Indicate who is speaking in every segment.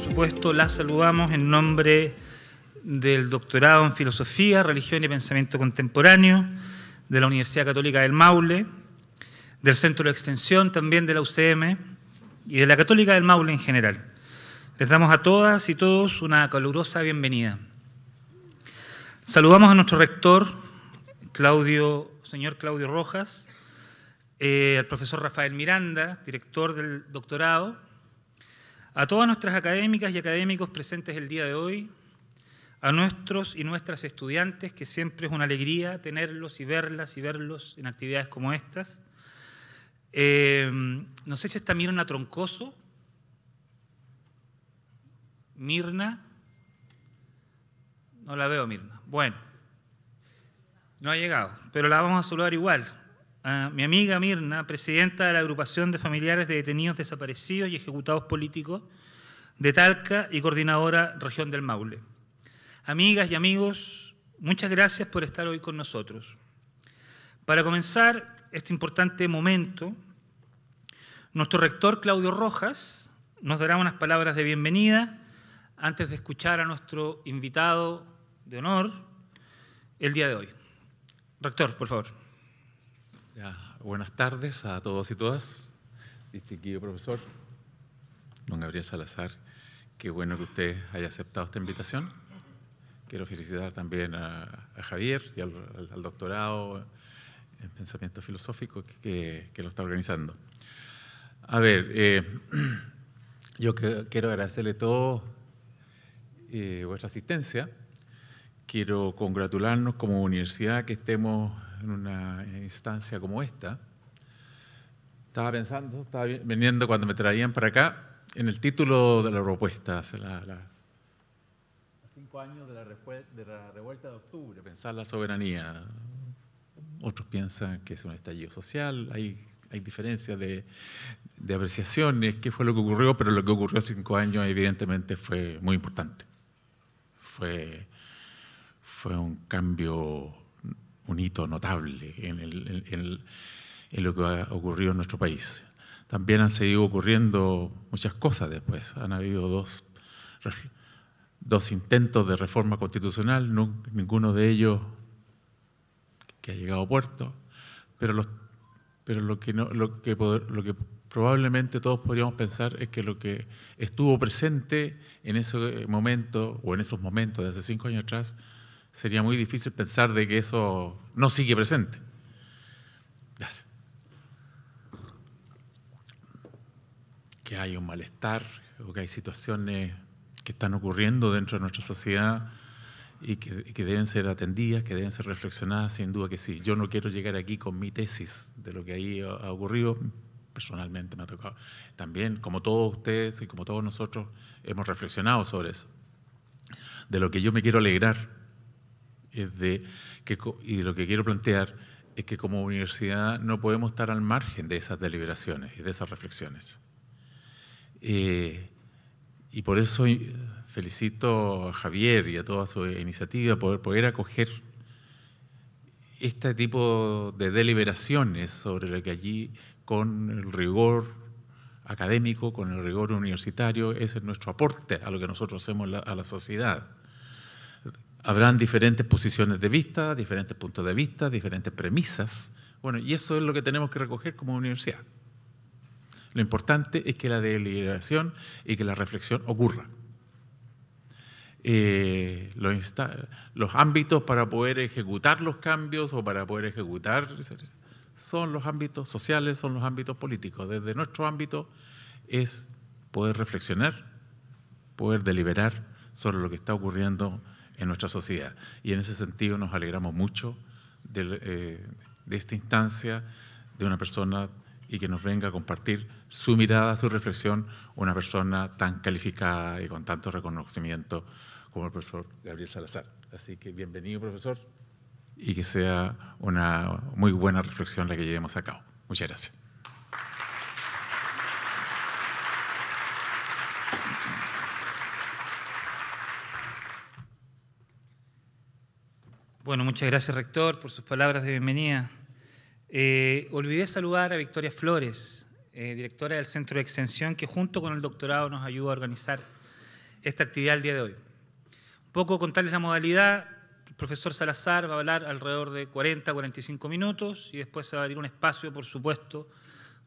Speaker 1: supuesto, la saludamos en nombre del doctorado en Filosofía, Religión y Pensamiento Contemporáneo de la Universidad Católica del Maule, del Centro de Extensión también de la UCM y de la Católica del Maule en general. Les damos a todas y todos una calurosa bienvenida. Saludamos a nuestro rector, Claudio, señor Claudio Rojas, eh, al profesor Rafael Miranda, director del doctorado, a todas nuestras académicas y académicos presentes el día de hoy, a nuestros y nuestras estudiantes, que siempre es una alegría tenerlos y verlas y verlos en actividades como estas. Eh, no sé si está Mirna Troncoso. Mirna. No la veo, Mirna. Bueno, no ha llegado, pero la vamos a saludar igual. A mi amiga Mirna, presidenta de la agrupación de familiares de detenidos desaparecidos y ejecutados políticos de Talca y coordinadora región del Maule. Amigas y amigos, muchas gracias por estar hoy con nosotros. Para comenzar este importante momento, nuestro rector Claudio Rojas nos dará unas palabras de bienvenida antes de escuchar a nuestro invitado de honor el día de hoy. Rector, por favor.
Speaker 2: Buenas tardes a todos y todas. Distinguido profesor, don Gabriel Salazar, qué bueno que usted haya aceptado esta invitación. Quiero felicitar también a, Javier y al, doctorado en pensamiento filosófico que, lo está organizando. A ver, eh, yo quiero agradecerle todo eh, vuestra asistencia Quiero congratularnos como universidad que estemos en una instancia como esta. Estaba pensando, estaba viniendo cuando me traían para acá, en el título de la propuesta, hace la, cinco años de la, revuelta de octubre, pensar la soberanía. Otros piensan que es un estallido social, hay, hay diferencias de, de apreciaciones, qué fue lo que ocurrió, pero lo que ocurrió hace cinco años evidentemente fue muy importante. Fue fue un cambio, un hito notable en, lo que ha ocurrido en nuestro país. También han seguido ocurriendo muchas cosas después. Han habido dos, dos intentos de reforma constitucional, ninguno de ellos que ha llegado a puerto, pero, lo, que no, lo, que, lo que probablemente todos podríamos pensar es que lo que estuvo presente en ese momento o en esos momentos de hace cinco años atrás sería muy difícil pensar de que eso no sigue presente. Gracias. Que hay un malestar o que hay situaciones que están ocurriendo dentro de nuestra sociedad y que, que, deben ser atendidas, que deben ser reflexionadas, sin duda que sí. Yo no quiero llegar aquí con mi tesis de lo que ahí ha ocurrido, personalmente me ha tocado. También, como todos ustedes y como todos nosotros, hemos reflexionado sobre eso. De lo que yo me quiero alegrar es de que, y lo que quiero plantear es que como universidad no podemos estar al margen de esas deliberaciones y de esas reflexiones. Eh, y por eso felicito a Javier y a toda su iniciativa por poder acoger este tipo de deliberaciones sobre lo que allí, con el rigor académico, con el rigor universitario, ese es nuestro aporte a lo que nosotros hacemos a la sociedad. Habrán diferentes posiciones de vista, diferentes puntos de vista, diferentes premisas. Bueno, y eso es lo que tenemos que recoger como universidad. Lo importante es que la deliberación y que la reflexión ocurra. Eh, los, los, ámbitos para poder ejecutar los cambios o para poder ejecutar son los ámbitos sociales, son los ámbitos políticos. Desde nuestro ámbito es poder reflexionar, poder deliberar sobre lo que está ocurriendo en nuestra sociedad. Y en ese sentido nos alegramos mucho eh, de, esta instancia de una persona y que nos venga a compartir su mirada, su reflexión, una persona tan calificada y con tanto reconocimiento como el profesor Gabriel Salazar. Así que bienvenido, profesor, y que sea una muy buena reflexión la que llevemos a cabo. Muchas gracias.
Speaker 1: Bueno, muchas gracias, rector, por sus palabras de bienvenida. Eh, olvidé saludar a Victoria Flores, eh, directora del Centro de Extensión, que junto con el doctorado nos ayuda a organizar esta actividad el día de hoy. Un poco contarles la modalidad. El profesor Salazar va a hablar alrededor de 40, 45 minutos y después se va a abrir un espacio, por supuesto,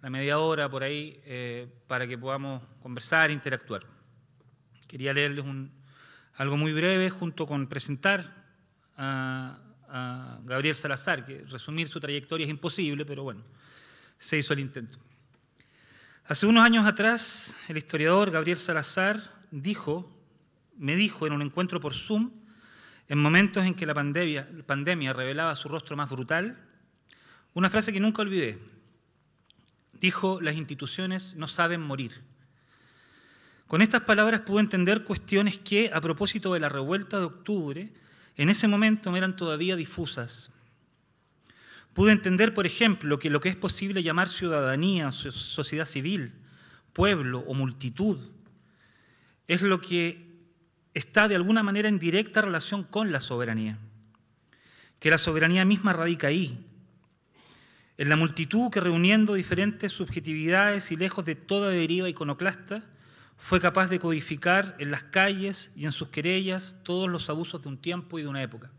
Speaker 1: la media hora por ahí, eh, para que podamos conversar e interactuar. Quería leerles algo muy breve junto con presentar a, Gabriel Salazar, que resumir su trayectoria es imposible, pero bueno, se hizo el intento. Hace unos años atrás, el historiador Gabriel Salazar dijo, me dijo en un encuentro por Zoom, en momentos en que la pandemia revelaba su rostro más brutal, una frase que nunca olvidé. Dijo, las instituciones no saben morir. Con estas palabras pude entender cuestiones que, a propósito de la revuelta de octubre, en ese momento me eran todavía difusas. Pude entender, por ejemplo, que lo que es posible llamar ciudadanía, sociedad civil, pueblo o multitud, es lo que está de alguna manera en directa relación con la soberanía. Que la soberanía misma radica ahí, en la multitud que reuniendo diferentes subjetividades y lejos de toda deriva iconoclasta, fue capaz de codificar en las calles y en sus querellas todos los abusos de un tiempo y de una época.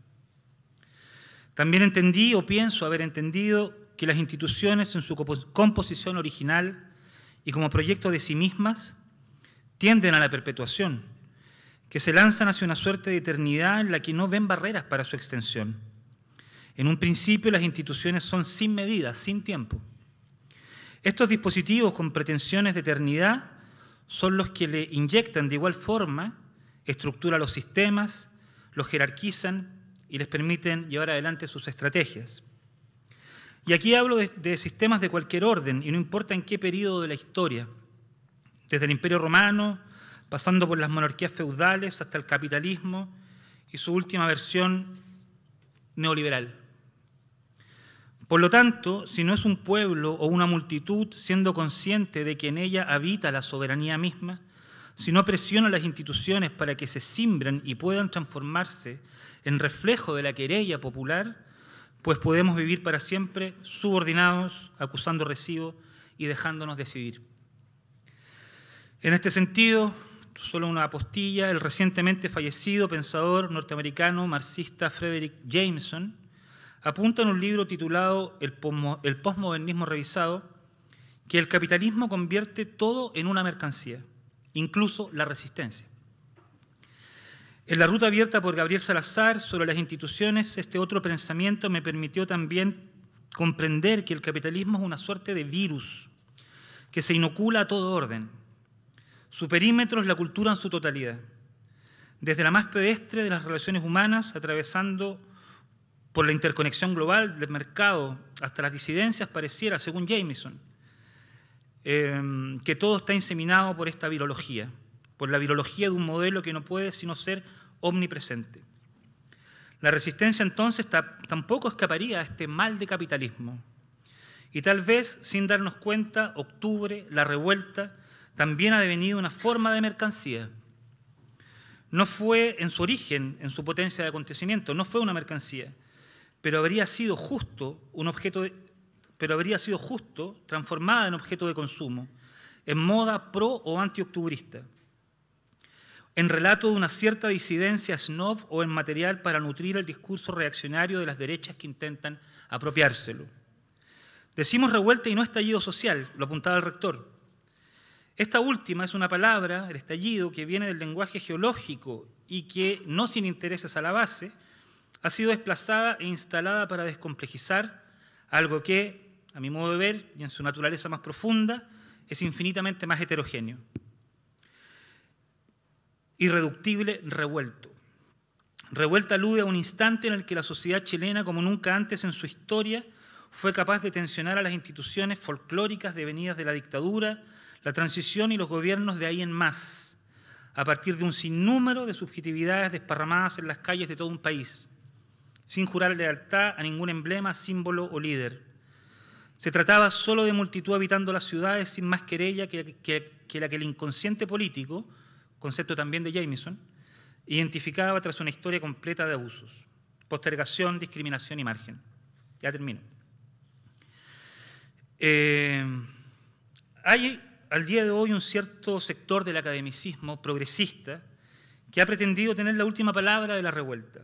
Speaker 1: También entendí o pienso haber entendido que las instituciones en su composición original y como proyecto de sí mismas tienden a la perpetuación, que se lanzan hacia una suerte de eternidad en la que no ven barreras para su extensión. En un principio las instituciones son sin medida, sin tiempo. Estos dispositivos con pretensiones de eternidad son los que le inyectan de igual forma estructura a los sistemas, los jerarquizan y les permiten llevar adelante sus estrategias. Y aquí hablo de, sistemas de cualquier orden, y no importa en qué periodo de la historia, desde el Imperio Romano, pasando por las monarquías feudales hasta el capitalismo y su última versión neoliberal. Por lo tanto, si no es un pueblo o una multitud siendo consciente de que en ella habita la soberanía misma, si no presiona las instituciones para que se simbren y puedan transformarse en reflejo de la querella popular, pues podemos vivir para siempre subordinados, acusando recibo y dejándonos decidir. En este sentido, solo una apostilla, el recientemente fallecido pensador norteamericano marxista Frederick Jameson apunta en un libro titulado El postmodernismo revisado que el capitalismo convierte todo en una mercancía, incluso la resistencia. En la ruta abierta por Gabriel Salazar sobre las instituciones, este otro pensamiento me permitió también comprender que el capitalismo es una suerte de virus que se inocula a todo orden. Su perímetro es la cultura en su totalidad, desde la más pedestre de las relaciones humanas, atravesando por la interconexión global del mercado hasta las disidencias, pareciera, según Jameson, eh, que todo está inseminado por esta virología por la virología de un modelo que no puede sino ser omnipresente. La resistencia entonces tampoco escaparía a este mal de capitalismo. Y tal vez, sin darnos cuenta, octubre, la revuelta, también ha devenido una forma de mercancía. No fue en su origen, en su potencia de acontecimiento, no fue una mercancía, pero habría sido justo transformada en objeto de consumo, en moda pro o anti-octubrista en relato de una cierta disidencia snob o en material para nutrir el discurso reaccionario de las derechas que intentan apropiárselo. Decimos revuelta y no estallido social, lo apuntaba el rector. Esta última es una palabra, el estallido, que viene del lenguaje geológico y que, no sin intereses a la base, ha sido desplazada e instalada para descomplejizar algo que, a mi modo de ver y en su naturaleza más profunda, es infinitamente más heterogéneo irreductible revuelto. Revuelta alude a un instante en el que la sociedad chilena, como nunca antes en su historia, fue capaz de tensionar a las instituciones folclóricas devenidas de la dictadura, la transición y los gobiernos de ahí en más, a partir de un sinnúmero de subjetividades desparramadas en las calles de todo un país, sin jurar lealtad a ningún emblema, símbolo o líder. Se trataba solo de multitud habitando las ciudades sin más querella que, la que el inconsciente político, concepto también de Jameson, identificaba tras una historia completa de abusos, postergación, discriminación y margen. Ya termino. Eh, hay al día de hoy un cierto sector del academicismo progresista que ha pretendido tener la última palabra de la revuelta,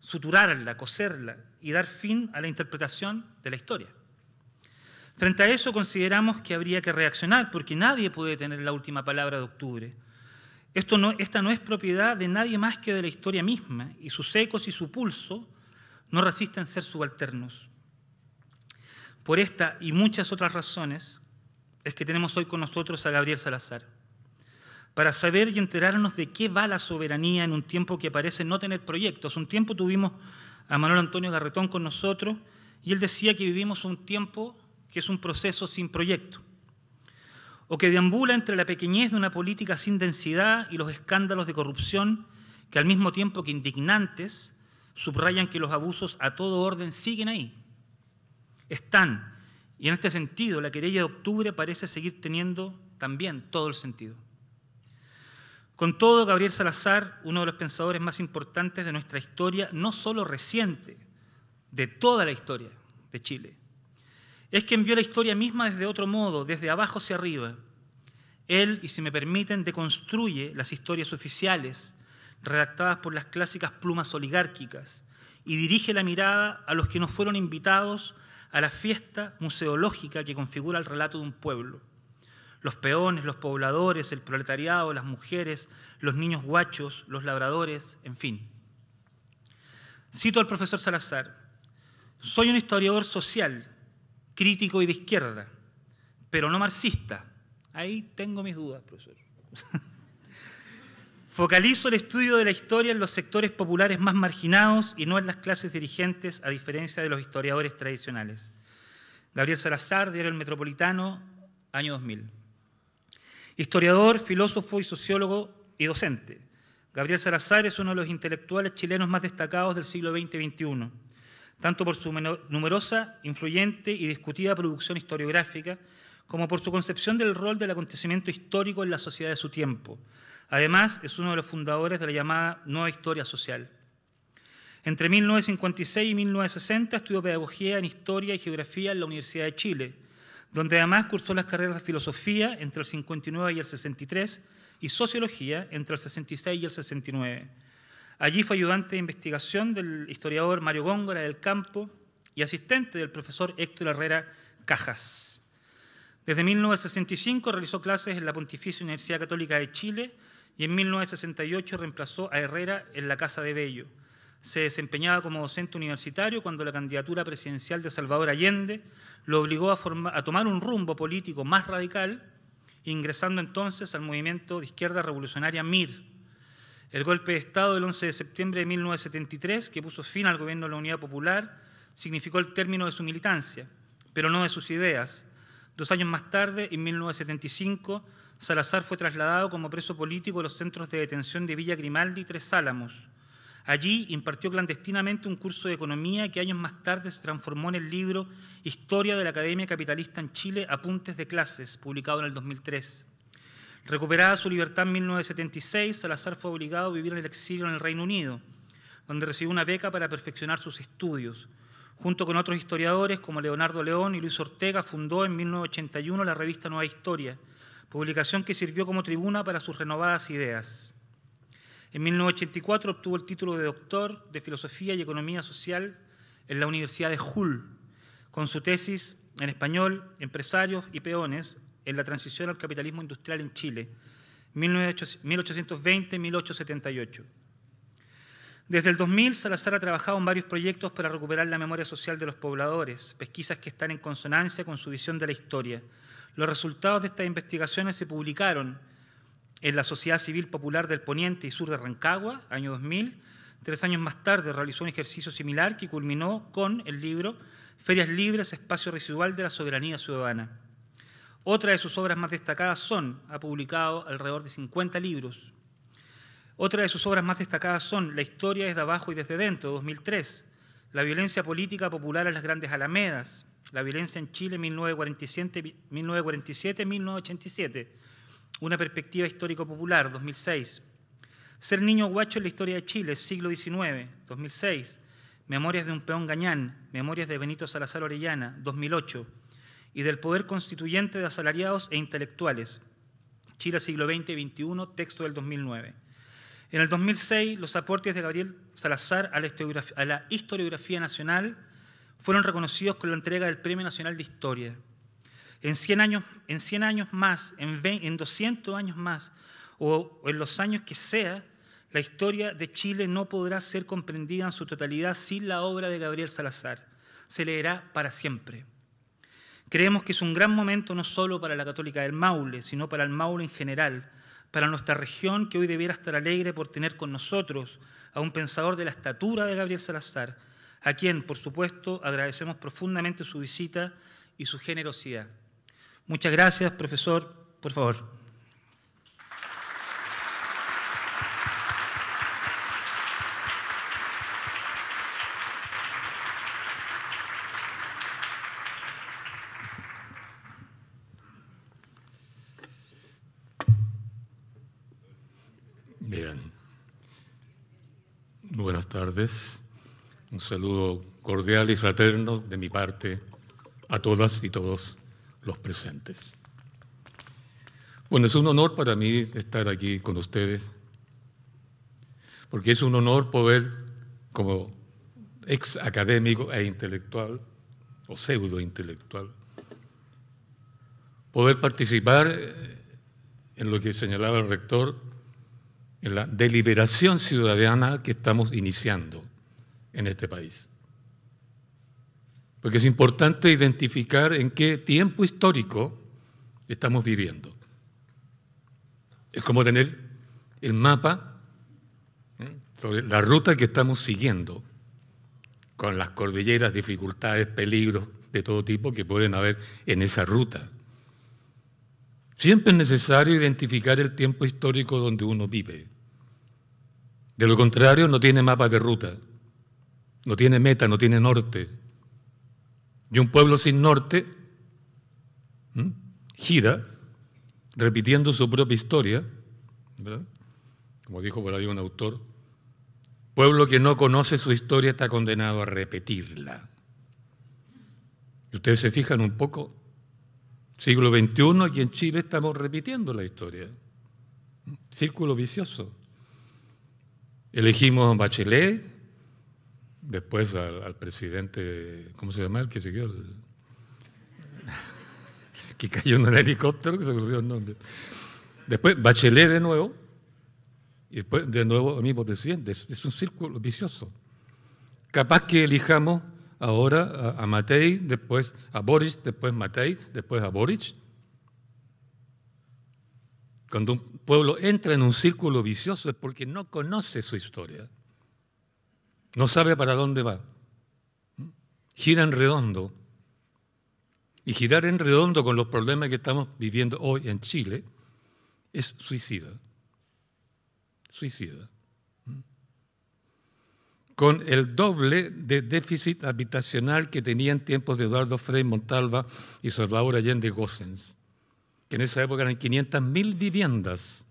Speaker 1: suturarla, coserla y dar fin a la interpretación de la historia. Frente a eso consideramos que habría que reaccionar porque nadie puede tener la última palabra de octubre. Esto no, esta no es propiedad de nadie más que de la historia misma y sus ecos y su pulso no resisten ser subalternos. Por esta y muchas otras razones es que tenemos hoy con nosotros a Gabriel Salazar, para saber y enterarnos de qué va la soberanía en un tiempo que parece no tener proyectos. Un tiempo tuvimos a Manuel Antonio Garretón con nosotros y él decía que vivimos un tiempo que es un proceso sin proyecto, o que deambula entre la pequeñez de una política sin densidad y los escándalos de corrupción que al mismo tiempo que indignantes subrayan que los abusos a todo orden siguen ahí, están, y en este sentido la querella de octubre parece seguir teniendo también todo el sentido. Con todo, Gabriel Salazar, uno de los pensadores más importantes de nuestra historia, no solo reciente, de toda la historia de Chile, es quien vio la historia misma desde otro modo, desde abajo hacia arriba. Él, y si me permiten, deconstruye las historias oficiales redactadas por las clásicas plumas oligárquicas y dirige la mirada a los que no fueron invitados a la fiesta museológica que configura el relato de un pueblo. Los peones, los pobladores, el proletariado, las mujeres, los niños guachos, los labradores, en fin. Cito al profesor Salazar, soy un historiador social crítico y de izquierda, pero no marxista. Ahí tengo mis dudas, profesor. Focalizo el estudio de la historia en los sectores populares más marginados y no en las clases dirigentes, a diferencia de los historiadores tradicionales. Gabriel Salazar, Diario El Metropolitano, año 2000. Historiador, filósofo y sociólogo y docente. Gabriel Salazar es uno de los intelectuales chilenos más destacados del siglo XX-XXI tanto por su numerosa, influyente y discutida producción historiográfica, como por su concepción del rol del acontecimiento histórico en la sociedad de su tiempo. Además, es uno de los fundadores de la llamada Nueva Historia Social. Entre 1956 y 1960 estudió Pedagogía en Historia y Geografía en la Universidad de Chile, donde además cursó las carreras de Filosofía entre el 59 y el 63 y Sociología entre el 66 y el 69. Allí fue ayudante de investigación del historiador Mario Góngora del Campo y asistente del profesor Héctor Herrera Cajas. Desde 1965 realizó clases en la Pontificia Universidad Católica de Chile y en 1968 reemplazó a Herrera en la Casa de Bello. Se desempeñaba como docente universitario cuando la candidatura presidencial de Salvador Allende lo obligó a, tomar un rumbo político más radical, ingresando entonces al movimiento de izquierda revolucionaria MIR, el golpe de Estado del 11 de septiembre de 1973, que puso fin al gobierno de la Unidad Popular, significó el término de su militancia, pero no de sus ideas. Dos años más tarde, en 1975, Salazar fue trasladado como preso político a los centros de detención de Villa Grimaldi y Tres Álamos. Allí impartió clandestinamente un curso de economía que años más tarde se transformó en el libro Historia de la Academia Capitalista en Chile, Apuntes de Clases, publicado en el 2003. Recuperada su libertad en 1976, Salazar fue obligado a vivir en el exilio en el Reino Unido, donde recibió una beca para perfeccionar sus estudios. Junto con otros historiadores como Leonardo León y Luis Ortega, fundó en 1981 la revista Nueva Historia, publicación que sirvió como tribuna para sus renovadas ideas. En 1984 obtuvo el título de doctor de Filosofía y Economía Social en la Universidad de Hull, con su tesis en español, Empresarios y Peones, en la transición al capitalismo industrial en Chile, 1820-1878. Desde el 2000, Salazar ha trabajado en varios proyectos para recuperar la memoria social de los pobladores, pesquisas que están en consonancia con su visión de la historia. Los resultados de estas investigaciones se publicaron en la Sociedad Civil Popular del Poniente y Sur de Rancagua, año 2000. Tres años más tarde realizó un ejercicio similar que culminó con el libro Ferias Libres, Espacio Residual de la Soberanía Ciudadana. Otra de sus obras más destacadas son, ha publicado alrededor de 50 libros. Otra de sus obras más destacadas son La historia desde abajo y desde dentro, 2003, La violencia política popular en las grandes alamedas, La violencia en Chile 1947-1987, Una perspectiva histórico-popular, 2006, Ser niño guacho en la historia de Chile, siglo XIX, 2006, Memorias de un peón gañán, Memorias de Benito Salazar Orellana, 2008, y del poder constituyente de asalariados e intelectuales. Chile siglo XX y XXI, texto del 2009. En el 2006, los aportes de Gabriel Salazar a la historiografía nacional fueron reconocidos con la entrega del Premio Nacional de Historia. En 100 años, en 100 años más, en, en 200 años más, o en los años que sea, la historia de Chile no podrá ser comprendida en su totalidad sin la obra de Gabriel Salazar. Se leerá para siempre. Creemos que es un gran momento no solo para la Católica del Maule, sino para el Maule en general, para nuestra región que hoy debiera estar alegre por tener con nosotros a un pensador de la estatura de Gabriel Salazar, a quien, por supuesto, agradecemos profundamente su visita y su generosidad. Muchas gracias, profesor. Por favor.
Speaker 3: buenas tardes. Un saludo cordial y fraterno de mi parte a todas y todos los presentes. Bueno, es un honor para mí estar aquí con ustedes, porque es un honor poder, como ex académico e intelectual, o pseudo intelectual, poder participar en lo que señalaba el rector en la deliberación ciudadana que estamos iniciando en este país. Porque es importante identificar en qué tiempo histórico estamos viviendo. Es como tener el mapa sobre la ruta que estamos siguiendo, con las cordilleras, dificultades, peligros de todo tipo que pueden haber en esa ruta. Siempre es necesario identificar el tiempo histórico donde uno vive. De lo contrario, no tiene mapa de ruta, no tiene meta, no tiene norte. Y un pueblo sin norte gira repitiendo su propia historia, como dijo por ahí un autor, pueblo que no conoce su historia está condenado a repetirla. Y ustedes se fijan un poco, Siglo XXI, aquí en Chile estamos repitiendo la historia. Círculo vicioso. Elegimos a Bachelet, después al, presidente, ¿cómo se llama? El que siguió, que cayó en el helicóptero, que se olvidó el nombre. Después Bachelet de nuevo, y después de nuevo el mismo presidente. Es, un círculo vicioso. Capaz que elijamos ahora a, Matei, después a Boris, después Matei, después a Boric. Cuando un pueblo entra en un círculo vicioso es porque no conoce su historia, no sabe para dónde va, gira en redondo. Y girar en redondo con los problemas que estamos viviendo hoy en Chile es suicida. Suicida con el doble de déficit habitacional que tenía en tiempos de Eduardo Frei Montalva y Salvador Allende Gossens, que en esa época eran 500.000 viviendas,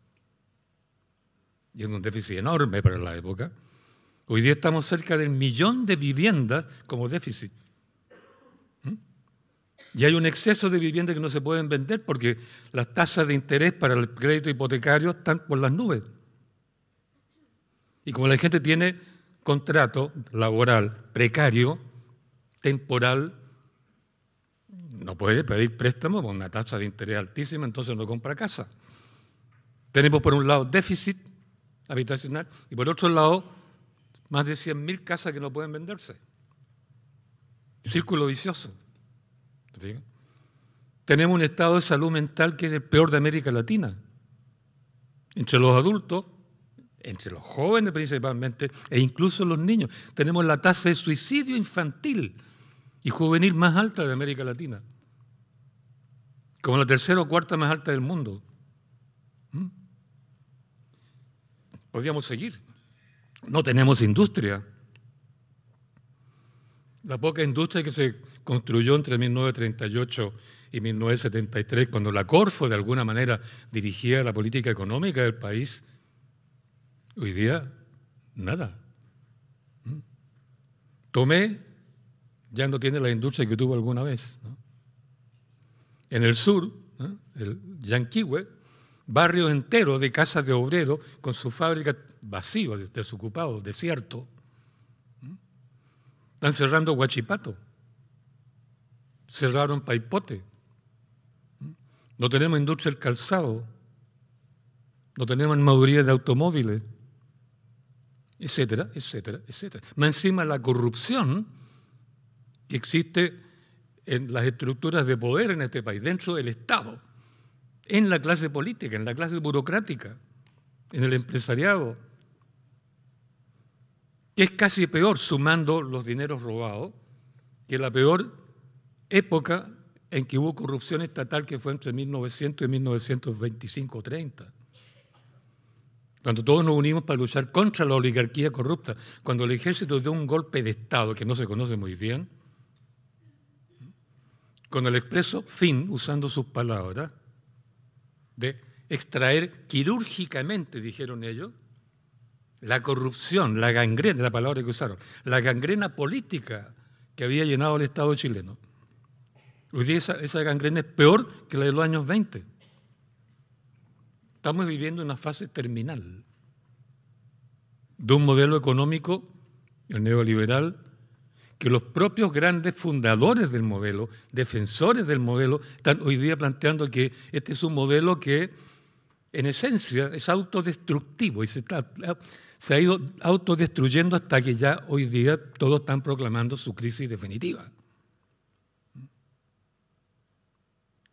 Speaker 3: y es un déficit enorme para la época. Hoy día estamos cerca del millón de viviendas como déficit. ¿Mm? Y hay un exceso de viviendas que no se pueden vender porque las tasas de interés para el crédito hipotecario están por las nubes. Y como la gente tiene contrato laboral precario, temporal, no puede pedir préstamo con una tasa de interés altísima, entonces no compra casa. Tenemos por un lado déficit habitacional y por otro lado más de 100.000 casas que no pueden venderse. Círculo vicioso. Tenemos un estado de salud mental que es el peor de América Latina. Entre los adultos, entre los jóvenes principalmente, e incluso los niños. Tenemos la tasa de suicidio infantil y juvenil más alta de América Latina, como la tercera o cuarta más alta del mundo. ¿Mm? Podríamos seguir. No tenemos industria. La poca industria que se construyó entre 1938 y 1973, cuando la Corfo de alguna manera dirigía la política económica del país, Hoy día, nada. ¿Mm? Tomé ya no tiene la industria que tuvo alguna vez. En el sur, el Yanquiwe, barrios enteros de casas de obreros con sus fábricas vacías, desocupados, desiertos. Están cerrando Huachipato. Cerraron Paipote. No tenemos industria del calzado. No tenemos maduría de automóviles. Etcétera, etcétera, etcétera. Más encima la corrupción que existe en las estructuras de poder en este país, dentro del Estado, en la clase política, en la clase burocrática, en el empresariado, que es casi peor sumando los dineros robados que la peor época en que hubo corrupción estatal que fue entre 1900 y 1925-30. Cuando todos nos unimos para luchar contra la oligarquía corrupta, cuando el ejército dio un golpe de Estado que no se conoce muy bien, con el expreso fin, usando sus palabras, de extraer quirúrgicamente, dijeron ellos, la corrupción, la gangrena, la palabra que usaron, la gangrena política que había llenado el Estado chileno. Hoy día esa, gangrena es peor que la de los años 20. Estamos viviendo una fase terminal de un modelo económico, el neoliberal, que los propios grandes fundadores del modelo, defensores del modelo, están hoy día planteando que este es un modelo que en esencia es autodestructivo y se está se ha ido autodestruyendo hasta que ya hoy día todos están proclamando su crisis definitiva.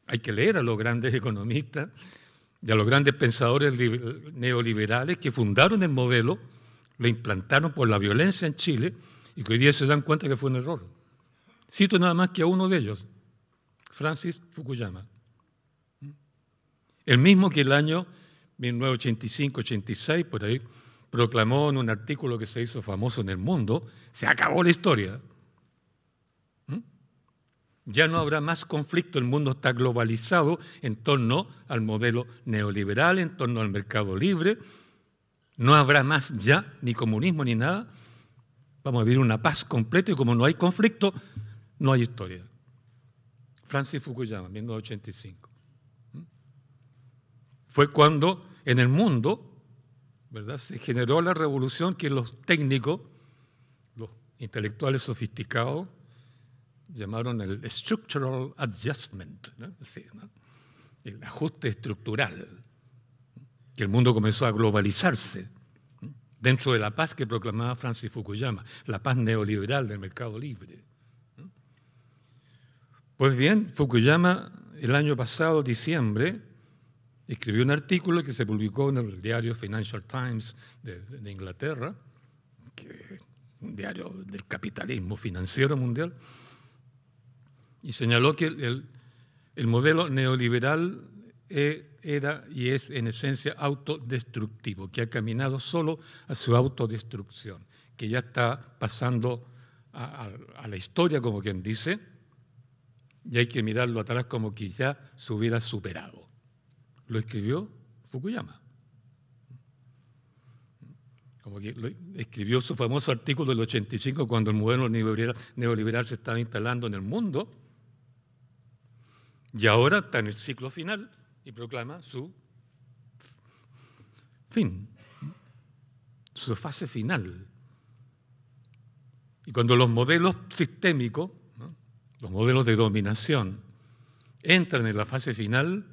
Speaker 3: Hay que leer a los grandes economistas y a los grandes pensadores neoliberales que fundaron el modelo, lo implantaron por la violencia en Chile y que hoy día se dan cuenta que fue un error. Cito nada más que a uno de ellos, Francis Fukuyama. El mismo que el año 1985-86, por ahí, proclamó en un artículo que se hizo famoso en el mundo, se acabó la historia. ¿Mm? Ya no habrá más conflicto, el mundo está globalizado en torno al modelo neoliberal, en torno al mercado libre, no habrá más ya ni comunismo ni nada, vamos a vivir una paz completa y como no hay conflicto, no hay historia. Francis Fukuyama, 1985. ¿Mm? Fue cuando en el mundo se generó la revolución que los técnicos, los intelectuales sofisticados, llamaron el structural adjustment, el ajuste estructural, que el mundo comenzó a globalizarse dentro de la paz que proclamaba Francis Fukuyama, la paz neoliberal del mercado libre. Pues bien, Fukuyama el año pasado, diciembre, escribió un artículo que se publicó en el diario Financial Times de, Inglaterra, que un diario del capitalismo financiero mundial, y señaló que el, el modelo neoliberal e, era y es en esencia autodestructivo, que ha caminado solo a su autodestrucción, que ya está pasando a, la historia, como quien dice, y hay que mirarlo atrás como que ya se hubiera superado lo escribió Fukuyama. Como que escribió su famoso artículo del 85 cuando el modelo neoliberal, se estaba instalando en el mundo. Y ahora está en el ciclo final y proclama su fin, su fase final. Y cuando los modelos sistémicos, los modelos de dominación, entran en la fase final,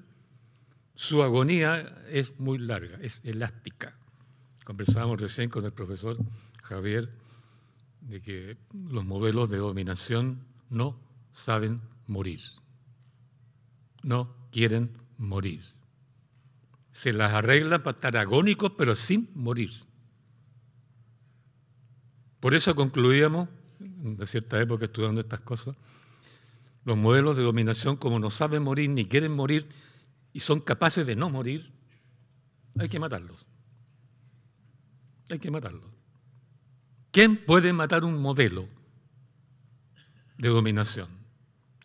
Speaker 3: su agonía es muy larga, es elástica. Conversábamos recién con el profesor Javier de que los modelos de dominación no saben morir, no quieren morir. Se las arreglan para estar agónicos, pero sin morir. Por eso concluíamos, en cierta época estudiando estas cosas, los modelos de dominación como no saben morir ni quieren morir, y son capaces de no morir, hay que matarlos. Hay que matarlos. ¿Quién puede matar un modelo de dominación?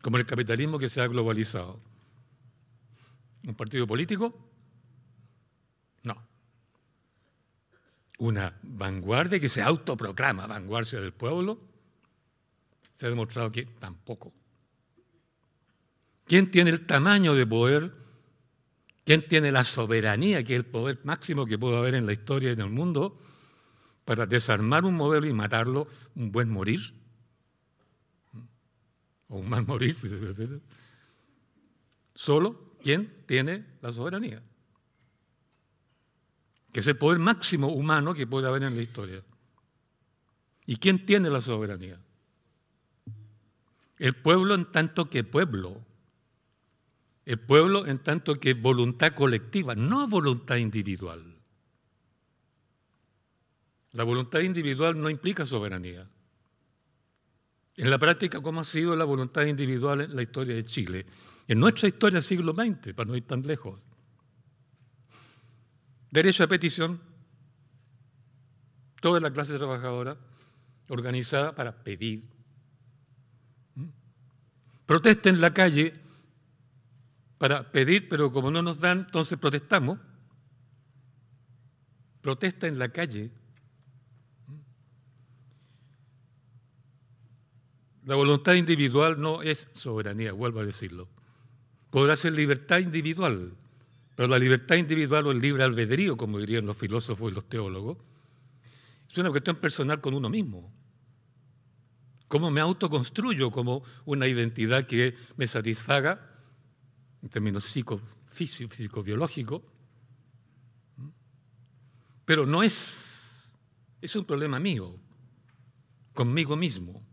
Speaker 3: Como el capitalismo que se ha globalizado. ¿Un partido político? No. Una vanguardia que se autoproclama vanguardia del pueblo. Se ha demostrado que tampoco. ¿Quién tiene el tamaño de poder ¿Quién tiene la soberanía, que es el poder máximo que puede haber en la historia y en el mundo, para desarmar un modelo y matarlo, un buen morir? O un mal morir, si se. Solo quien tiene la soberanía. Que es el poder máximo humano que puede haber en la historia. ¿Y quién tiene la soberanía? El pueblo en tanto que pueblo. El pueblo en tanto que voluntad colectiva, no voluntad individual. La voluntad individual no implica soberanía. En la práctica, ¿cómo ha sido la voluntad individual en la historia de Chile? En nuestra historia del siglo XX, para no ir tan lejos. Derecho a petición, toda la clase trabajadora organizada para pedir. ¿Mm? Protesta en la calle para pedir, pero como no nos dan, entonces protestamos. Protesta en la calle. ¿Mm? La voluntad individual no es soberanía, vuelvo a decirlo. Podrá ser libertad individual, pero la libertad individual o el libre albedrío, como dirían los filósofos y los teólogos, es una cuestión personal con uno mismo. ¿Cómo me autoconstruyo como una identidad que me satisfaga en términos psicofísicos, biológicos? Pero no es, es un problema mío, conmigo mismo.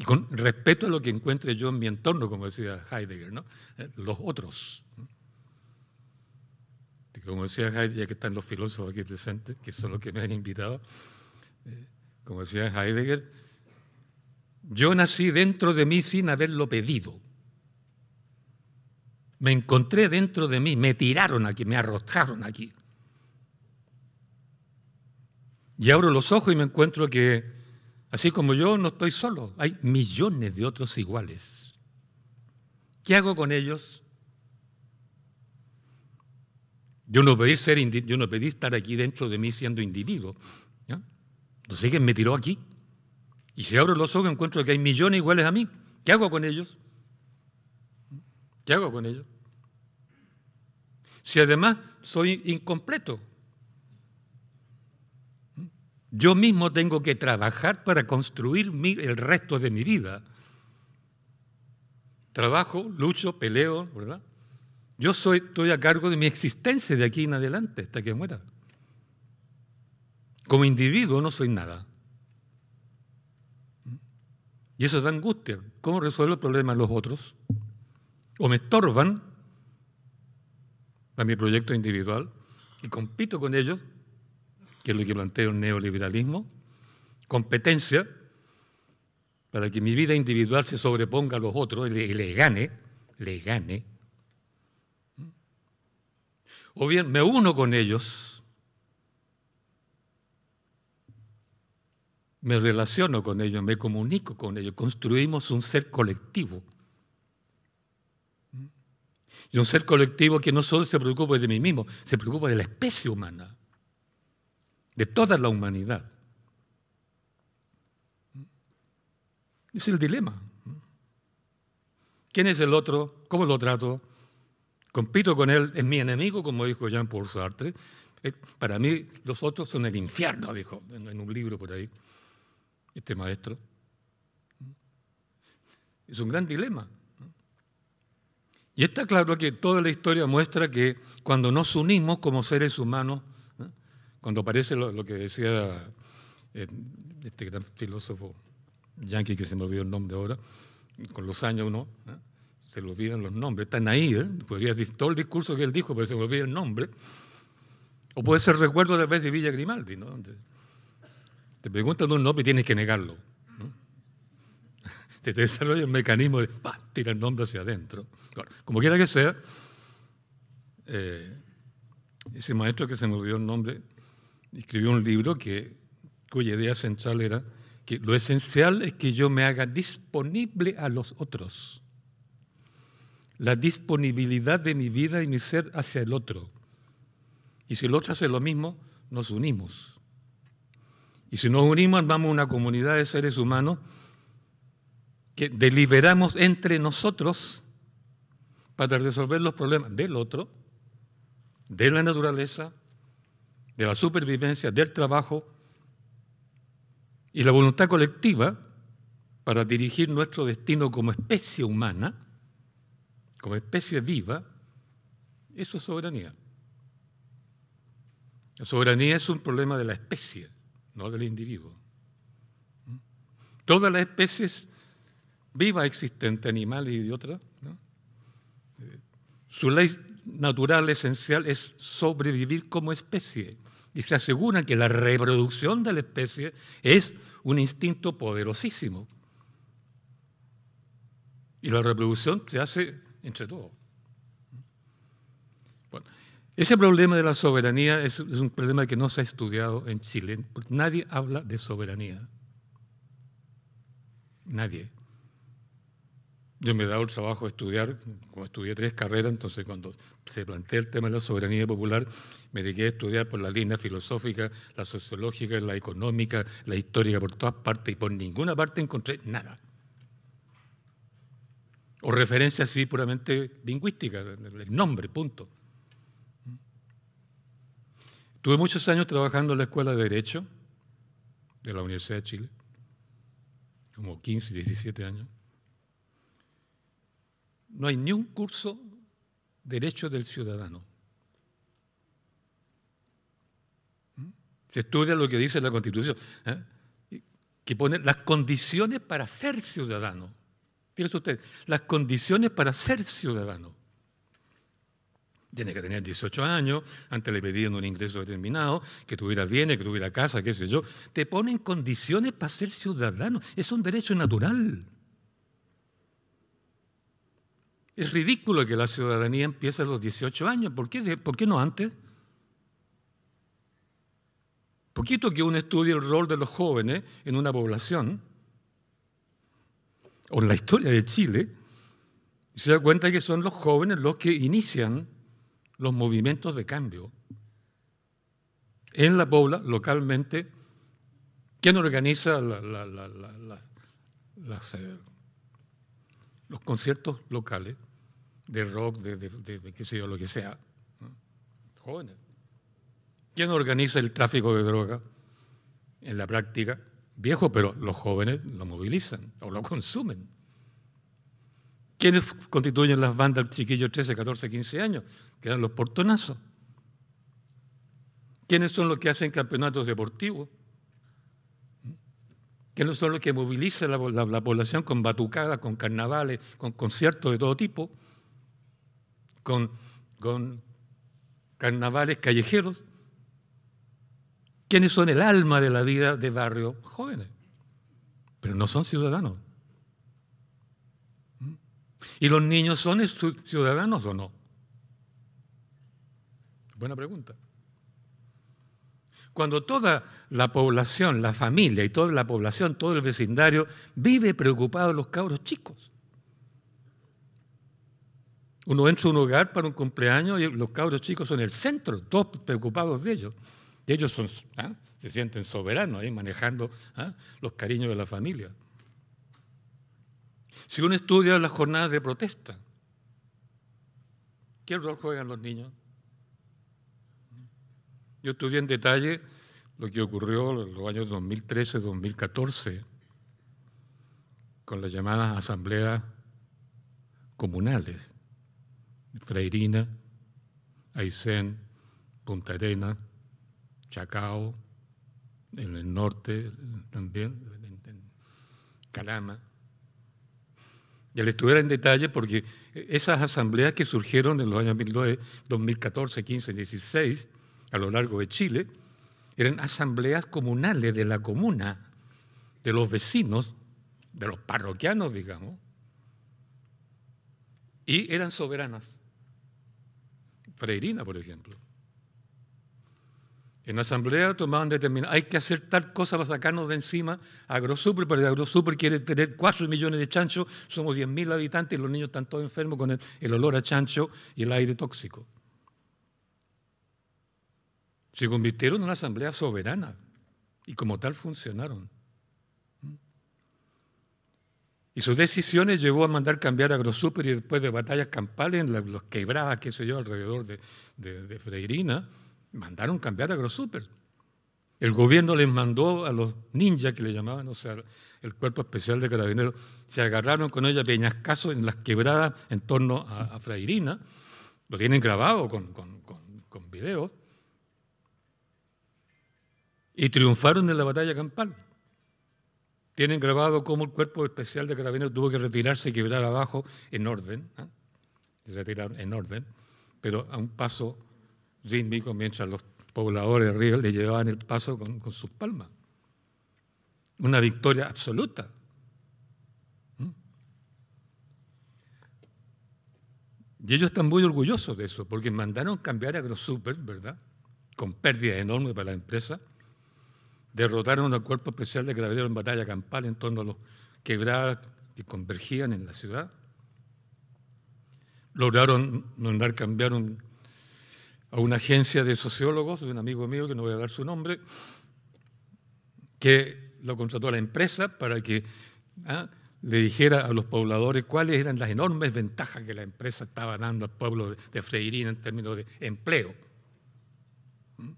Speaker 3: Y con respeto a lo que encuentre yo en mi entorno, como decía Heidegger. Eh, los otros. Como decía Heidegger, ya que están los filósofos aquí presentes, que son los que me han invitado, eh, como decía Heidegger, yo nací dentro de mí sin haberlo pedido. Me encontré dentro de mí, me tiraron aquí, me arrojaron aquí. Y abro los ojos y me encuentro que, así como yo, no estoy solo, hay millones de otros iguales. ¿Qué hago con ellos? Yo no pedí, ser, yo no pedí estar aquí dentro de mí siendo individuo. No sé quién me tiró aquí. Y si abro los ojos encuentro que hay millones iguales a mí. ¿Qué hago con ellos? ¿Qué hago con ellos? Si además soy incompleto, yo mismo tengo que trabajar para construir el resto de mi vida. Trabajo, lucho, peleo, ¿verdad? Yo soy, estoy a cargo de mi existencia de aquí en adelante, hasta que muera. Como individuo no soy nada. Y eso da angustia. ¿Cómo resuelvo el problema de los otros? O me estorban a mi proyecto individual y compito con ellos, que es lo que planteo el neoliberalismo, competencia para que mi vida individual se sobreponga a los otros y le gane, le gane. O bien me uno con ellos, me relaciono con ellos, me comunico con ellos, construimos un ser colectivo. Y un ser colectivo que no solo se preocupa de mí mismo, se preocupa de la especie humana, de toda la humanidad. Es el dilema. ¿Quién es el otro? ¿Cómo lo trato? ¿Compito con él? ¿Es mi enemigo, como dijo Jean-Paul Sartre? Eh, para mí los otros son el infierno, dijo en un libro por ahí este maestro. Es un gran dilema. Y está claro que toda la historia muestra que cuando nos unimos como seres humanos, cuando aparece lo, que decía eh, este gran filósofo yankee que se me olvidó el nombre ahora, con los años uno se le olvidan los nombres, están ahí, ¿eh? podría decir todo el discurso que él dijo, pero se me olvida el nombre. O puede ser recuerdo de vez de Villa Grimaldi, ¿no? Te preguntan un nombre y tienes que negarlo. Te desarrolla un mecanismo de tirar el nombre hacia adentro. como quiera que sea, eh, ese maestro que se me olvidó el nombre escribió un libro que, cuya idea central era que lo esencial es que yo me haga disponible a los otros. La disponibilidad de mi vida y mi ser hacia el otro. Y si el otro hace lo mismo, nos unimos. Y si nos unimos, armamos una comunidad de seres humanos que deliberamos entre nosotros para resolver los problemas del otro, de la naturaleza, de la supervivencia, del trabajo y la voluntad colectiva para dirigir nuestro destino como especie humana, como especie viva, eso es soberanía. La soberanía es un problema de la especie, no del individuo. Todas las especies vivas existentes, animales y de otras, su ley natural esencial es sobrevivir como especie y se aseguran que la reproducción de la especie es un instinto poderosísimo. Y la reproducción se hace entre todos. ese problema de la soberanía es, un problema que no se ha estudiado en Chile, nadie habla de soberanía. Nadie. Yo me he dado el trabajo de estudiar, como estudié tres carreras, entonces cuando se plantea el tema de la soberanía popular, me dediqué a estudiar por la línea filosófica, la sociológica, la económica, la histórica, por todas partes, y por ninguna parte encontré nada. O referencia así puramente lingüística, el nombre, punto. Tuve muchos años trabajando en la Escuela de Derecho de la Universidad de Chile, como 15, 17 años no hay ni un curso Derecho del Ciudadano. ¿Mm? Se estudia lo que dice la Constitución, ¿eh? que pone las condiciones para ser ciudadano. Fíjese usted, las condiciones para ser ciudadano. Tiene que tener 18 años, antes le pedían un ingreso determinado, que tuviera bienes, que tuviera casa, qué sé yo. Te ponen condiciones para ser ciudadano. Es un derecho natural. Es ridículo que la ciudadanía empiece a los 18 años. ¿Por qué, ¿Por qué no antes? Poquito que uno estudie el rol de los jóvenes en una población, o en la historia de Chile, se da cuenta que son los jóvenes los que inician los movimientos de cambio. En la pobla, localmente, ¿quién organiza eh, los conciertos locales? De rock, de, qué sé yo, lo que sea. Jóvenes. ¿Quién organiza el tráfico de droga en la práctica? Viejo, pero los jóvenes lo movilizan o lo consumen. ¿Quiénes constituyen las bandas chiquillos 13, 14, 15 años? Quedan los portonazos. ¿Quiénes son los que hacen campeonatos deportivos? ¿Quiénes son los que movilizan la, la población con batucadas, con carnavales, con conciertos de todo tipo? Con, carnavales callejeros. ¿Quiénes son el alma de la vida de barrio? Jóvenes, pero no son ciudadanos. ¿Mm? ¿Y los niños son ciudadanos o no? Buena pregunta. Cuando toda la población, la familia y toda la población, todo el vecindario vive preocupado los cabros chicos. Uno entra a un hogar para un cumpleaños y los cabros chicos son el centro, todos preocupados de ellos. Y ellos son, ¿ah? se sienten soberanos ahí manejando ¿ah? los cariños de la familia. Si uno estudia las jornadas de protesta, ¿qué rol juegan los niños? Yo estudié en detalle lo que ocurrió en los años 2013-2014 con las llamadas asambleas comunales. Freirina, Aysén, Punta Arena, Chacao, en el norte también, en Calama. Y al estudiar en detalle, porque esas asambleas que surgieron en los años 2014, 15, 16, a lo largo de Chile, eran asambleas comunales de la comuna, de los vecinos, de los parroquianos, digamos, y eran soberanas. Freirina, por ejemplo. En la asamblea tomaban determinación, hay que hacer tal cosa para sacarnos de encima a AgroSuper, pero AgroSuper quiere tener 4 millones de chanchos, somos 10.000 habitantes y los niños están todos enfermos con el, olor a chancho y el aire tóxico. Se convirtieron en una asamblea soberana y como tal funcionaron. Y sus decisiones llevó a mandar cambiar a Agrosuper y después de batallas campales en los quebradas, qué sé yo, alrededor de, Freirina, mandaron cambiar a Agrosuper. El gobierno les mandó a los ninjas, que le llamaban, o sea, el cuerpo especial de carabineros, se agarraron con ella peñascasos en las quebradas en torno a, Frairina. Lo tienen grabado con, con, con videos. Y triunfaron en la batalla campal. Tienen grabado cómo el cuerpo especial de carabineros tuvo que retirarse y quebrar abajo en orden. ¿eh? retiraron en orden, pero a un paso rítmico mientras los pobladores de Río le llevaban el paso con, sus palmas. Una victoria absoluta. ¿Mm? Y ellos están muy orgullosos de eso, porque mandaron cambiar a AgroSuper, ¿verdad? Con pérdidas enormes para la empresa. Derrotaron al cuerpo especial de carabineros en batalla campal en torno a los quebradas que convergían en la ciudad. Lograron mandar cambiar a una agencia de sociólogos, de un amigo mío, que no voy a dar su nombre, que lo contrató a la empresa para que ¿ah? le dijera a los pobladores cuáles eran las enormes ventajas que la empresa estaba dando al pueblo de Freirina en términos de empleo. ¿Mm?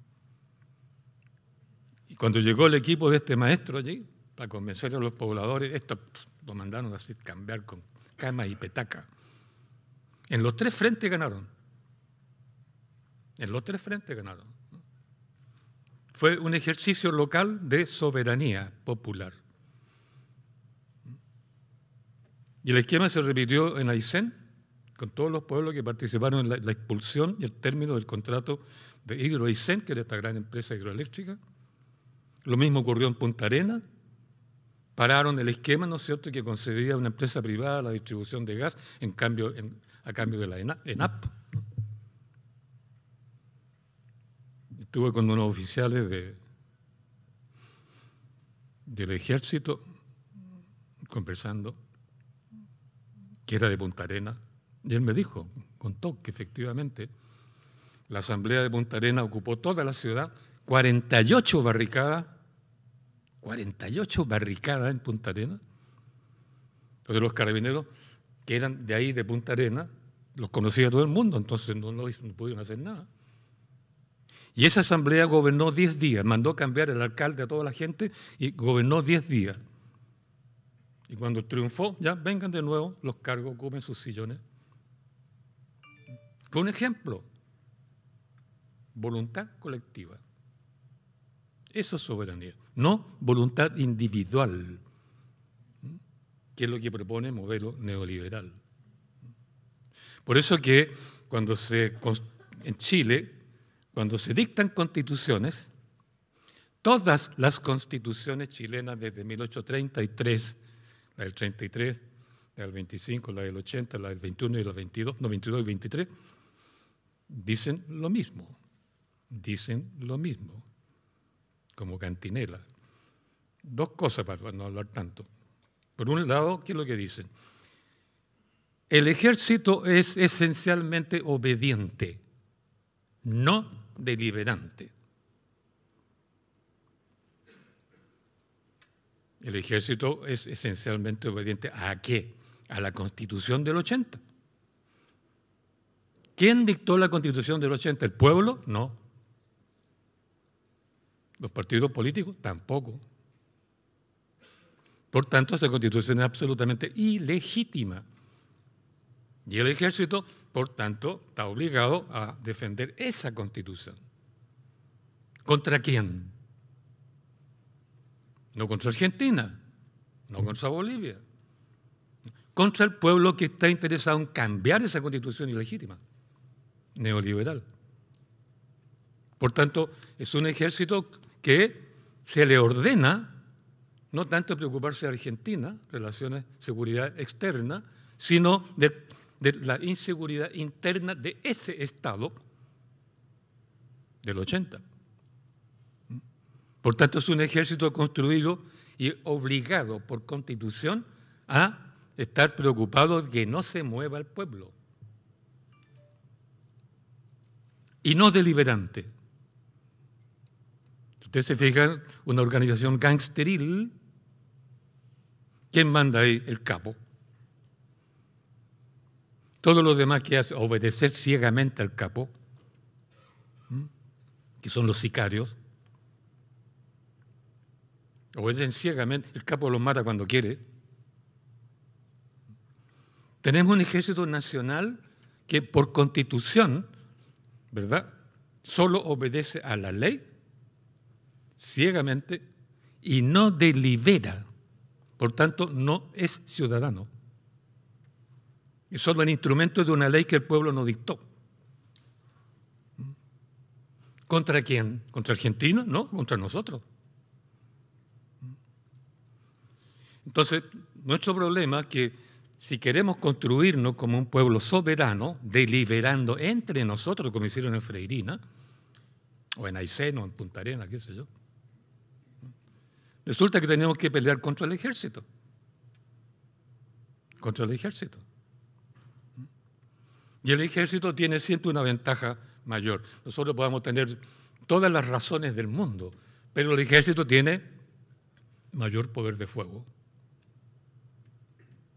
Speaker 3: Y cuando llegó el equipo de este maestro allí, para convencer a los pobladores, esto lo mandaron a cambiar con cama y petaca. En los tres frentes ganaron. En los tres frentes ganaron. Fue un ejercicio local de soberanía popular. Y el esquema se repitió en Aysén, con todos los pueblos que participaron en la, expulsión y el término del contrato de Hidro Aysén, que era esta gran empresa hidroeléctrica. Lo mismo ocurrió en Punta Arena. Pararon el esquema, ¿no es cierto?, que concedía a una empresa privada la distribución de gas a cambio de la ENAP. Estuve con unos oficiales de, del ejército conversando, que era de Punta Arena, y él me dijo, contó que efectivamente la asamblea de Punta Arena ocupó toda la ciudad, 48 barricadas, 48 barricadas en Punta Arena. Entonces los carabineros que eran de ahí, de Punta Arena, los conocía todo el mundo, entonces no, no pudieron hacer nada. Y esa asamblea gobernó 10 días, mandó cambiar el alcalde a toda la gente y gobernó 10 días. Y cuando triunfó, ya vengan de nuevo, los cargos ocupen sus sillones. Fue un ejemplo. Voluntad colectiva. Esa es soberanía, no voluntad individual, que es lo que propone el modelo neoliberal. Por eso que cuando se en Chile cuando se dictan constituciones, todas las constituciones chilenas desde 1833, la del 33, la del 25, la del 80, la del 21 y la del 22, no 22 y 23, dicen lo mismo, dicen lo mismo, como cantinela. Dos cosas para no hablar tanto. Por un lado, ¿qué es lo que dicen? El ejército es esencialmente obediente, no deliberante. El ejército es esencialmente obediente a qué? A la constitución del 80. ¿Quién dictó la constitución del 80? ¿El pueblo? No. ¿Los partidos políticos? Tampoco. Por tanto, esa constitución es absolutamente ilegítima. Y el ejército, por tanto, está obligado a defender esa constitución. ¿Contra quién? No contra Argentina, no contra Bolivia. Contra el pueblo que está interesado en cambiar esa constitución ilegítima, neoliberal. Por tanto, es un ejército que se le ordena no tanto preocuparse de Argentina, relaciones, seguridad externa, sino de de la inseguridad interna de ese Estado del 80. Por tanto, es un ejército construido y obligado por constitución a estar preocupado de que no se mueva el pueblo. Y no deliberante. Ustedes se fijan, una organización gangsteril ¿Quién manda ahí? El capo. Todo lo demás que hace, obedecer ciegamente al capo, que son los sicarios, obedecen ciegamente, el capo los mata cuando quiere. Tenemos un ejército nacional que por constitución, ¿verdad? Solo obedece a la ley ciegamente y no delibera. Por tanto, no es ciudadano. Es solo el instrumento de una ley que el pueblo no dictó. ¿Contra quién? ¿Contra Argentina? No, contra nosotros. Entonces, nuestro problema es que si queremos construirnos como un pueblo soberano, deliberando entre nosotros, como hicieron en Freirina, o en Aysén, o en Punta Arenas, qué sé yo, resulta que tenemos que pelear contra el ejército. Contra el ejército. Y el ejército tiene siempre una ventaja mayor. Nosotros podemos tener todas las razones del mundo, pero el ejército tiene mayor poder de fuego.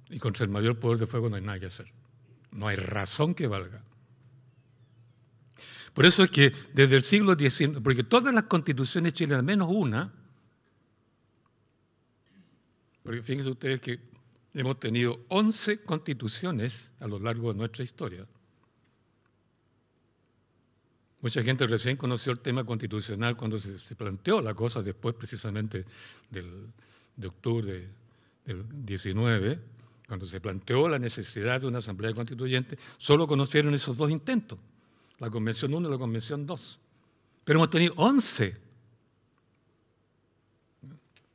Speaker 3: Y contra el mayor poder de fuego no hay nada que hacer. No hay razón que valga. Por eso es que desde el siglo XIX, porque todas las constituciones chilenas, menos una, porque fíjense ustedes que hemos tenido 11 constituciones a lo largo de nuestra historia. Mucha gente recién conoció el tema constitucional cuando se, planteó la cosa después precisamente de octubre del 19, cuando se planteó la necesidad de una asamblea constituyente, solo conocieron esos dos intentos, la Convención 1 y la Convención 2. Pero hemos tenido 11.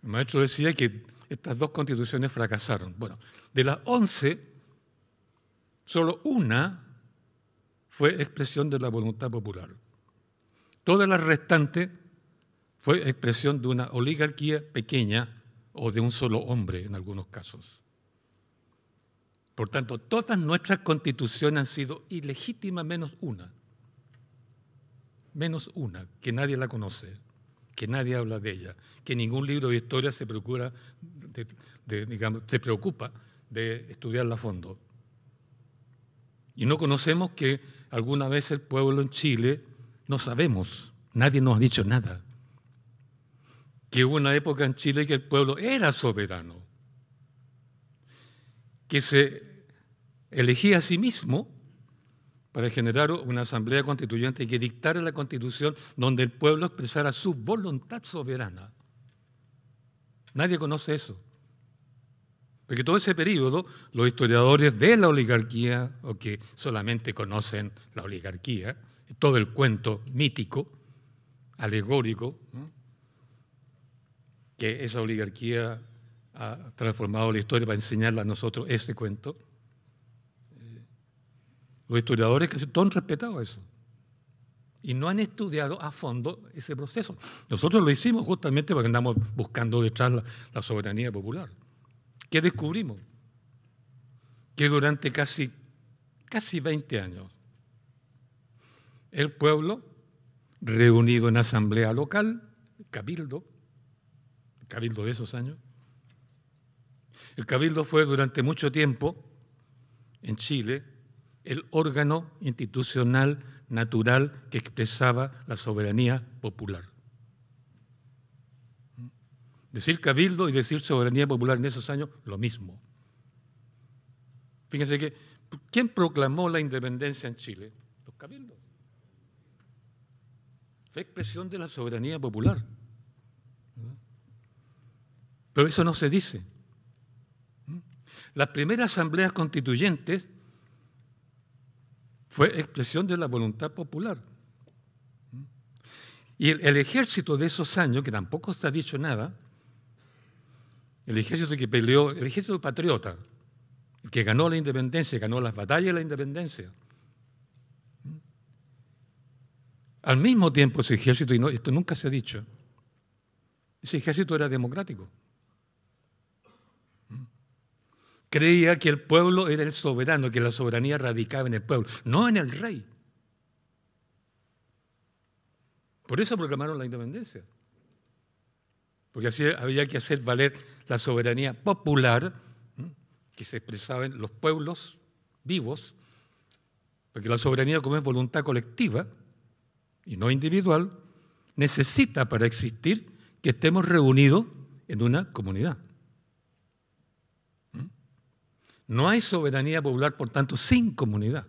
Speaker 3: El maestro decía que estas dos constituciones fracasaron. Bueno, de las 11, solo una fue expresión de la voluntad popular. Todas las restantes fue expresión de una oligarquía pequeña o de un solo hombre en algunos casos. Por tanto, todas nuestras constituciones han sido ilegítimas menos una. Menos una, que nadie la conoce, que nadie habla de ella, que ningún libro de historia se, procura digamos, se preocupa de estudiarla a fondo. Y no conocemos que alguna vez el pueblo en Chile, no sabemos, nadie nos ha dicho nada, que hubo una época en Chile que el pueblo era soberano, que se elegía a sí mismo para generar una asamblea constituyente que dictara la constitución donde el pueblo expresara su voluntad soberana. Nadie conoce eso. Porque todo ese periodo, los historiadores de la oligarquía, o que solamente conocen la oligarquía, todo el cuento mítico, alegórico, que esa oligarquía ha transformado la historia para enseñarle a nosotros ese cuento, los historiadores que todos han respetado eso. Y no han estudiado a fondo ese proceso. Nosotros lo hicimos justamente porque andamos buscando detrás la, soberanía popular. ¿Qué descubrimos? Que durante casi, casi 20 años el pueblo, reunido en asamblea local, cabildo, el cabildo de esos años, el cabildo fue durante mucho tiempo en Chile el órgano institucional natural que expresaba la soberanía popular. Decir cabildo y decir soberanía popular en esos años, lo mismo. Fíjense que, ¿quién proclamó la independencia en Chile? Los cabildos. Fue expresión de la soberanía popular. Pero eso no se dice. Las primeras asambleas constituyentes fue expresión de la voluntad popular. Y el, ejército de esos años, que tampoco se ha dicho nada, el ejército que peleó, el ejército patriota, que ganó la independencia, ganó las batallas de la independencia. Al mismo tiempo ese ejército, y esto nunca se ha dicho, ese ejército era democrático creía que el pueblo era el soberano, que la soberanía radicaba en el pueblo, no en el rey. Por eso proclamaron la independencia. porque así había que hacer valer la soberanía popular que se expresaba en los pueblos vivos, porque la soberanía como es voluntad colectiva y no individual, necesita para existir que estemos reunidos en una comunidad. ¿Mm? No hay soberanía popular, por tanto, sin comunidad.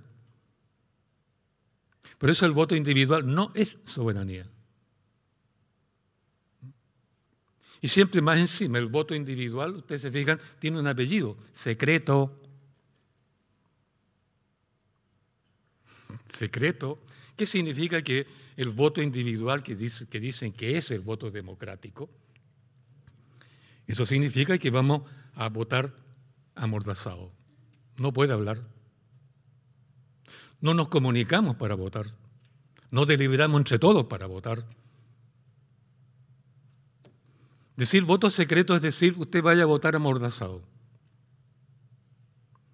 Speaker 3: Por eso el voto individual no es soberanía. Y siempre más encima, el voto individual, ustedes se fijan, tiene un apellido, secreto. Secreto. ¿Qué significa que el voto individual que, que dicen que es el voto democrático? Eso significa que vamos a votar amordazado. No puede hablar. No nos comunicamos para votar. No deliberamos entre todos para votar. Decir voto secreto es decir, usted vaya a votar amordazado.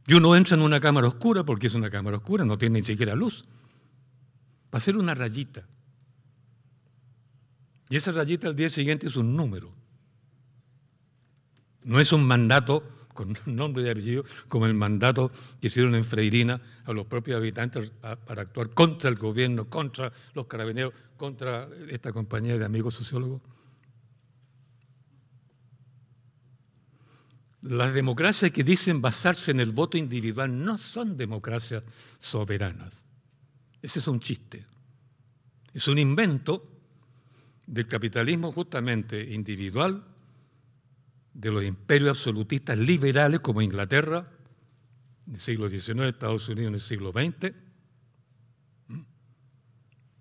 Speaker 3: Y uno entra en una cámara oscura, porque es una cámara oscura, no tiene ni siquiera luz, para hacer una rayita. Y esa rayita al día siguiente es un número. No es un mandato con nombre y apellido, como el mandato que hicieron en Freirina a los propios habitantes para actuar contra el gobierno, contra los carabineros, contra esta compañía de amigos sociólogos. Las democracias que dicen basarse en el voto individual no son democracias soberanas. Ese es un chiste. Es un invento del capitalismo justamente individual, de los imperios absolutistas liberales como Inglaterra, en el siglo XIX, Estados Unidos en el siglo XX,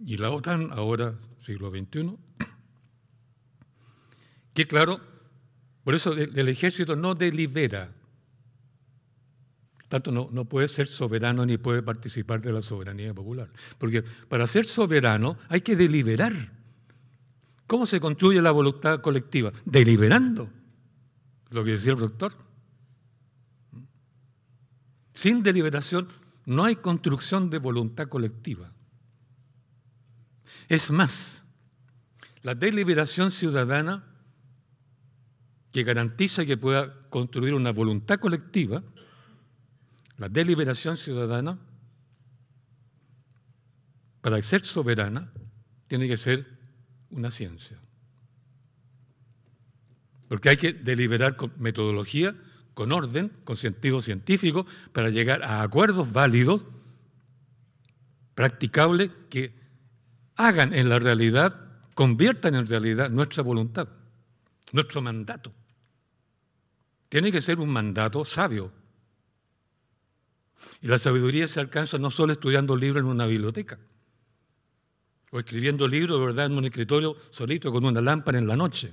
Speaker 3: y la OTAN ahora, siglo XXI, que claro, por eso el, ejército no delibera. Tanto no puede ser soberano ni puede participar de la soberanía popular. Porque para ser soberano hay que deliberar. ¿Cómo se construye la voluntad colectiva? Deliberando. Lo que decía el doctor. Sin deliberación no hay construcción de voluntad colectiva. Es más, la deliberación ciudadana que garantiza que pueda construir una voluntad colectiva, la deliberación ciudadana, para ser soberana, tiene que ser una ciencia. Porque hay que deliberar con metodología, con orden, con sentido científico, para llegar a acuerdos válidos, practicables, que hagan en la realidad, conviertan en realidad nuestra voluntad, nuestro mandato. Tiene que ser un mandato sabio. Y la sabiduría se alcanza no solo estudiando libros en una biblioteca, o escribiendo libros, ¿verdad?, en un escritorio solito con una lámpara en la noche.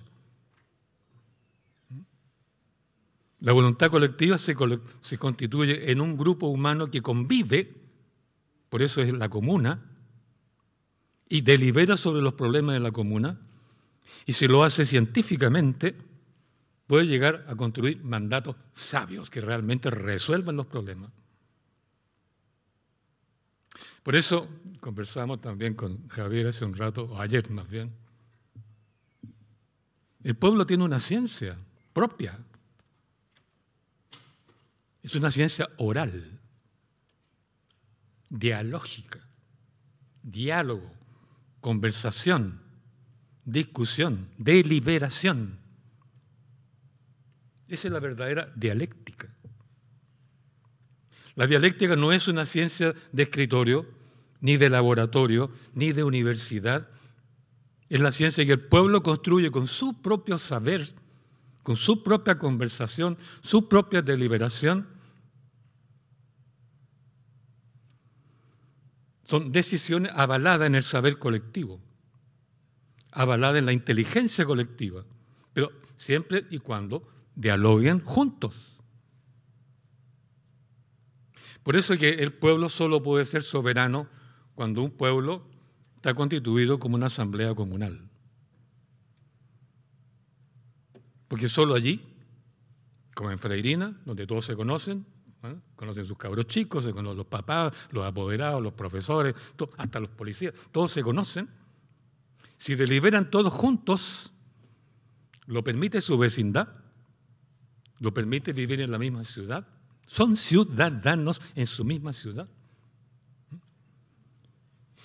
Speaker 3: La voluntad colectiva se, constituye en un grupo humano que convive, por eso es la comuna, y delibera sobre los problemas de la comuna, y se lo hace científicamente, puede llegar a construir mandatos sabios que realmente resuelvan los problemas. Por eso conversamos también con Javier hace un rato, o ayer más bien. El pueblo tiene una ciencia propia. Es una ciencia oral, dialógica, diálogo, conversación, discusión, deliberación. Esa es la verdadera dialéctica. La dialéctica no es una ciencia de escritorio, ni de laboratorio, ni de universidad. Es la ciencia que el pueblo construye con su propio saber, con su propia conversación, su propia deliberación. Son decisiones avaladas en el saber colectivo, avaladas en la inteligencia colectiva, pero siempre y cuando dialoguen juntos. Por eso es que el pueblo solo puede ser soberano cuando un pueblo está constituido como una asamblea comunal. Porque solo allí, como en Freirina, donde todos se conocen, ¿eh? conocen sus cabros chicos, se conocen los papás, los apoderados, los profesores, hasta los policías, todos se conocen. Si deliberan todos juntos, ¿Lo permite su vecindad? ¿Lo permite vivir en la misma ciudad? Son ciudadanos en su misma ciudad.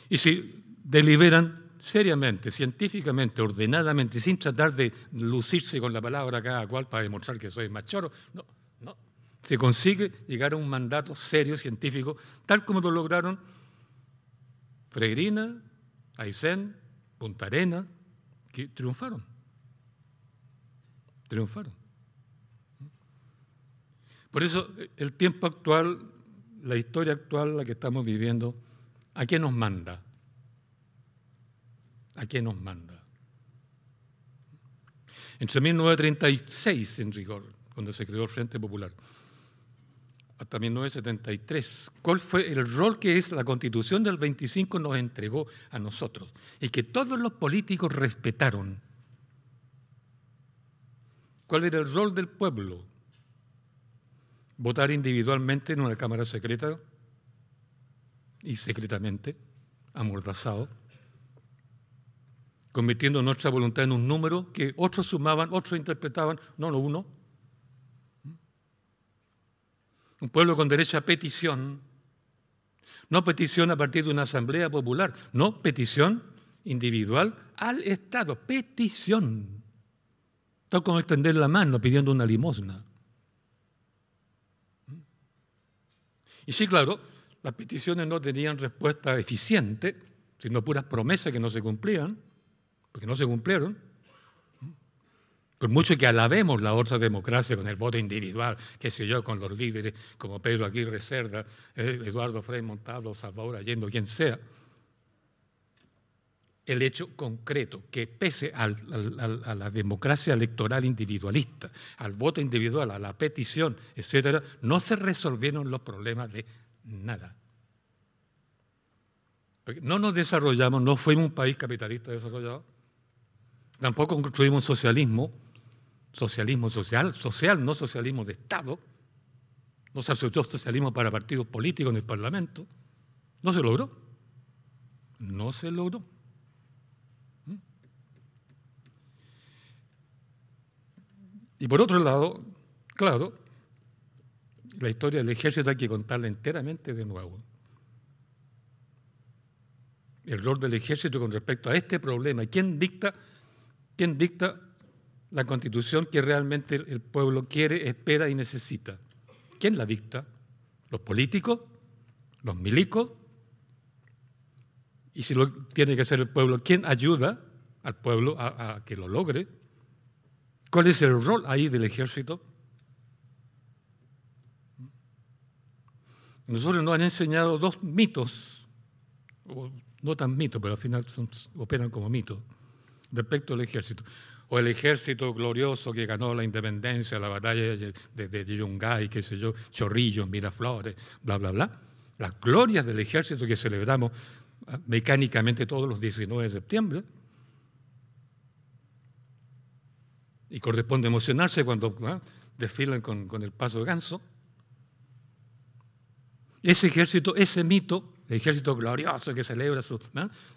Speaker 3: Y si deliberan seriamente, científicamente, ordenadamente, sin tratar de lucirse con la palabra cada cual para demostrar que soy machoro, no, no. Se consigue llegar a un mandato serio, científico, tal como lo lograron Freirina, Aysén, Punta Arena, que triunfaron. Triunfaron. Por eso el tiempo actual, la historia actual, la que estamos viviendo, ¿a qué nos manda? ¿A qué nos manda? Entre 1936, en rigor, cuando se creó el Frente Popular, hasta 1973, cuál fue el rol que es la Constitución del 25 nos entregó a nosotros y que todos los políticos respetaron. ¿Cuál era el rol del pueblo? Votar individualmente en una Cámara secreta y secretamente, amordazado, convirtiendo nuestra voluntad en un número que otros sumaban, otros interpretaban, no, no uno. Un pueblo con derecho a petición, no petición a partir de una asamblea popular, no petición individual al Estado, petición. Tal como extender la mano pidiendo una limosna. Y sí, claro, las peticiones no tenían respuesta eficiente, sino puras promesas que no se cumplían porque no se cumplieron. Por mucho que alabemos la otra democracia con el voto individual, qué sé yo, con los líderes como Pedro Aguirre Cerda, eh, Eduardo Frei Montalvo, Salvador Allende, quien sea, el hecho concreto que pese a la democracia electoral individualista, al voto individual, a la petición, etcétera, no se resolvieron los problemas de nada. No nos desarrollamos, no fuimos un país capitalista desarrollado, Tampoco construimos socialismo, socialismo social, social, no socialismo de Estado. No se socialismo para partidos políticos en el Parlamento. No se logró. No se logró. ¿Mm? Y por otro lado, claro, la historia del ejército hay que contarla enteramente de nuevo. El rol del ejército con respecto a este problema. ¿Quién dicta ¿Quién dicta la constitución que realmente el pueblo quiere, espera y necesita? ¿Quién la dicta? ¿Los políticos? ¿Los milicos? Y si lo tiene que hacer el pueblo, ¿quién ayuda al pueblo a, que lo logre? ¿Cuál es el rol ahí del ejército? Nosotros nos han enseñado dos mitos, no tan mitos, pero al final operan como mitos respecto al ejército. O el ejército glorioso que ganó la independencia, la batalla de, de, Yungay, qué sé yo, Chorrillos, Miraflores, bla, bla, bla. Las glorias del ejército que celebramos ah, mecánicamente todos los 19 de septiembre. Y corresponde emocionarse cuando ah, desfilan con, el paso de ganso. Ese ejército, ese mito, el ejército glorioso que celebra su,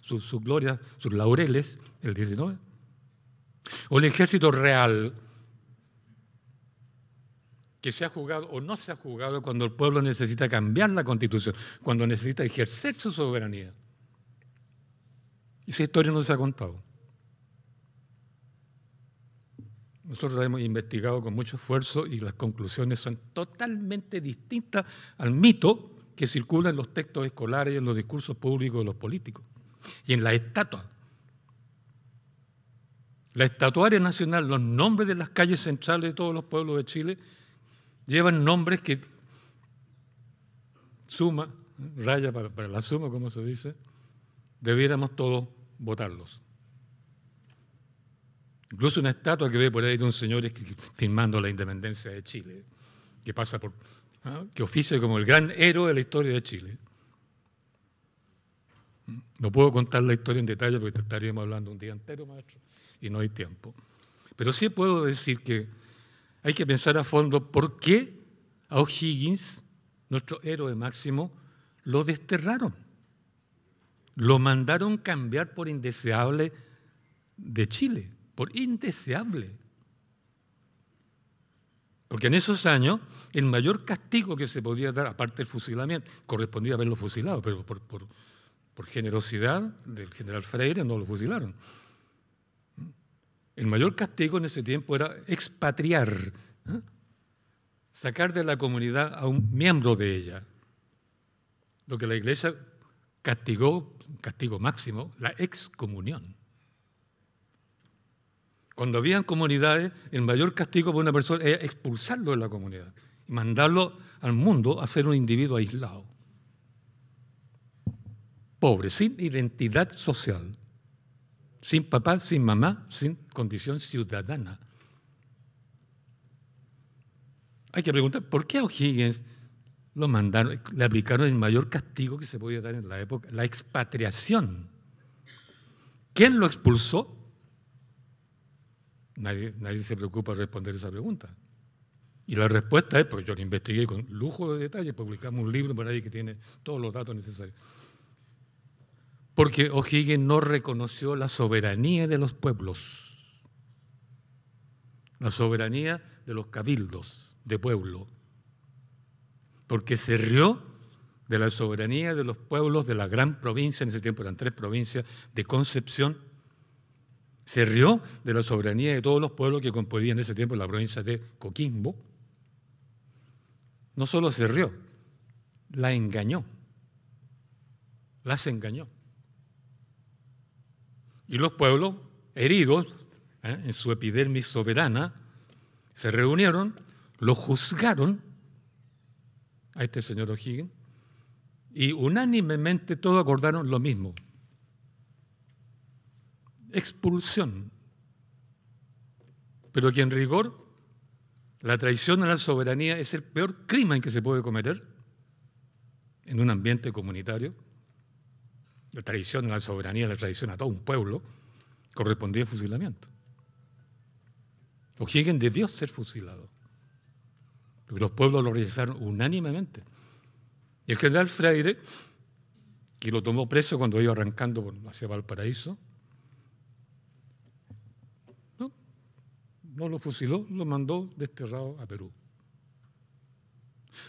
Speaker 3: su, gloria, sus laureles, el 19. O el ejército real que se ha jugado o no se ha jugado cuando el pueblo necesita cambiar la constitución, cuando necesita ejercer su soberanía. Esa historia no se ha contado. Nosotros la hemos investigado con mucho esfuerzo y las conclusiones son totalmente distintas al mito que circula en los textos escolares y en los discursos públicos de los políticos y en la estatua. La estatuaria nacional, los nombres de las calles centrales de todos los pueblos de Chile llevan nombres que suma, raya para, la suma, como se dice, debiéramos todos votarlos. Incluso una estatua que ve por ahí de un señor firmando la independencia de Chile, que pasa por ¿ah? que oficia como el gran héroe de la historia de Chile. No puedo contar la historia en detalle porque estaríamos hablando un día entero, maestro, y no hay tiempo. Pero sí puedo decir que hay que pensar a fondo por qué a O'Higgins, nuestro héroe máximo, lo desterraron. Lo mandaron cambiar por indeseable de Chile, por indeseable. Porque en esos años el mayor castigo que se podía dar, aparte del fusilamiento, correspondía haberlo fusilado, pero por, generosidad del general Freire no lo fusilaron. El mayor castigo en ese tiempo era expatriar, ¿eh? sacar de la comunidad a un miembro de ella. Lo que la iglesia castigó, castigo máximo, la excomunión. Cuando habían comunidades, el mayor castigo para una persona era expulsarlo de la comunidad y mandarlo al mundo a ser un individuo aislado. Pobre, sin identidad social, sin papá, sin mamá, sin condición ciudadana. Hay que preguntar, ¿por qué a O'Higgins lo mandaron, le aplicaron el mayor castigo que se podía dar en la época, la expatriación? ¿Quién lo expulsó? Nadie, se preocupa de responder esa pregunta. Y la respuesta es, porque yo lo investigué con lujo de detalle, publicamos un libro por ahí que tiene todos los datos necesarios. Porque O'Higgins no reconoció la soberanía de los pueblos, la soberanía de los cabildos de pueblo, porque se rió de la soberanía de los pueblos de la gran provincia, en ese tiempo eran tres provincias, de Concepción, se rió de la soberanía de todos los pueblos que componían en ese tiempo la provincia de Coquimbo. No solo se rió, la engañó. Las engañó. Y los pueblos heridos ¿eh? en su epidermis soberana se reunieron, lo juzgaron a este señor O'Higgins y unánimemente todos acordaron lo mismo expulsión. Pero que en rigor la traición a la soberanía es el peor crimen que se puede cometer en un ambiente comunitario. La traición a la soberanía, la traición a todo un pueblo, correspondía a fusilamiento. O'Higgins debió ser fusilado. Porque los pueblos lo rechazaron unánimemente. Y el general Freire, que lo tomó preso cuando iba arrancando hacia Valparaíso, no lo fusiló, lo mandó desterrado a Perú.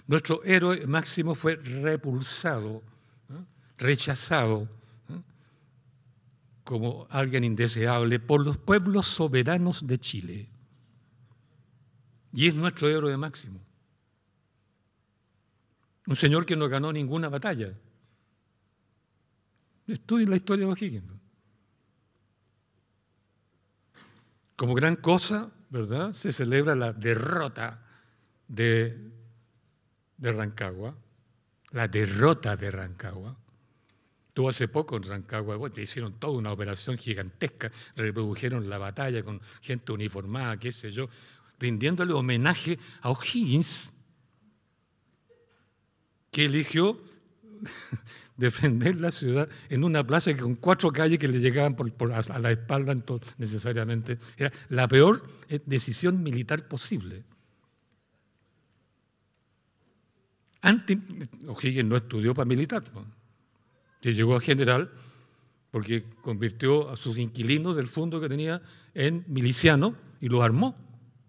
Speaker 3: Nuestro héroe máximo fue repulsado, ¿eh? rechazado ¿eh? como alguien indeseable por los pueblos soberanos de Chile. Y es nuestro héroe máximo. Un señor que no ganó ninguna batalla. Estudien la historia de O'Higgins. Como gran cosa, ¿verdad? Se celebra la derrota de, Rancagua, la derrota de Rancagua. Tuvo hace poco en Rancagua, bueno, hicieron toda una operación gigantesca, reprodujeron la batalla con gente uniformada, qué sé yo, rindiéndole homenaje a O'Higgins, que eligió defender la ciudad en una plaza con cuatro calles que le llegaban a, la espalda necesariamente. Era la peor eh, decisión militar posible. Antes, O'Higgins no estudió para militar, que llegó a general porque convirtió a sus inquilinos del fondo que tenía en miliciano y los armó.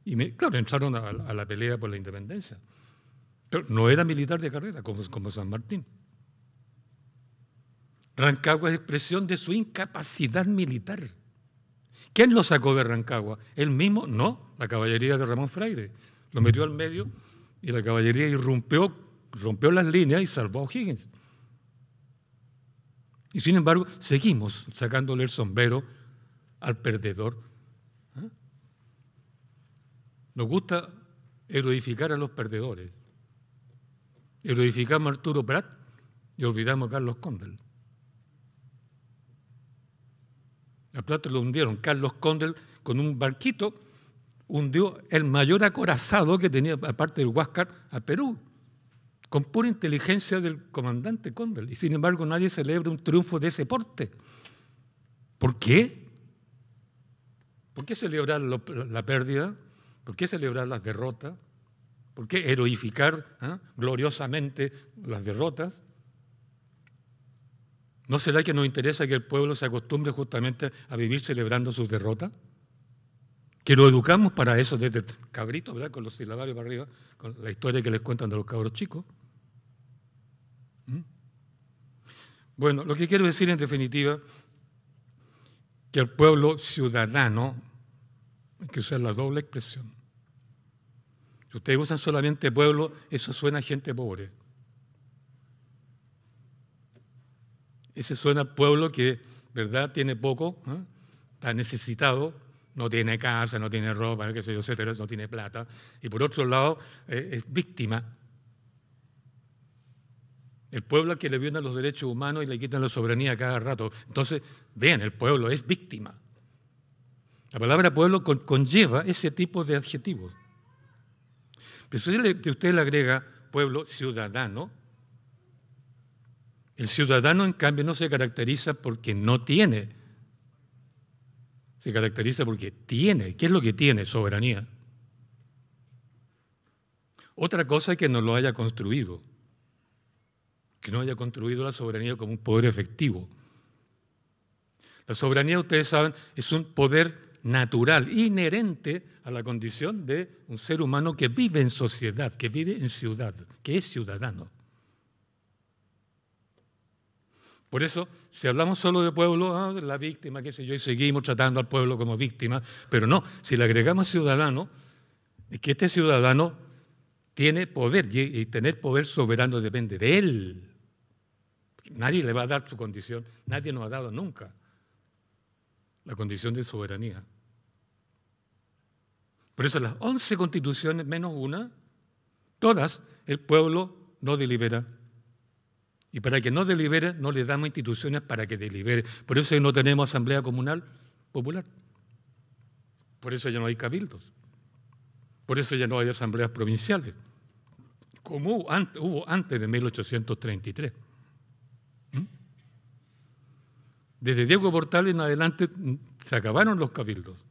Speaker 3: Y claro, entraron a, la pelea por la independencia. Pero no era militar de carrera como, San Martín. Rancagua es expresión de su incapacidad militar. ¿Quién lo sacó de Rancagua? ¿Él mismo? No, la caballería de Ramón Freire. Lo metió al medio y la caballería irrumpió, rompió las líneas y salvó a O'Higgins. Y sin embargo, seguimos sacándole el sombrero al perdedor. Nos gusta heroificar a los perdedores. Heroificamos a Arturo Prat y olvidamos a Carlos Condel. La plata lo hundieron. Carlos Condel, con un barquito, hundió el mayor acorazado que tenía, aparte del Huáscar, a Perú, con pura inteligencia del comandante Condel. Y sin embargo, nadie celebra un triunfo de ese porte. ¿Por qué? ¿Por qué celebrar la pérdida? ¿Por qué celebrar las derrotas? ¿Por qué heroificar ah, gloriosamente las derrotas? ¿No será que nos interesa que el pueblo se acostumbre justamente a vivir celebrando sus derrotas? que lo educamos para eso desde cabrito, ¿verdad? Con los silabarios para arriba, con la historia que les cuentan de los cabros chicos. ¿Mm? Bueno, lo que quiero decir en definitiva, que el pueblo ciudadano, hay que usar la doble expresión. Si ustedes usan solamente pueblo, eso suena a gente pobre. Ese suena a pueblo que, ¿verdad?, tiene poco, ¿eh? está necesitado, no tiene casa, no tiene ropa, qué sé yo, etcétera, no tiene plata. Y por otro lado, eh, es víctima. El pueblo al que le violan los derechos humanos y le quitan la soberanía cada rato. Entonces, vean, el pueblo es víctima. La palabra pueblo conlleva ese tipo de adjetivos. Pero si usted le agrega pueblo ciudadano, el ciudadano en cambio no se caracteriza porque no tiene se caracteriza porque tiene. ¿Qué es lo que tiene? Soberanía. Otra cosa es que no lo haya construido, que no haya construido la soberanía como un poder efectivo. La soberanía, ustedes saben, es un poder natural, inherente a la condición de un ser humano que vive en sociedad, que vive en ciudad, que es ciudadano. Por eso, si hablamos solo de pueblo, ah, la víctima, qué sé yo, y seguimos tratando al pueblo como víctima, pero no, si le agregamos ciudadano, es que este ciudadano tiene poder y tener poder soberano depende de él. Nadie le va a dar su condición, nadie nos ha dado nunca la condición de soberanía. Por eso las 11 constituciones menos una, todas el pueblo no delibera y para que no delibere, no le damos instituciones para que delibere. Por eso no tenemos asamblea comunal popular. Por eso ya no hay cabildos. Por eso ya no hay asambleas provinciales, como hubo antes de 1833. ¿Mm? Desde Diego Portales en adelante mm, se acabaron los cabildos.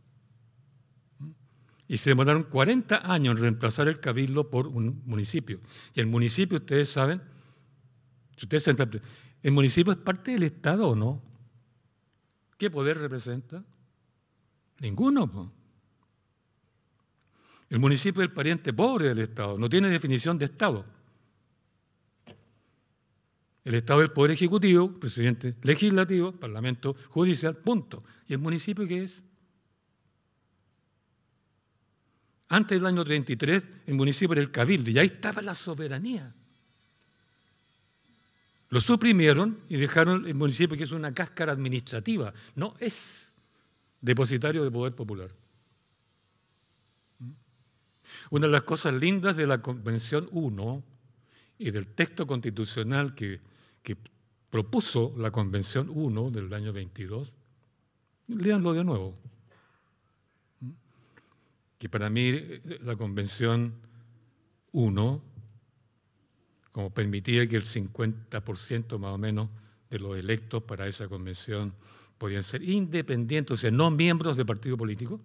Speaker 3: Y se demoraron 40 años en reemplazar el cabildo por un municipio. Y el municipio, ustedes saben, ¿el municipio es parte del Estado o no? ¿Qué poder representa? Ninguno. El municipio es el pariente pobre del Estado, no tiene definición de Estado. El Estado es el poder ejecutivo, presidente legislativo, parlamento judicial, punto. ¿Y el municipio qué es? Antes del año 33, el municipio era el cabildo y ahí estaba la soberanía. Lo suprimieron y dejaron el municipio que es una cáscara administrativa, no es depositario de poder popular. Una de las cosas lindas de la Convención 1 y del texto constitucional que, propuso la Convención 1 del año 22, léanlo de nuevo. Que para mí eh, la Convención 1 como permitía que el 50% más o menos de los electos para esa convención podían ser independientes, o sea, no miembros de partido político.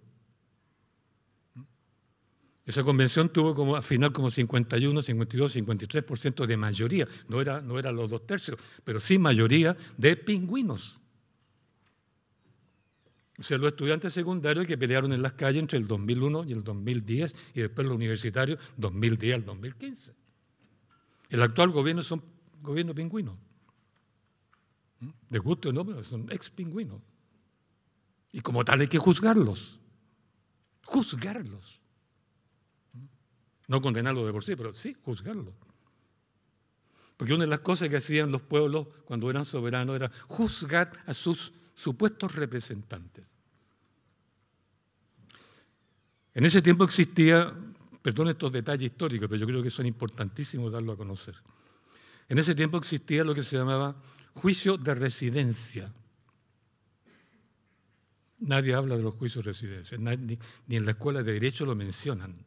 Speaker 3: Esa convención tuvo como, al final como 51, 52, 53% de mayoría, no era, no era los dos tercios, pero sí mayoría de pingüinos. O sea, los estudiantes secundarios que pelearon en las calles entre el 2001 y el 2010 y después los universitarios 2010 al 2015. El actual gobierno es un gobierno pingüino. ¿Mm? De gusto no, pero son ex pingüinos. Y como tal hay que juzgarlos. Juzgarlos. ¿Mm? No condenarlos de por sí, pero sí juzgarlos. Porque una de las cosas que hacían los pueblos cuando eran soberanos era juzgar a sus supuestos representantes. En ese tiempo existía Perdón estos detalles históricos, pero yo creo que son importantísimos darlo a conocer. En ese tiempo existía lo que se llamaba juicio de residencia. Nadie habla de los juicios de residencia, ni, en la escuela de derecho lo mencionan.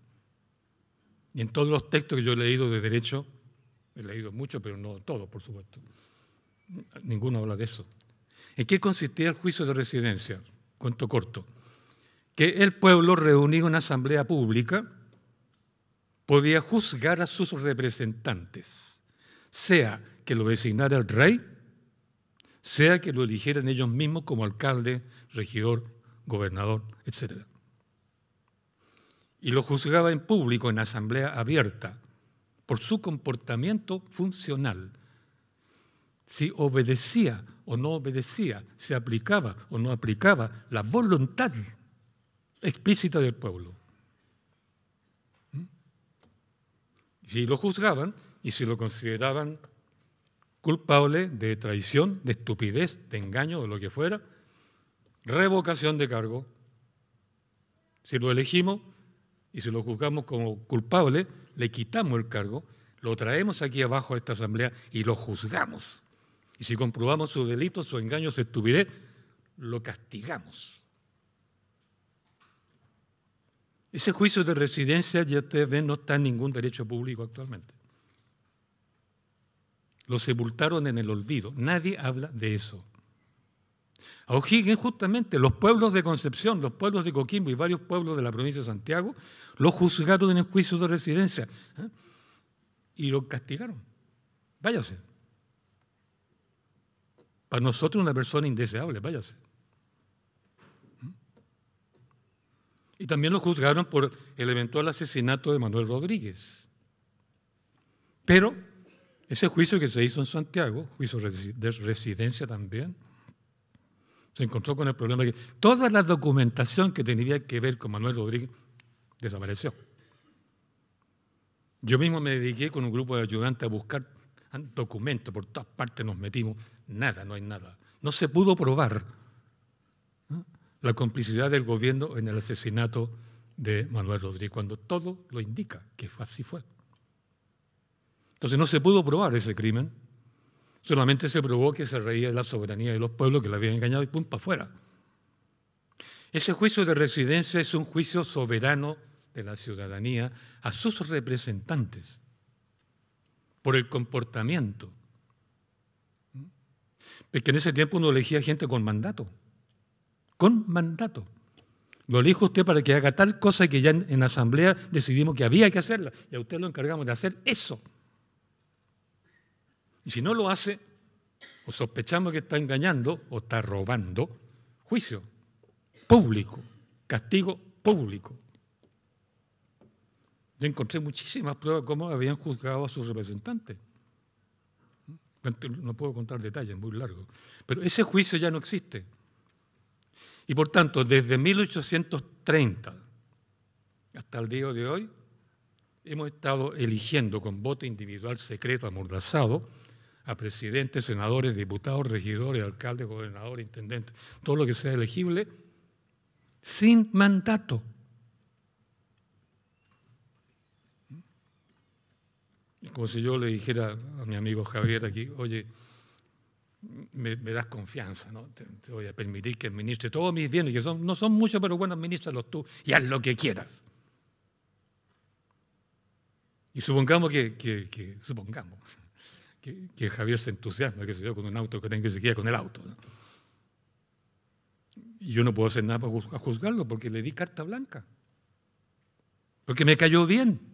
Speaker 3: Ni en todos los textos que yo he leído de derecho, he leído mucho, pero no todos, por supuesto. Ninguno habla de eso. ¿En qué consistía el juicio de residencia? Cuento corto. Que el pueblo reunía una asamblea pública podía juzgar a sus representantes, sea que lo designara el rey, sea que lo eligieran ellos mismos como alcalde, regidor, gobernador, etc. y lo juzgaba en público, en asamblea abierta, por su comportamiento funcional. Si obedecía o no obedecía, si aplicaba o no aplicaba la voluntad explícita del pueblo. ¿Mm? Si lo juzgaban y si lo consideraban culpable de traición, de estupidez, de engaño, de lo que fuera, revocación de cargo. Si lo elegimos y si lo juzgamos como culpable, le quitamos el cargo, lo traemos aquí abajo a esta asamblea y lo juzgamos. Y si comprobamos su delito, su engaño, su estupidez, lo castigamos. Ese juicio de residencia, ya ustedes ven, no está en ningún derecho público actualmente. Lo sepultaron en el olvido. Nadie habla de eso. A O'Higgins, justamente, los pueblos de Concepción, los pueblos de Coquimbo y varios pueblos de la provincia de Santiago, lo juzgaron en el juicio de residencia ¿eh? y lo castigaron. Váyase. Para nosotros una persona indeseable, váyase. Y también lo juzgaron por el eventual asesinato de Manuel Rodríguez. Pero ese juicio que se hizo en Santiago, juicio de residencia también, se encontró con el problema de que toda la documentación que tenía que ver con Manuel Rodríguez desapareció. Yo mismo me dediqué con un grupo de ayudantes a buscar documentos, por todas partes nos metimos, nada, no hay nada. No se pudo probar la complicidad del gobierno en el asesinato de Manuel Rodríguez, cuando todo lo indica que así fue. Entonces no se pudo probar ese crimen, solamente se probó que se reía de la soberanía de los pueblos que le habían engañado y pum, para afuera. Ese juicio de residencia es un juicio soberano de la ciudadanía a sus representantes por el comportamiento. Porque en ese tiempo uno elegía gente con mandato, con mandato. Lo elijo usted para que haga tal cosa que ya en, en asamblea decidimos que había que hacerla y a usted lo encargamos de hacer eso. Y si no lo hace, o sospechamos que está engañando o está robando, juicio público, castigo público. Yo encontré muchísimas pruebas de cómo habían juzgado a sus representantes. No puedo contar detalles, muy largo. Pero ese juicio ya no existe. Y por tanto, desde 1830 hasta el día de hoy, hemos estado eligiendo con voto individual secreto amordazado a presidentes, senadores, diputados, regidores, alcaldes, gobernadores, intendentes, todo lo que sea elegible, sin mandato. Como si yo le dijera a mi amigo Javier aquí, oye, me, das confianza, ¿no? Te, voy a permitir que administre todos mis bienes, que son, no son muchos, pero bueno, administralos tú y haz lo que quieras. Y supongamos que, que supongamos, que, Javier se entusiasma, que se yo, con un auto que tenga que se con el auto. Y yo no puedo hacer nada para juzgarlo porque le di carta blanca. Porque me cayó bien.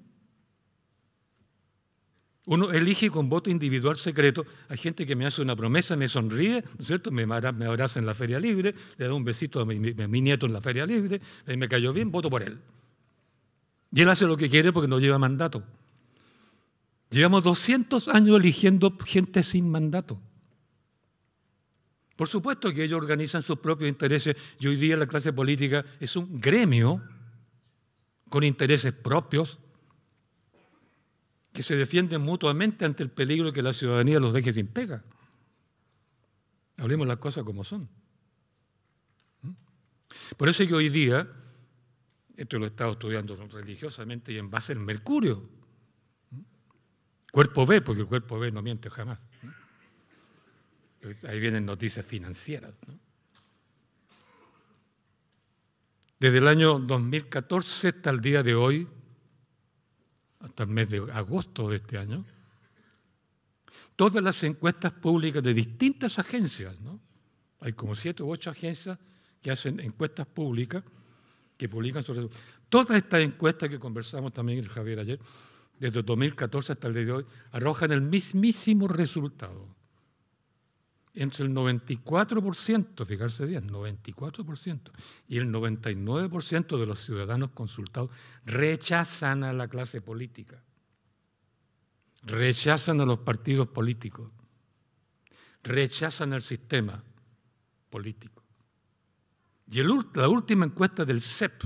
Speaker 3: Uno elige con voto individual secreto a gente que me hace una promesa, me sonríe, ¿no es cierto? Me, abraza en la feria libre, le da un besito a mi, mi nieto en la feria libre, me cayó bien, voto por él. Y él hace lo que quiere porque no lleva mandato. Llevamos 200 años eligiendo gente sin mandato. Por supuesto que ellos organizan sus propios intereses y hoy día la clase política es un gremio con intereses propios que se defienden mutuamente ante el peligro de que la ciudadanía los deje sin pega. Hablemos las cosas como son. ¿Mm? Por eso es que hoy día, esto lo he estado estudiando religiosamente y en base al Mercurio, Cuerpo B, porque el cuerpo B no miente jamás. Pues ahí vienen noticias financieras. Desde el año 2014 hasta el día de hoy, hasta el mes de agosto de este año, todas las encuestas públicas de distintas agencias, ¿no? hay como siete u ocho agencias que hacen encuestas públicas, que publican sobre. Todas estas encuestas que conversamos también el Javier ayer, desde 2014 hasta el día de hoy, arrojan el mismísimo resultado. Entre el 94%, fijarse bien, 94%, y el 99% de los ciudadanos consultados rechazan a la clase política, rechazan a los partidos políticos, rechazan al sistema político. Y la última encuesta del CEP,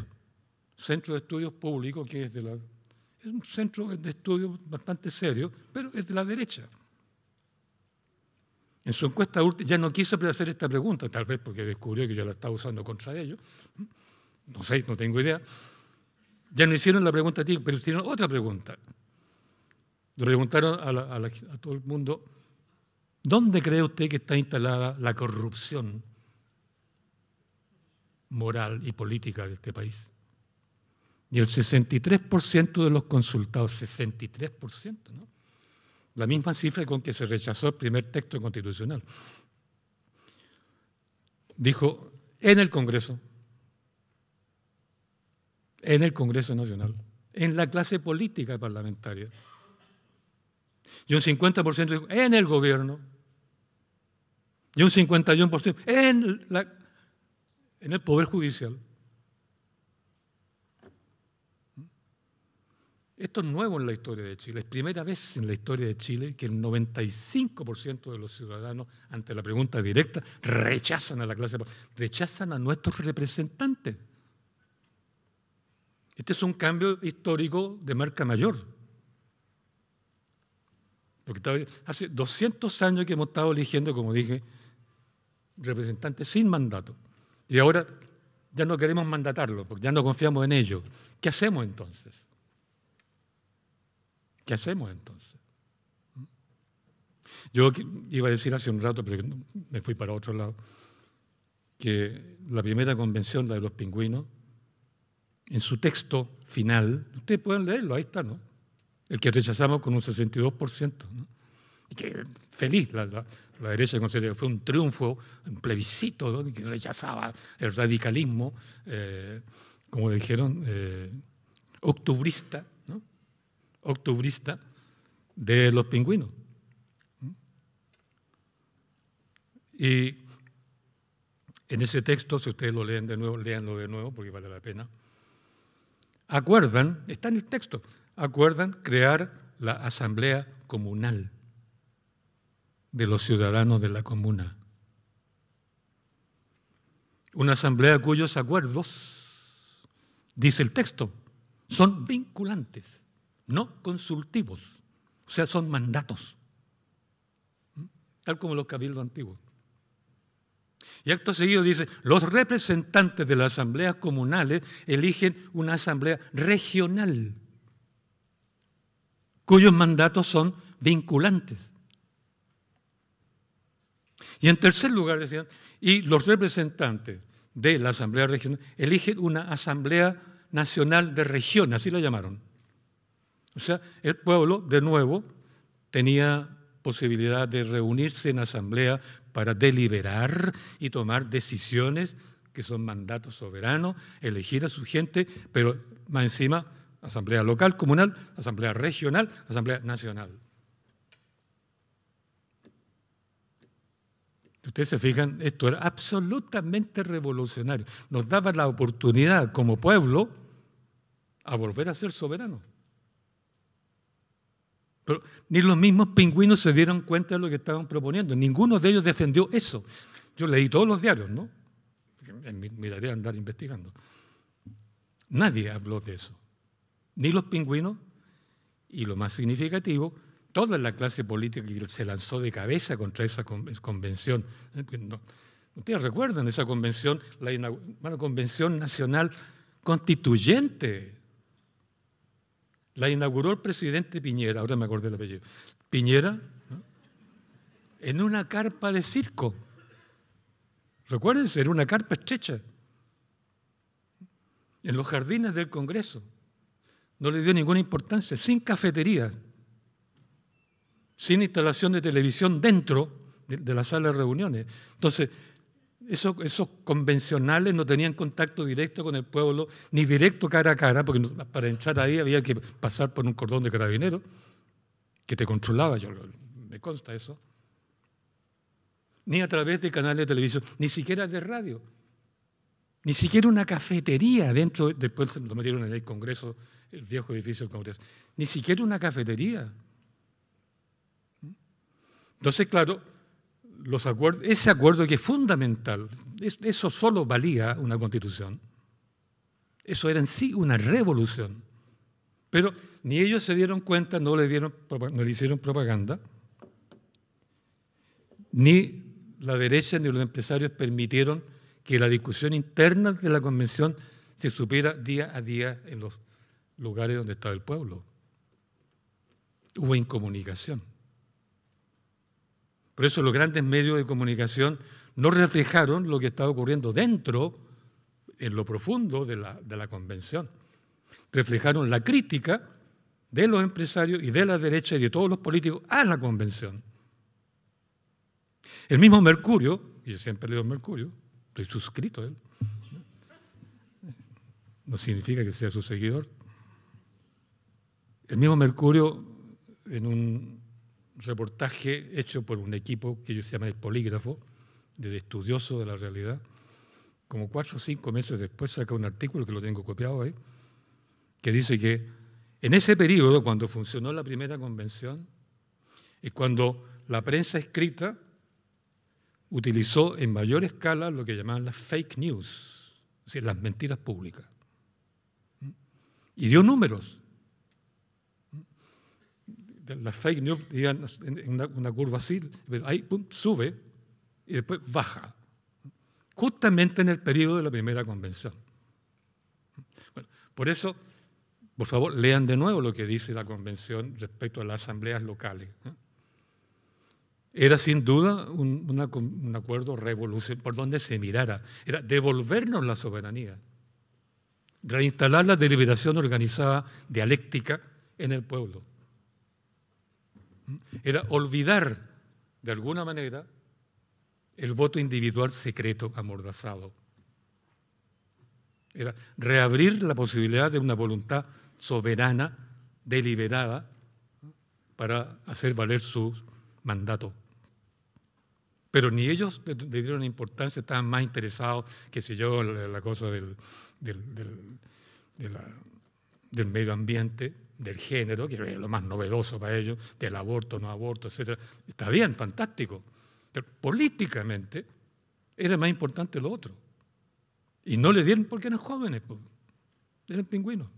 Speaker 3: Centro de Estudios Públicos, que es, de la, es un centro de estudios bastante serio, pero es de la derecha. En su encuesta ya no quiso hacer esta pregunta, tal vez porque descubrió que yo la estaba usando contra ellos. No sé, no tengo idea. Ya no hicieron la pregunta a ti, pero hicieron otra pregunta. Le preguntaron a, todo el mundo, ¿dónde cree usted que está instalada la corrupción moral y política de este país? Y el 63% de los consultados, 63%, ¿no? La misma cifra con que se rechazó el primer texto constitucional. Dijo, en el Congreso, en el Congreso Nacional, en la clase política parlamentaria. Y un 50% dijo, en el gobierno. Y un 51% en, en el Poder Judicial. Esto es nuevo en la historia de Chile. Es primera vez en la historia de Chile que el 95% de los ciudadanos, ante la pregunta directa, rechazan a la clase, rechazan a nuestros representantes. Este es un cambio histórico de marca mayor. Porque hace 200 años que hemos estado eligiendo, como dije, representantes sin mandato. Y ahora ya no queremos mandatarlos, porque ya no confiamos en ellos. ¿Qué hacemos entonces? ¿Qué hacemos entonces? Yo iba a decir hace un rato, pero me fui para otro lado, que la primera convención, la de los pingüinos, en su texto final, ustedes pueden leerlo, ahí está, ¿no? El que rechazamos con un 62%, ¿no? Y que feliz, la, derecha considera que fue un triunfo, un plebiscito, ¿no? que rechazaba el radicalismo, eh, como dijeron, eh, octubrista, octubrista de los pingüinos. Y en ese texto, si ustedes lo leen de nuevo, léanlo de nuevo porque vale la pena, acuerdan, está en el texto, acuerdan crear la asamblea comunal de los ciudadanos de la comuna. Una asamblea cuyos acuerdos, dice el texto, son vinculantes no consultivos, o sea, son mandatos, tal como los cabildos antiguos. Y acto seguido dice, los representantes de las asambleas comunales eligen una asamblea regional, cuyos mandatos son vinculantes. Y en tercer lugar decían, y los representantes de la asamblea regional eligen una asamblea nacional de región, así la llamaron o sea, el pueblo, de nuevo, tenía posibilidad de reunirse en asamblea para deliberar y tomar decisiones que son mandatos soberanos, elegir a su gente, pero más encima, asamblea local, comunal, asamblea regional, asamblea nacional. Ustedes se fijan, esto era absolutamente revolucionario. Nos daba la oportunidad como pueblo a volver a ser soberanos. Pero ni los mismos pingüinos se dieron cuenta de lo que estaban proponiendo. Ninguno de ellos defendió eso. Yo leí todos los diarios, ¿no? En mi, mi andar investigando. Nadie habló de eso. Ni los pingüinos, y lo más significativo, toda la clase política que se lanzó de cabeza contra esa convención. Ustedes recuerdan esa convención, la convención nacional constituyente la inauguró el presidente Piñera, ahora me acordé el apellido. Piñera, en una carpa de circo. Recuérdense, era una carpa estrecha. En los jardines del Congreso. No le dio ninguna importancia, sin cafetería, sin instalación de televisión dentro de, de la sala de reuniones. Entonces, esos, convencionales no tenían contacto directo con el pueblo, ni directo cara a cara, porque para entrar ahí había que pasar por un cordón de carabineros que te controlaba, yo, me consta eso. ni a través de canales de televisión, ni siquiera de radio, ni siquiera una cafetería dentro, después lo metieron en el Congreso, el viejo edificio del Congreso, ni siquiera una cafetería. Entonces, claro, los acuerdos, ese acuerdo que es fundamental, eso solo valía una constitución. Eso era en sí una revolución. Pero ni ellos se dieron cuenta, no le, dieron, no le hicieron propaganda, ni la derecha ni los empresarios permitieron que la discusión interna de la convención se supiera día a día en los lugares donde estaba el pueblo. Hubo incomunicación. Por eso los grandes medios de comunicación no reflejaron lo que estaba ocurriendo dentro, en lo profundo de la, de la convención. Reflejaron la crítica de los empresarios y de la derecha y de todos los políticos a la convención. El mismo Mercurio, y yo siempre leo Mercurio, estoy suscrito a él, no significa que sea su seguidor. El mismo Mercurio, en un reportaje hecho por un equipo que ellos llaman el polígrafo, de estudioso de la realidad, como cuatro o cinco meses después saca un artículo que lo tengo copiado ahí, que dice que en ese periodo, cuando funcionó la primera convención, es cuando la prensa escrita utilizó en mayor escala lo que llamaban las fake news, es decir, las mentiras públicas. Y dio números. Las fake news iban en una, curva así, ahí sube y después baja. Justamente en el periodo de la primera convención. por eso, por favor, lean de nuevo lo que dice la convención respecto a las asambleas locales. Era sin duda un, acuerdo revolucionario por donde se mirara. Era devolvernos la soberanía, reinstalar la deliberación organizada dialéctica en el pueblo. Era olvidar, de alguna manera, el voto individual secreto amordazado. Era reabrir la posibilidad de una voluntad soberana, deliberada, para hacer valer su mandato. Pero ni ellos le dieron importancia, estaban más interesados, que si yo, la, cosa del, del, medio ambiente, del género, que es lo más novedoso para ellos, del aborto, no aborto, etc. Está bien, fantástico. Pero políticamente era más importante lo otro. Y no le dieron porque eran jóvenes, eran pingüinos.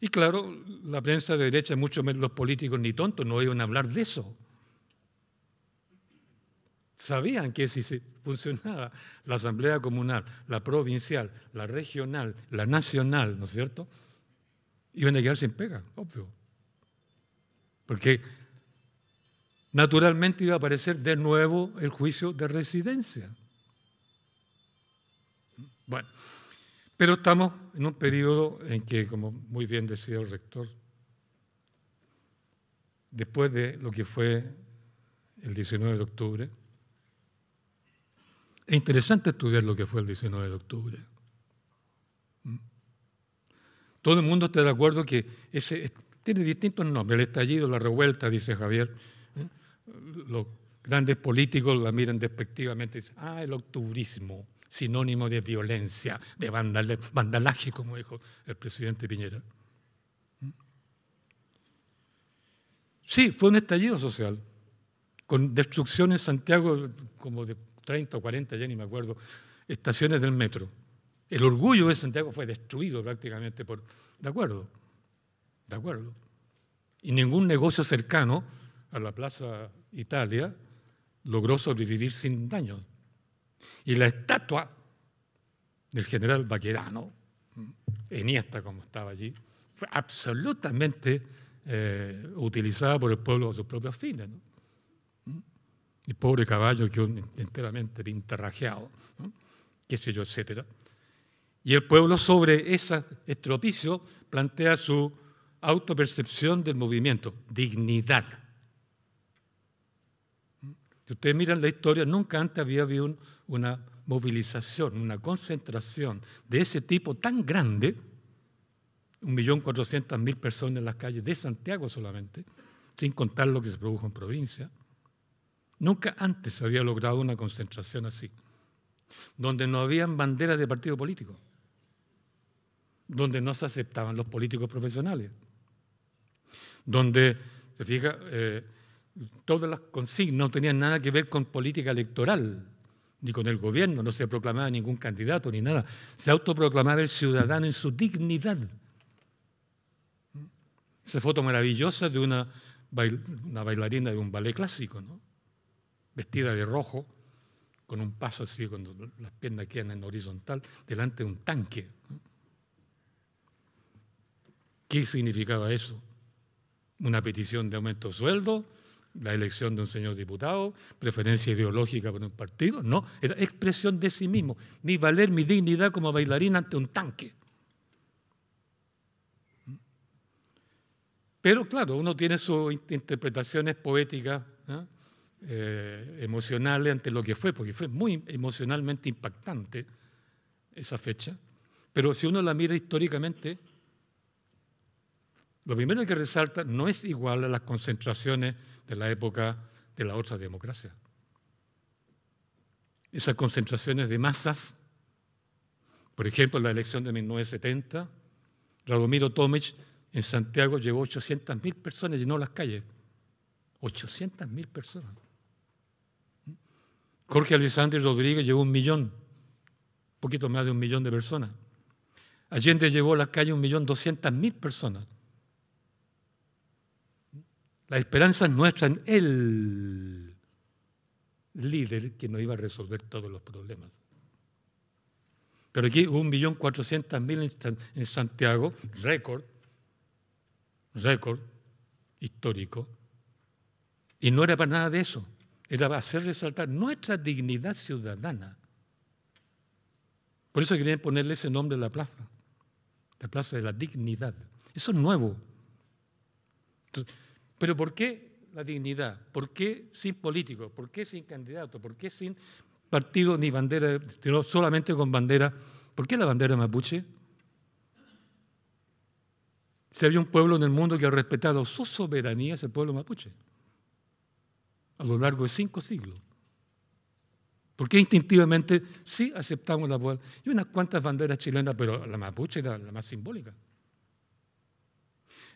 Speaker 3: Y claro, la prensa de derecha, mucho menos los políticos ni tontos, no iban a hablar de eso. Sabían que si funcionaba la asamblea comunal, la provincial, la regional, la nacional, ¿no es cierto? Iban a quedar sin pega, obvio. Porque naturalmente iba a aparecer de nuevo el juicio de residencia. Bueno, pero estamos en un periodo en que, como muy bien decía el rector, después de lo que fue el 19 de octubre, es interesante estudiar lo que fue el 19 de octubre. Todo el mundo está de acuerdo que ese tiene distintos nombres, el estallido, la revuelta, dice Javier. ¿eh? Los grandes políticos la miran despectivamente y dicen, ah, el octubrismo, sinónimo de violencia, de vandalaje, como dijo el presidente Piñera. ¿Mm? Sí, fue un estallido social, con destrucción en Santiago como de 30 o 40, ya ni me acuerdo, estaciones del metro. El orgullo de Santiago fue destruido prácticamente por... De acuerdo, de acuerdo. Y ningún negocio cercano a la Plaza Italia logró sobrevivir sin daño. Y la estatua del general Baquedano, Eniesta como estaba allí, fue absolutamente eh, utilizada por el pueblo a sus propios fines. ¿no? el pobre caballo quedó enteramente pintarrajeado, qué sé yo, etc. Y el pueblo sobre ese estropicio plantea su autopercepción del movimiento, dignidad. Si ustedes miran la historia, nunca antes había habido una movilización, una concentración de ese tipo tan grande, 1.400.000 personas en las calles de Santiago solamente, sin contar lo que se produjo en provincia Nunca antes se había logrado una concentración así, donde no habían banderas de partido político, donde no se aceptaban los políticos profesionales, donde, se fija, eh, todas las consignas no tenían nada que ver con política electoral, ni con el gobierno, no se proclamaba ningún candidato ni nada, se autoproclamaba el ciudadano en su dignidad. Esa foto maravillosa de una, bailarina de un ballet clásico, vestida de rojo, con un paso así, cuando las piernas quedan en horizontal, delante de un tanque. ¿Qué significaba eso? Una petición de aumento de sueldo, la elección de un señor diputado, preferencia ideológica por un partido, no, era expresión de sí mismo, mi valer, mi dignidad como bailarina ante un tanque. Pero claro, uno tiene sus interpretaciones poéticas eh, emocionales ante lo que fue, porque fue muy emocionalmente impactante esa fecha. Pero si uno la mira históricamente, lo primero que resalta no es igual a las concentraciones de la época de la otra democracia. Esas concentraciones de masas, por ejemplo, en la elección de 1970, Radomiro Tomic en Santiago llevó 800.000 personas, llenó las calles. 800.000 personas. Jorge Alessandro Rodríguez llevó un millón, un poquito más de un millón de personas. Allende llevó a la calle un millón doscientas mil personas. La esperanza nuestra en el líder que nos iba a resolver todos los problemas. Pero aquí hubo un millón cuatrocientas mil en Santiago, récord, récord histórico, y no era para nada de eso era hacer resaltar nuestra dignidad ciudadana. Por eso querían ponerle ese nombre a la plaza, la plaza de la dignidad. Eso es nuevo. Pero ¿por qué la dignidad? ¿Por qué sin político? ¿Por qué sin candidato? ¿Por qué sin partido ni bandera, sino solamente con bandera? ¿Por qué la bandera mapuche? Si había un pueblo en el mundo que ha respetado su soberanía, es el pueblo mapuche a lo largo de cinco siglos. Porque instintivamente sí aceptamos la voz. Y unas cuantas banderas chilenas, pero la mapuche era la más simbólica.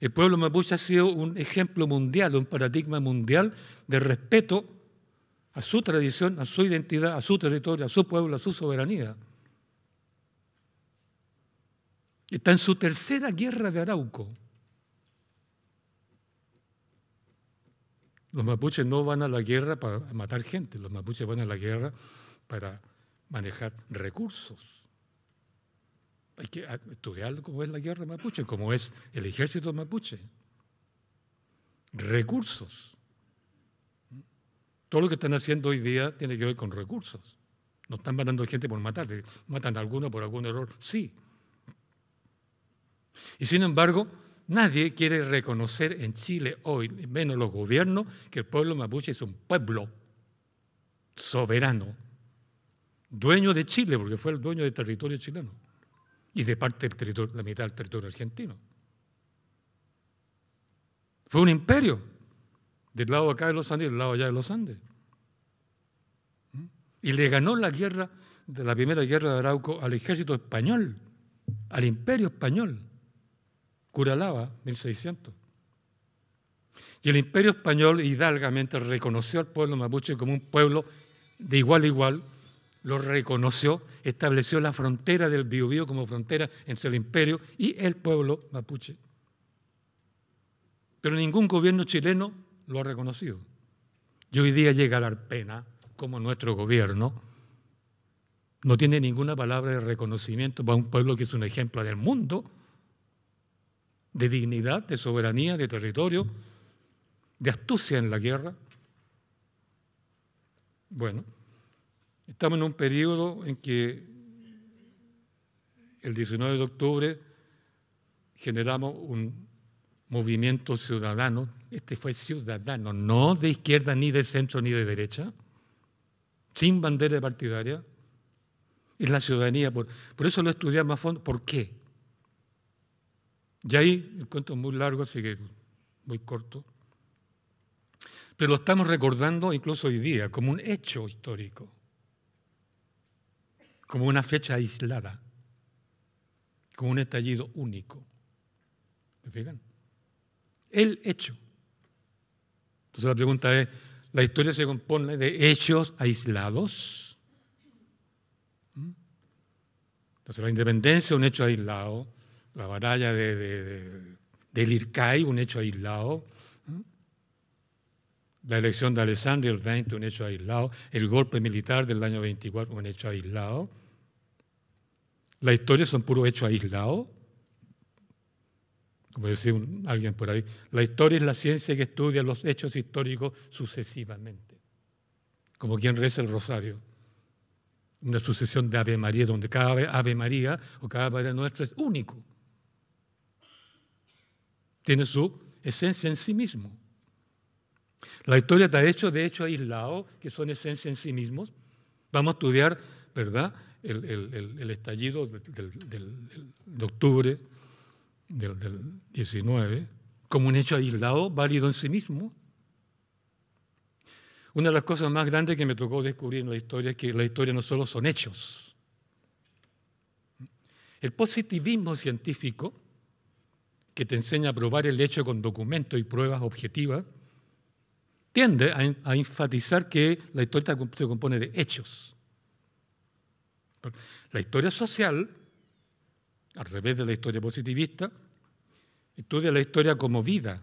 Speaker 3: El pueblo mapuche ha sido un ejemplo mundial, un paradigma mundial de respeto a su tradición, a su identidad, a su territorio, a su pueblo, a su soberanía. Está en su tercera guerra de Arauco. Los mapuches no van a la guerra para matar gente, los mapuches van a la guerra para manejar recursos. Hay que estudiar cómo es la guerra mapuche, cómo es el ejército mapuche. Recursos. Todo lo que están haciendo hoy día tiene que ver con recursos. No están matando gente por matarse, matan a alguno por algún error, sí. Y sin embargo, Nadie quiere reconocer en Chile hoy, menos los gobiernos, que el pueblo mapuche es un pueblo soberano, dueño de Chile, porque fue el dueño del territorio chileno y de parte del territorio, la mitad del territorio argentino. Fue un imperio, del lado acá de los Andes y del lado allá de los Andes. ¿Mm? Y le ganó la guerra, de la primera guerra de Arauco, al ejército español, al imperio español. Curalaba, 1600. Y el imperio español hidalgamente reconoció al pueblo mapuche como un pueblo de igual a igual, lo reconoció, estableció la frontera del Biobío como frontera entre el imperio y el pueblo mapuche. Pero ningún gobierno chileno lo ha reconocido. Y hoy día llega a dar pena como nuestro gobierno no tiene ninguna palabra de reconocimiento para un pueblo que es un ejemplo del mundo de dignidad, de soberanía, de territorio, de astucia en la guerra. Bueno, estamos en un periodo en que el 19 de octubre generamos un movimiento ciudadano, este fue ciudadano, no de izquierda, ni de centro, ni de derecha, sin bandera partidaria, es la ciudadanía. Por, eso lo estudiamos a fondo. ¿Por qué? Y ahí, el cuento es muy largo, así que muy corto. pero lo estamos recordando incluso hoy día como un hecho histórico, como una fecha aislada, como un estallido único. ¿Me fijan? El hecho. Entonces la pregunta es, ¿la historia se compone de hechos aislados? ¿Mm? Entonces la independencia un hecho aislado, la batalla de, del Ircay, un hecho aislado, ¿Mm? la elección de Alessandria el 20, un hecho aislado, el golpe militar del año 24, un hecho aislado. La historia son puros hechos aislados como decía alguien por ahí, la historia es la ciencia que estudia los hechos históricos sucesivamente, como quien reza el rosario. Una sucesión de Ave María, donde cada Ave María o cada Padre Nuestro es único. Tiene su esencia en sí mismo. La historia está hecha de hechos aislados, que son esencia en sí mismos. Vamos a estudiar, ¿verdad?, el, estallido de octubre del, 19 como un hecho aislado, válido en sí mismo. Una de las cosas más grandes que me tocó descubrir en la historia es que la historia no solo son hechos. El positivismo científico, que te enseña a probar el hecho con documentos y pruebas objetivas, tiende a, a enfatizar que la historia se compone de hechos. La historia social al revés de la historia positivista, estudia la historia como vida.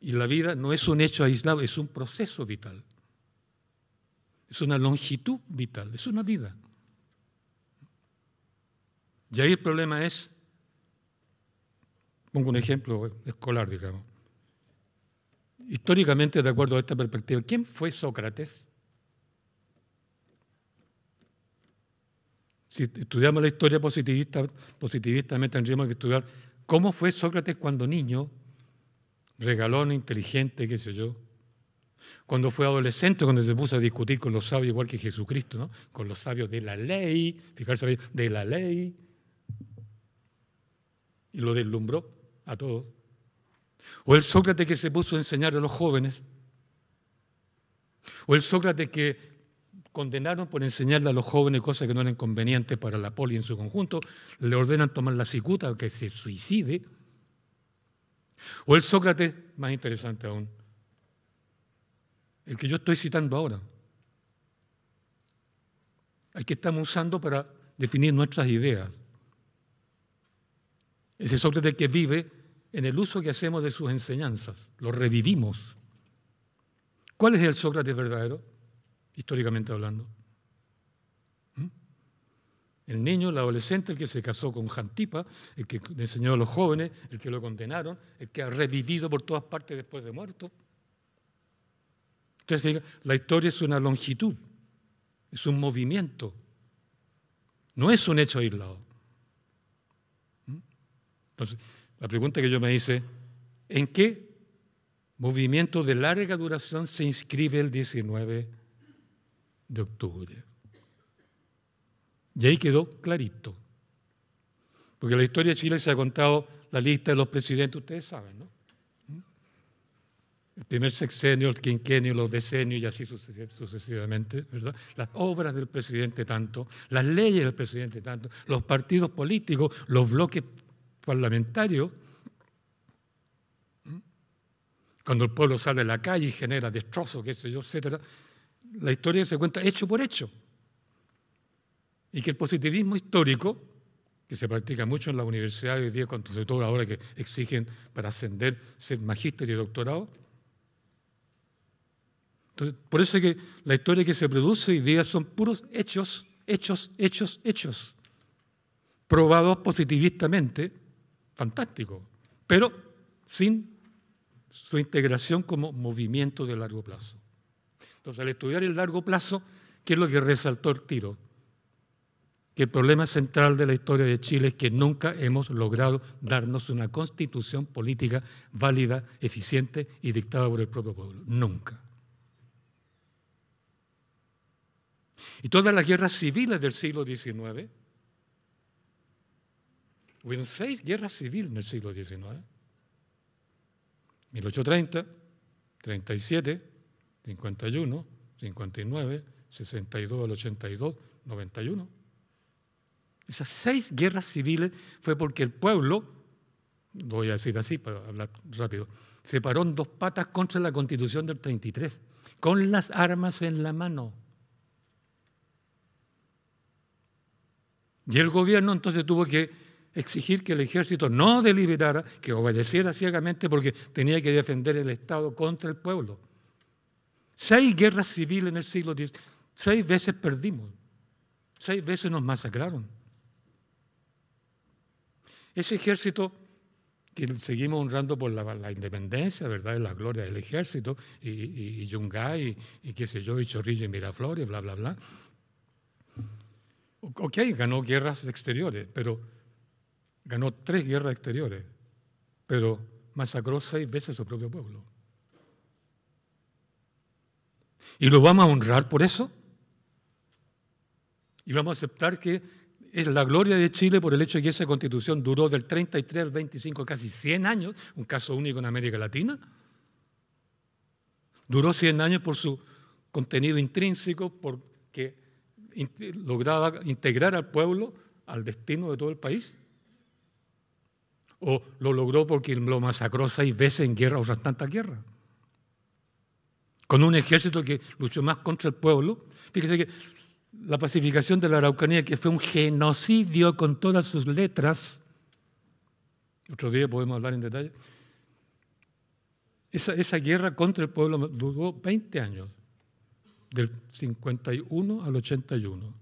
Speaker 3: Y la vida no es un hecho aislado, es un proceso vital. Es una longitud vital, es una vida. Y ahí el problema es, pongo un ejemplo escolar, digamos. Históricamente, de acuerdo a esta perspectiva, ¿quién fue Sócrates? Si estudiamos la historia positivista, positivistamente tendríamos que estudiar cómo fue Sócrates cuando niño, regalón, inteligente, qué sé yo. Cuando fue adolescente, cuando se puso a discutir con los sabios, igual que Jesucristo, ¿no? con los sabios de la ley, fijarse de la ley, y lo deslumbró a todos. O el Sócrates que se puso a enseñar a los jóvenes, o el Sócrates que condenaron por enseñarle a los jóvenes cosas que no eran convenientes para la poli en su conjunto, le ordenan tomar la cicuta que se suicide. O el Sócrates, más interesante aún, el que yo estoy citando ahora, el que estamos usando para definir nuestras ideas. Ese Sócrates que vive en el uso que hacemos de sus enseñanzas, lo revivimos. ¿Cuál es el Sócrates verdadero? Históricamente hablando. ¿Mm? El niño, el adolescente, el que se casó con Jantipa, el que enseñó a los jóvenes, el que lo condenaron, el que ha revivido por todas partes después de muerto. Entonces, la historia es una longitud, es un movimiento, no es un hecho aislado. ¿Mm? Entonces, la pregunta que yo me hice, ¿en qué movimiento de larga duración se inscribe el 19 de octubre. Y ahí quedó clarito. Porque la historia de Chile se ha contado la lista de los presidentes, ustedes saben, ¿no? El primer sexenio, el quinquenio, los decenios y así sucesivamente, ¿verdad? Las obras del presidente tanto, las leyes del presidente tanto, los partidos políticos, los bloques parlamentarios. Cuando el pueblo sale a la calle y genera destrozos, qué sé yo, etcétera, la historia se cuenta hecho por hecho. Y que el positivismo histórico, que se practica mucho en la universidad hoy día, sobre todo ahora que exigen para ascender ser magíster y doctorado. Entonces, por eso es que la historia que se produce hoy día son puros hechos, hechos, hechos, hechos, probados positivistamente, fantástico, pero sin su integración como movimiento de largo plazo. Entonces, al estudiar el largo plazo, ¿qué es lo que resaltó el tiro? Que el problema central de la historia de Chile es que nunca hemos logrado darnos una constitución política válida, eficiente y dictada por el propio pueblo. Nunca. Y todas las guerras civiles del siglo XIX, hubo seis guerras civiles en el siglo XIX. 1830, 37, 51, 59, 62 al 82, 91. Esas seis guerras civiles fue porque el pueblo, voy a decir así para hablar rápido, se paró en dos patas contra la constitución del 33, con las armas en la mano. Y el gobierno entonces tuvo que exigir que el ejército no deliberara, que obedeciera ciegamente porque tenía que defender el Estado contra el pueblo. Seis guerras civiles en el siglo X, seis veces perdimos, seis veces nos masacraron. Ese ejército que seguimos honrando por la, independencia, ¿verdad? la gloria del ejército, y, y, Yungay, y, qué sé yo, y Chorrillo y Miraflores, bla, bla, bla. Ok, ganó guerras exteriores, pero ganó tres guerras exteriores, pero masacró seis veces a su propio pueblo. ¿Y lo vamos a honrar por eso? ¿Y vamos a aceptar que es la gloria de Chile por el hecho de que esa constitución duró del 33 al 25, casi 100 años, un caso único en América Latina. Duró 100 años por su contenido intrínseco, porque lograba integrar al pueblo al destino de todo el país. O lo logró porque lo masacró seis veces en guerra, otras tantas guerras. Con un ejército que luchó más contra el pueblo. Fíjese que la pacificación de la Araucanía, que fue un genocidio con todas sus letras, otro día podemos hablar en detalle, esa, guerra contra el pueblo duró 20 años, del 51 al 81,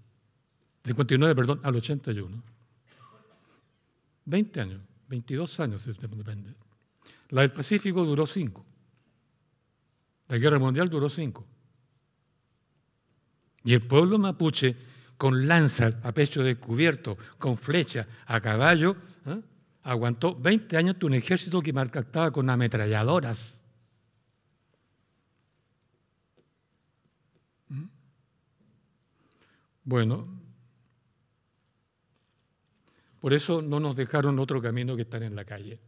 Speaker 3: 59, perdón, al 81. 20 años, 22 años, depende. La del Pacífico duró 5. La guerra mundial duró 5. Y el pueblo mapuche, con lanza a pecho descubierto, con flecha a caballo, ¿eh? aguantó 20 años un ejército que maltrataba con ametralladoras. ¿Mm? Bueno, por eso no nos dejaron otro camino que estar en la calle.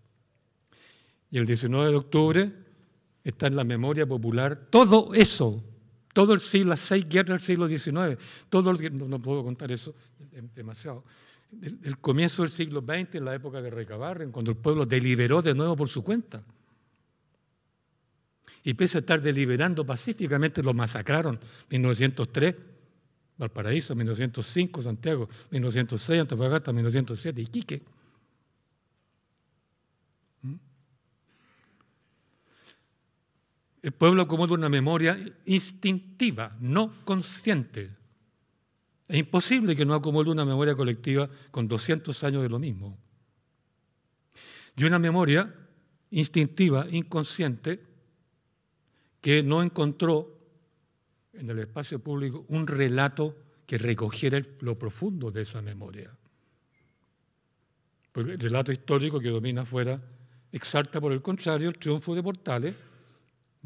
Speaker 3: Y el 19 de octubre está en la memoria popular todo eso todo el siglo, las seis guerras del siglo XIX, todo el, no, puedo contar eso demasiado. El, comienzo del siglo XX, en la época de Recabarren, cuando el pueblo deliberó de nuevo por su cuenta. Y pese a estar deliberando pacíficamente, lo masacraron. 1903, Valparaíso, 1905, Santiago, 1906, Antofagasta, 1907, Iquique. El pueblo acomoda una memoria instintiva, no consciente. Es imposible que no acumule una memoria colectiva con 200 años de lo mismo. Y una memoria instintiva, inconsciente, que no encontró en el espacio público un relato que recogiera lo profundo de esa memoria. Porque el relato histórico que domina afuera exalta, por el contrario, el triunfo de Portales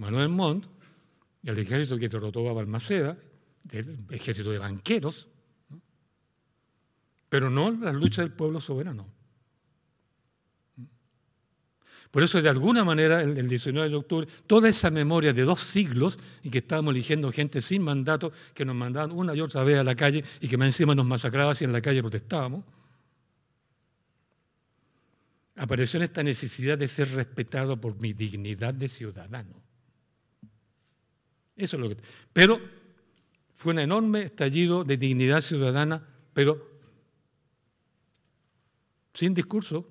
Speaker 3: Manuel Montt, el ejército que derrotó a Balmaceda, el ejército de banqueros, pero no la lucha del pueblo soberano. Por eso, de alguna manera, el, 19 de octubre, toda esa memoria de dos siglos y que estábamos eligiendo gente sin mandato, que nos mandaban una y otra vez a la calle y que más encima nos masacraban si en la calle protestábamos, apareció en esta necesidad de ser respetado por mi dignidad de ciudadano. Eso es lo que. Pero fue un enorme estallido de dignidad ciudadana, pero sin discurso.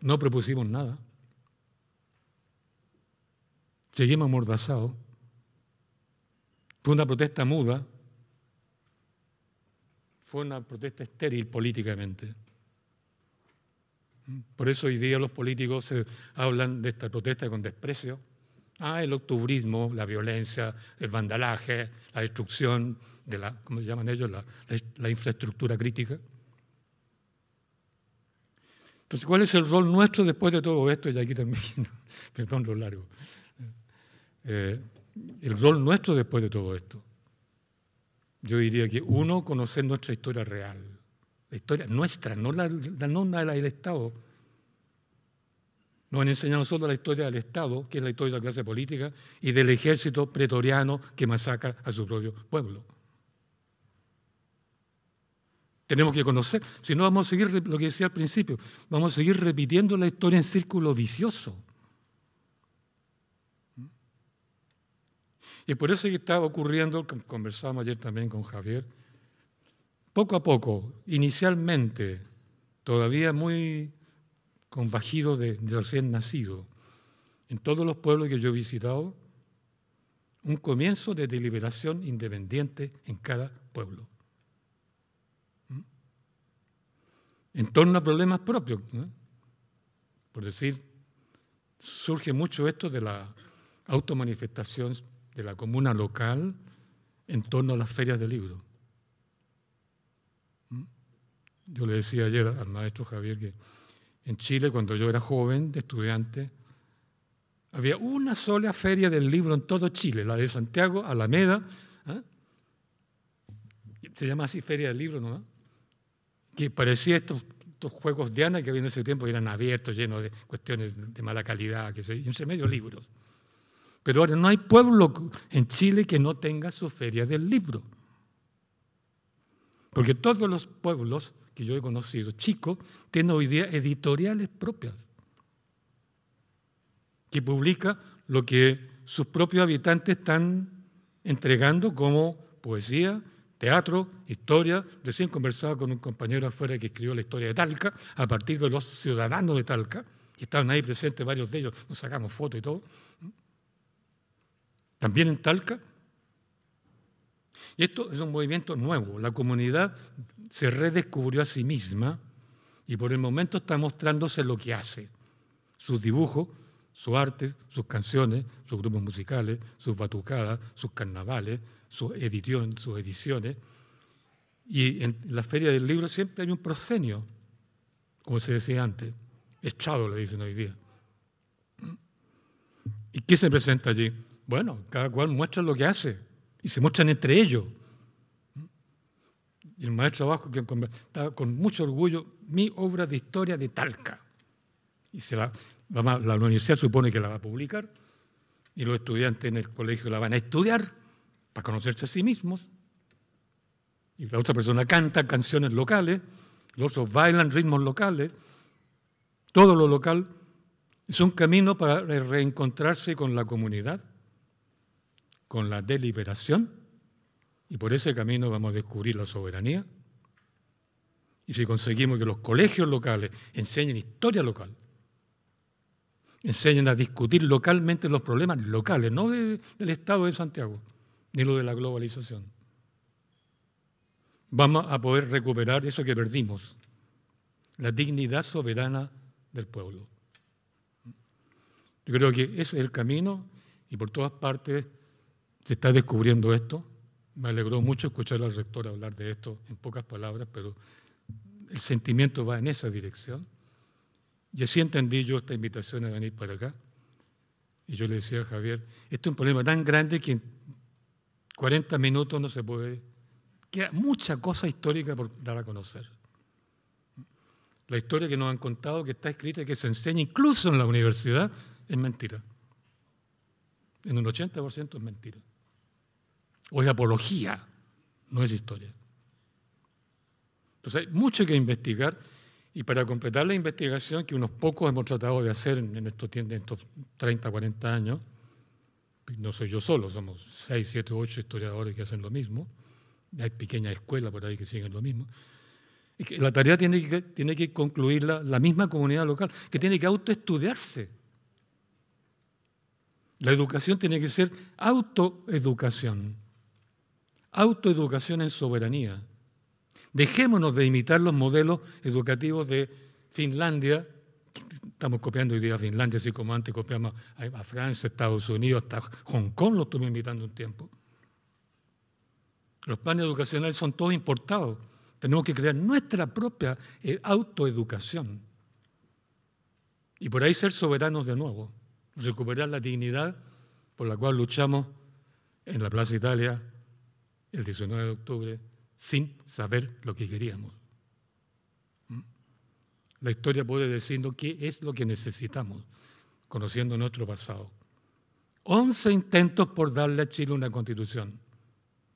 Speaker 3: No propusimos nada. Seguimos amordazados. Fue una protesta muda. Fue una protesta estéril políticamente. Por eso hoy día los políticos hablan de esta protesta con desprecio. Ah, el octubrismo, la violencia, el vandalaje, la destrucción de la, ¿cómo se llaman ellos? La, infraestructura crítica. Entonces, ¿cuál es el rol nuestro después de todo esto? Y aquí termino, perdón lo largo. Eh, el rol nuestro después de todo esto. Yo diría que uno, conocer nuestra historia real, la historia nuestra, no la, no la del Estado Nos han enseñado solo la historia del Estado, que es la historia de la clase política, y del ejército pretoriano que masacra a su propio pueblo. Tenemos que conocer, si no vamos a seguir lo que decía al principio, vamos a seguir repitiendo la historia en círculo vicioso. Y por eso que estaba ocurriendo, conversábamos ayer también con Javier, poco a poco, inicialmente, todavía muy con bajido de, de recién nacido, en todos los pueblos que yo he visitado, un comienzo de deliberación independiente en cada pueblo. ¿Mm? En torno a problemas propios. Por decir, surge mucho esto de la automanifestación de la comuna local en torno a las ferias de libros. ¿Mm? Yo le decía ayer al maestro Javier que en Chile, cuando yo era joven, de estudiante, había una sola feria del libro en todo Chile, la de Santiago, Alameda. ¿ah? Se llama así Feria del Libro, ¿no? Que parecía estos, estos juegos de Ana que había en ese tiempo, eran abiertos, llenos de cuestiones de mala calidad, que se, y medio libros. Pero ahora no hay pueblo en Chile que no tenga su feria del libro. Porque todos los pueblos que yo he conocido, chicos, tienen hoy día editoriales propias que publica lo que sus propios habitantes están entregando como poesía, teatro, historia. Recién conversaba con un compañero afuera que escribió la historia de Talca a partir de los ciudadanos de Talca, y estaban ahí presentes varios de ellos, nos sacamos fotos y todo también en Talca. Y esto es un movimiento nuevo. La comunidad se redescubrió a sí misma y por el momento está mostrándose lo que hace. Sus dibujos, su arte, sus canciones, sus grupos musicales, sus batucadas, sus carnavales, sus, edición, sus ediciones. Y en la feria del libro siempre hay un proscenio, como se decía antes. Echado, le dicen hoy día. ¿Y qué se presenta allí? Bueno, cada cual muestra lo que hace y se muestran entre ellos. Y el maestro abajo que estaba con mucho orgullo mi obra de historia de Talca. Y se la, la universidad supone que la va a publicar y los estudiantes en el colegio la van a estudiar para conocerse a sí mismos. Y la otra persona canta canciones locales, los otros bailan ritmos locales, todo lo local es un camino para reencontrarse con la comunidad con la deliberación y por ese camino vamos a descubrir la soberanía. Y si conseguimos que los colegios locales enseñen historia local, enseñen a discutir localmente los problemas locales, no del Estado de Santiago, ni lo de la globalización, vamos a poder recuperar eso que perdimos, la dignidad soberana del pueblo. Yo creo que ese es el camino y por todas partes se está descubriendo esto. Me alegró mucho escuchar al rector hablar de esto en pocas palabras, pero el sentimiento va en esa dirección. Y así entendí yo esta invitación a venir para acá. Y yo le decía a Javier, esto es un problema tan grande que en 40 minutos no se puede... Queda mucha cosa histórica por dar a conocer. La historia que nos han contado, que está escrita y que se enseña incluso en la universidad, es mentira. En un 80% es mentira o es apología, no es historia. Entonces hay mucho que investigar y para completar la investigación que unos pocos hemos tratado de hacer en estos, en estos 30, 40 años, no soy yo solo, somos 6, 7, 8 historiadores que hacen lo mismo, hay pequeñas escuelas por ahí que siguen lo mismo, la tarea tiene que, tiene que concluirla la misma comunidad local, que tiene que autoestudiarse. La educación tiene que ser autoeducación autoeducación en soberanía. Dejémonos de imitar los modelos educativos de Finlandia. Estamos copiando hoy día a Finlandia, así como antes copiamos a Francia, Estados Unidos, hasta Hong Kong lo estuvimos imitando un tiempo. Los planes educacionales son todos importados. Tenemos que crear nuestra propia eh, autoeducación. Y por ahí ser soberanos de nuevo. Recuperar la dignidad por la cual luchamos en la Plaza Italia el 19 de octubre sin saber lo que queríamos. ¿Mm? la historia puede decirnos qué es lo que necesitamos, conociendo nuestro pasado. Once intentos por darle a Chile una constitución,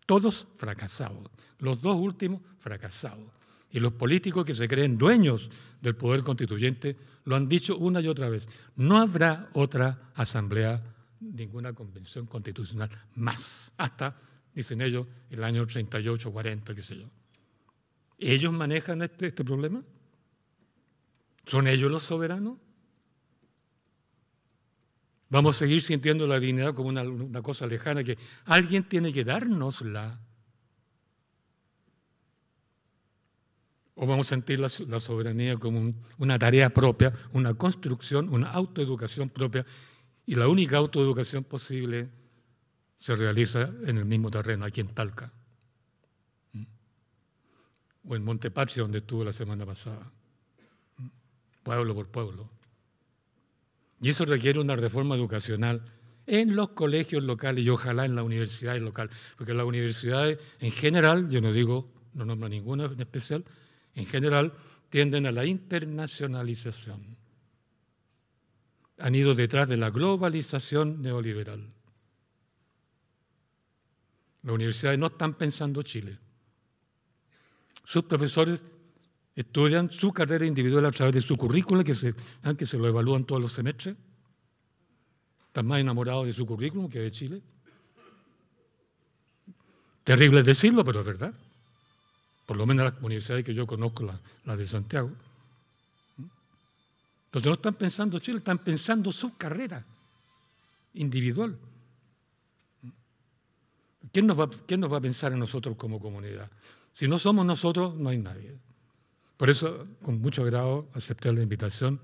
Speaker 3: todos fracasados, los dos últimos fracasados. Y los políticos que se creen dueños del poder constituyente lo han dicho una y otra vez. No habrá otra asamblea, ninguna convención constitucional más, hasta, dicen ellos, el año 38, 40, qué sé yo. ¿Ellos manejan este, este problema? ¿Son ellos los soberanos? Vamos a seguir sintiendo la dignidad como una, cosa lejana que alguien tiene que dárnosla. O vamos a sentir la, soberanía como una tarea propia, una construcción, una autoeducación propia, y la única autoeducación posible se realiza en el mismo terreno, aquí en Talca, ¿Mm? o en Montepatria, donde estuvo la semana pasada, ¿Mm? pueblo por pueblo. Y eso requiere una reforma educacional en los colegios locales y ojalá en las universidades locales, porque las universidades en general, yo no digo, no nombro ninguna en especial, en general tienden a la internacionalización. Han ido detrás de la globalización neoliberal. Las universidades no están pensando Chile. Sus profesores estudian su carrera individual a través de su currículum, que se, ah, se lo evalúan todos los semestres. Están más enamorados de su currículum que de Chile. Terrible decirlo, pero es verdad. Por lo menos las universidades que yo conozco, las la de Santiago. Entonces no están pensando Chile, están pensando su carrera individual. ¿Quién nos, va, ¿Quién nos va a pensar en nosotros como comunidad? Si no somos nosotros, no hay nadie. Por eso, con mucho agrado, acepté la invitación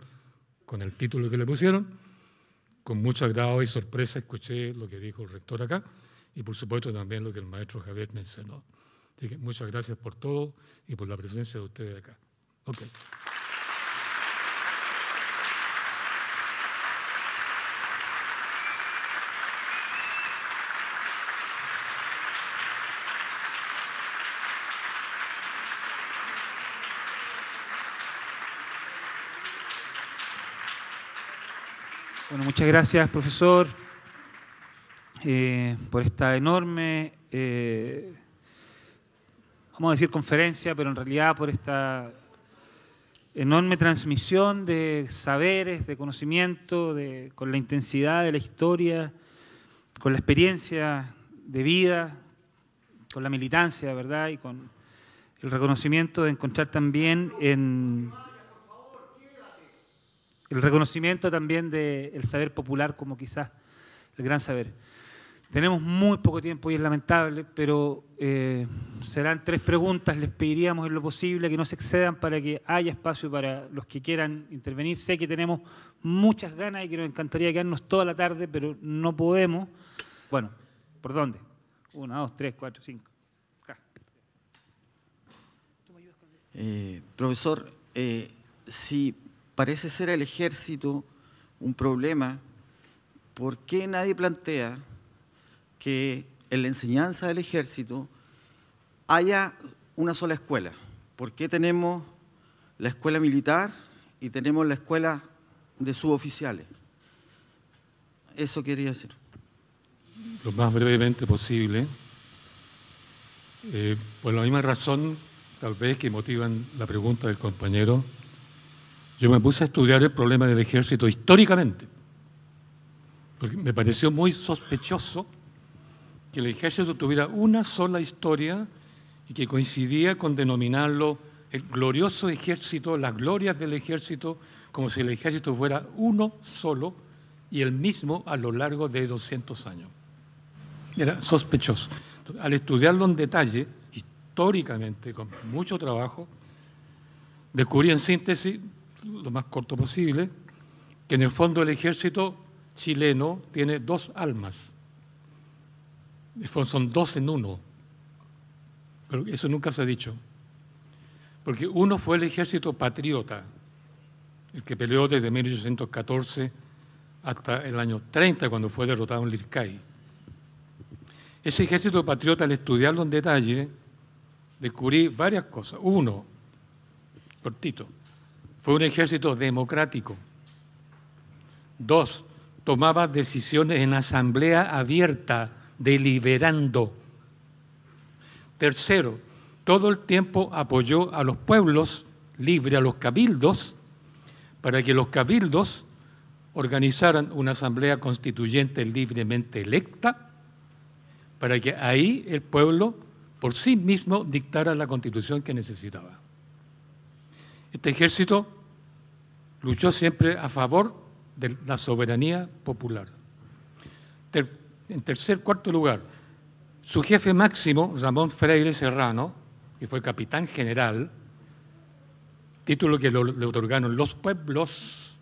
Speaker 3: con el título que le pusieron. Con mucho agrado y sorpresa escuché lo que dijo el rector acá y, por supuesto, también lo que el maestro Javier mencionó. Así que muchas gracias por todo y por la presencia de ustedes acá. Okay.
Speaker 1: Bueno, muchas gracias, profesor, eh, por esta enorme, eh, vamos a decir conferencia, pero en realidad por esta enorme transmisión de saberes, de conocimiento, con la intensidad de la historia, con la experiencia de vida, con la militancia, ¿verdad? Y con el reconocimiento de encontrar también en el reconocimiento también del saber popular como quizás el gran saber. Tenemos muy poco tiempo y es lamentable, pero eh, serán tres preguntas. Les pediríamos en lo posible que no se excedan para que haya espacio para los que quieran intervenir. Sé que tenemos muchas ganas y que nos encantaría quedarnos toda la tarde, pero no podemos. Bueno, ¿por dónde? Una, dos, tres, cuatro, cinco.
Speaker 4: Eh, profesor, eh, si parece ser el ejército un problema, ¿por qué nadie plantea que en la enseñanza del ejército haya una sola escuela? ¿Por qué tenemos la escuela militar y tenemos la escuela de suboficiales? Eso quería decir.
Speaker 3: Lo más brevemente posible. Eh, por la misma razón, tal vez, que motivan la pregunta del compañero, yo me puse a estudiar el problema del ejército históricamente, porque me pareció muy sospechoso que el ejército tuviera una sola historia y que coincidía con denominarlo el glorioso ejército, las glorias del ejército, como si el ejército fuera uno solo y el mismo a lo largo de 200 años. Era sospechoso. al estudiarlo en detalle, históricamente, con mucho trabajo, descubrí en síntesis lo más corto posible, que en el fondo el ejército chileno tiene dos almas. Son dos en uno. Pero eso nunca se ha dicho. Porque uno fue el ejército patriota, el que peleó desde 1814 hasta el año 30, cuando fue derrotado en Lircay. Ese ejército patriota, al estudiarlo en detalle, descubrí varias cosas. Uno, cortito, fue un ejército democrático. Dos, tomaba decisiones en asamblea abierta, deliberando. Tercero, todo el tiempo apoyó a los pueblos libres, a los cabildos, para que los cabildos organizaran una asamblea constituyente libremente electa, para que ahí el pueblo por sí mismo dictara la constitución que necesitaba. Este ejército luchó siempre a favor de la soberanía popular. En tercer, cuarto lugar, su jefe máximo, Ramón Freire Serrano, que fue capitán general, título que le otorgaron los pueblos,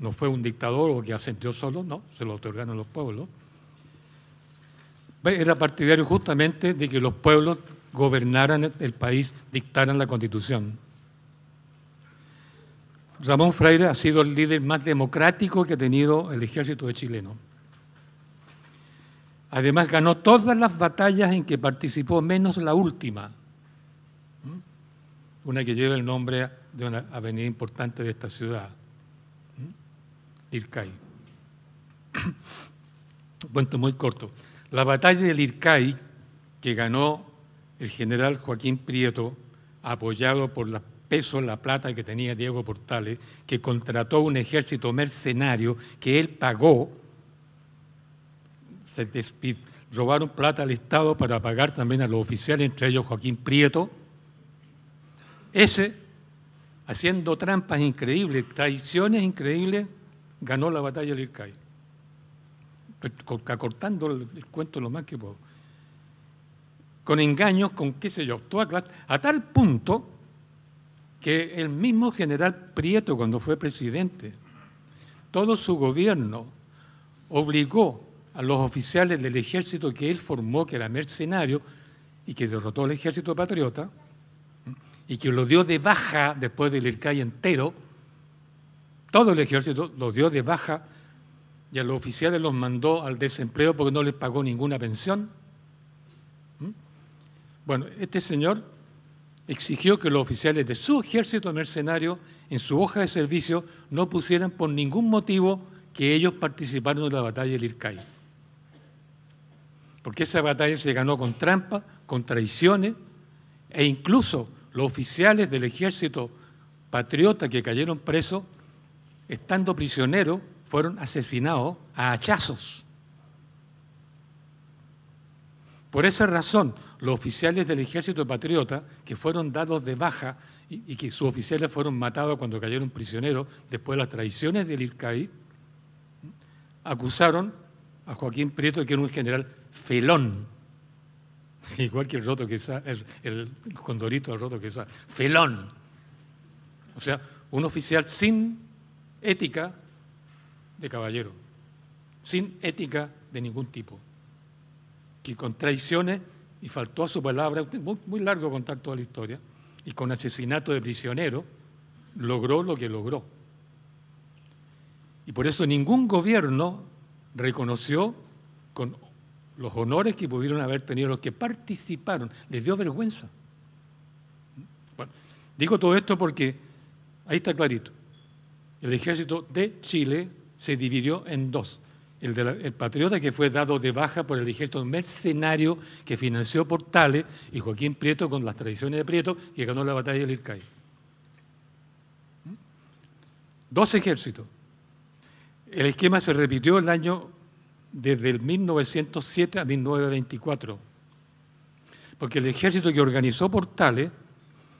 Speaker 3: no fue un dictador o que ascendió solo, no, se lo otorgaron los pueblos, era partidario justamente de que los pueblos gobernaran el país, dictaran la constitución. Ramón Freire ha sido el líder más democrático que ha tenido el ejército de chileno. Además ganó todas las batallas en que participó, menos la última, una que lleva el nombre de una avenida importante de esta ciudad, Ircay. Cuento muy corto. La batalla del Ircay, que ganó el general Joaquín Prieto, apoyado por la peso, la plata que tenía Diego Portales, que contrató un ejército mercenario que él pagó, se robaron plata al Estado para pagar también a los oficiales, entre ellos Joaquín Prieto. Ese, haciendo trampas increíbles, traiciones increíbles, ganó la batalla del Ircay. Acortando el, cuento lo más que puedo, con engaños, con qué sé yo, toda clase, a tal punto que el mismo general Prieto, cuando fue presidente, todo su gobierno obligó a los oficiales del ejército que él formó, que era mercenario, y que derrotó al ejército patriota, y que lo dio de baja después del IRCAI entero, todo el ejército lo dio de baja y a los oficiales los mandó al desempleo porque no les pagó ninguna pensión. Bueno, este señor exigió que los oficiales de su ejército mercenario en su hoja de servicio no pusieran por ningún motivo que ellos participaron en la batalla del Ircay. Porque esa batalla se ganó con trampa, con traiciones, e incluso los oficiales del ejército patriota que cayeron presos, estando prisioneros, fueron asesinados a hachazos. Por esa razón, los oficiales del ejército patriota, que fueron dados de baja y, que sus oficiales fueron matados cuando cayeron prisioneros después de las traiciones del IRCAI, acusaron a Joaquín Prieto, que era un general felón, igual que el roto que el, el condorito del roto que felón. O sea, un oficial sin ética, de caballero, sin ética de ningún tipo, que con traiciones y faltó a su palabra, muy, largo contar toda la historia, y con asesinato de prisioneros, logró lo que logró. Y por eso ningún gobierno reconoció con los honores que pudieron haber tenido los que participaron, les dio vergüenza. Bueno, digo todo esto porque ahí está clarito. El ejército de Chile se dividió en dos. El, patriota que fue dado de baja por el ejército mercenario que financió Portales y Joaquín Prieto con las tradiciones de Prieto que ganó la batalla del Ircay. Dos ejércitos. El esquema se repitió el año desde el 1907 a 1924, porque el ejército que organizó Portales,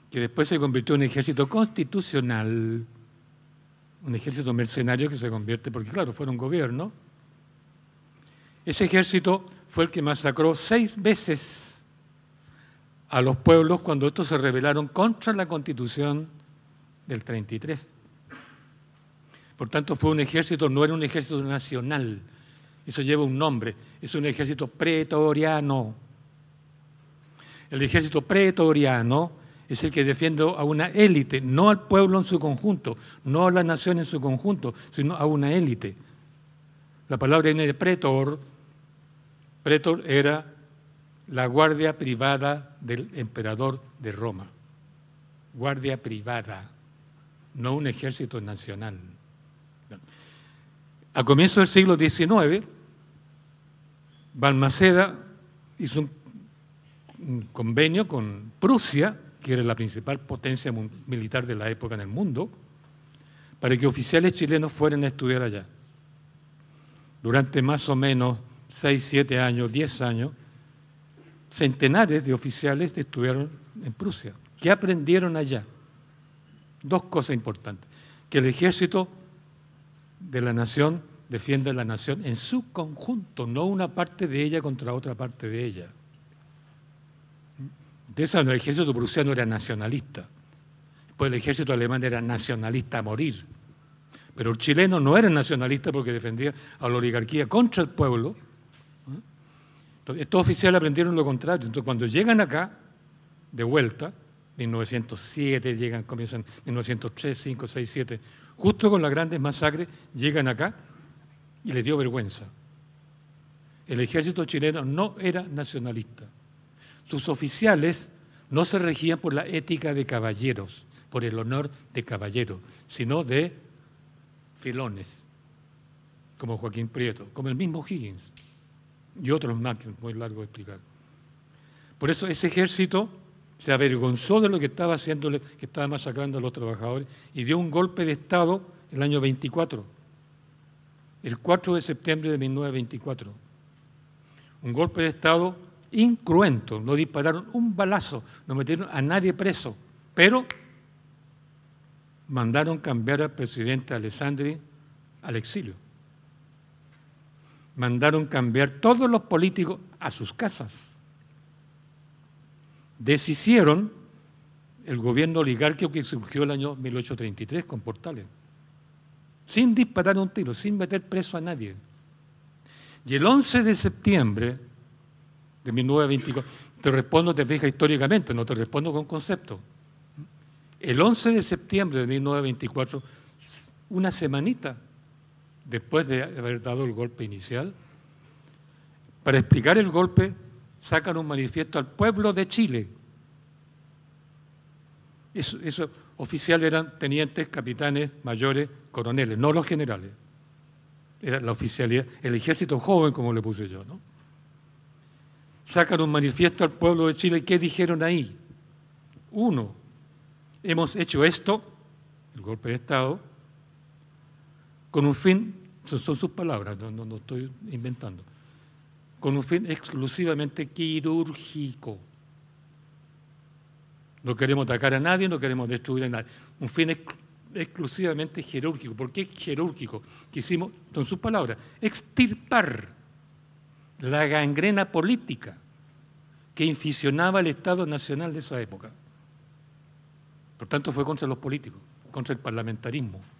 Speaker 3: que después se convirtió en ejército constitucional, un ejército mercenario que se convierte, porque claro, fue un gobierno. Ese ejército fue el que masacró seis veces a los pueblos cuando estos se rebelaron contra la constitución del 33. Por tanto, fue un ejército, no era un ejército nacional, eso lleva un nombre, es un ejército pretoriano. El ejército pretoriano es el que defiende a una élite, no al pueblo en su conjunto, no a la nación en su conjunto, sino a una élite. La palabra viene de pretor. Pretor era la guardia privada del emperador de Roma. Guardia privada. no un ejército nacional. A comienzos del siglo XIX, Balmaceda hizo un, un convenio con Prusia, que era la principal potencia militar de la época en el mundo, para que oficiales chilenos fueran a estudiar allá. Durante más o menos 6, 7 años, 10 años, centenares de oficiales estudiaron en Prusia. ¿Qué aprendieron allá? Dos cosas importantes. Que el ejército de la nación defiende a la nación en su conjunto, no una parte de ella contra otra parte de ella. De esa el ejército prusiano era nacionalista. Después el ejército alemán era nacionalista a morir. Pero el chileno no era nacionalista porque defendía a la oligarquía contra el pueblo. Estos oficiales aprendieron lo contrario. Entonces, cuando llegan acá, de vuelta, 1907, llegan, comienzan 1903, 5, 6, 7, justo con las grandes masacres, llegan acá y les dio vergüenza. El ejército chileno no era nacionalista. Sus oficiales no se regían por la ética de caballeros, por el honor de caballeros, sino de filones, como Joaquín Prieto, como el mismo Higgins y otros más que es muy largo de explicar. Por eso ese ejército se avergonzó de lo que estaba haciendo, que estaba masacrando a los trabajadores y dio un golpe de Estado el año 24, el 4 de septiembre de 1924. Un golpe de Estado incruento, no dispararon un balazo, no metieron a nadie preso, pero mandaron cambiar al presidente Alessandri al exilio. Mandaron cambiar todos los políticos a sus casas. Deshicieron el gobierno oligárquico que surgió el año 1833 con Portales, sin disparar un tiro, sin meter preso a nadie. Y el 11 de septiembre de 1924, te respondo, te fijas históricamente, no te respondo con concepto. El 11 de septiembre de 1924, una semanita después de haber dado el golpe inicial, para explicar el golpe, sacan un manifiesto al pueblo de Chile. Esos, oficiales eran tenientes, capitanes, mayores, coroneles, no los generales. Era la oficialidad, el ejército joven, como le puse yo, ¿no? Sacan un manifiesto al pueblo de Chile. ¿Qué dijeron ahí? Uno, hemos hecho esto, el golpe de Estado, con un fin, son, sus palabras, no, no, estoy inventando, con un fin exclusivamente quirúrgico. No queremos atacar a nadie, no queremos destruir a nadie. Un fin exclusivamente quirúrgico. ¿Por qué quirúrgico? Quisimos, son sus palabras, extirpar la gangrena política que inficionaba el Estado Nacional de esa época. Por tanto, fue contra los políticos, contra el parlamentarismo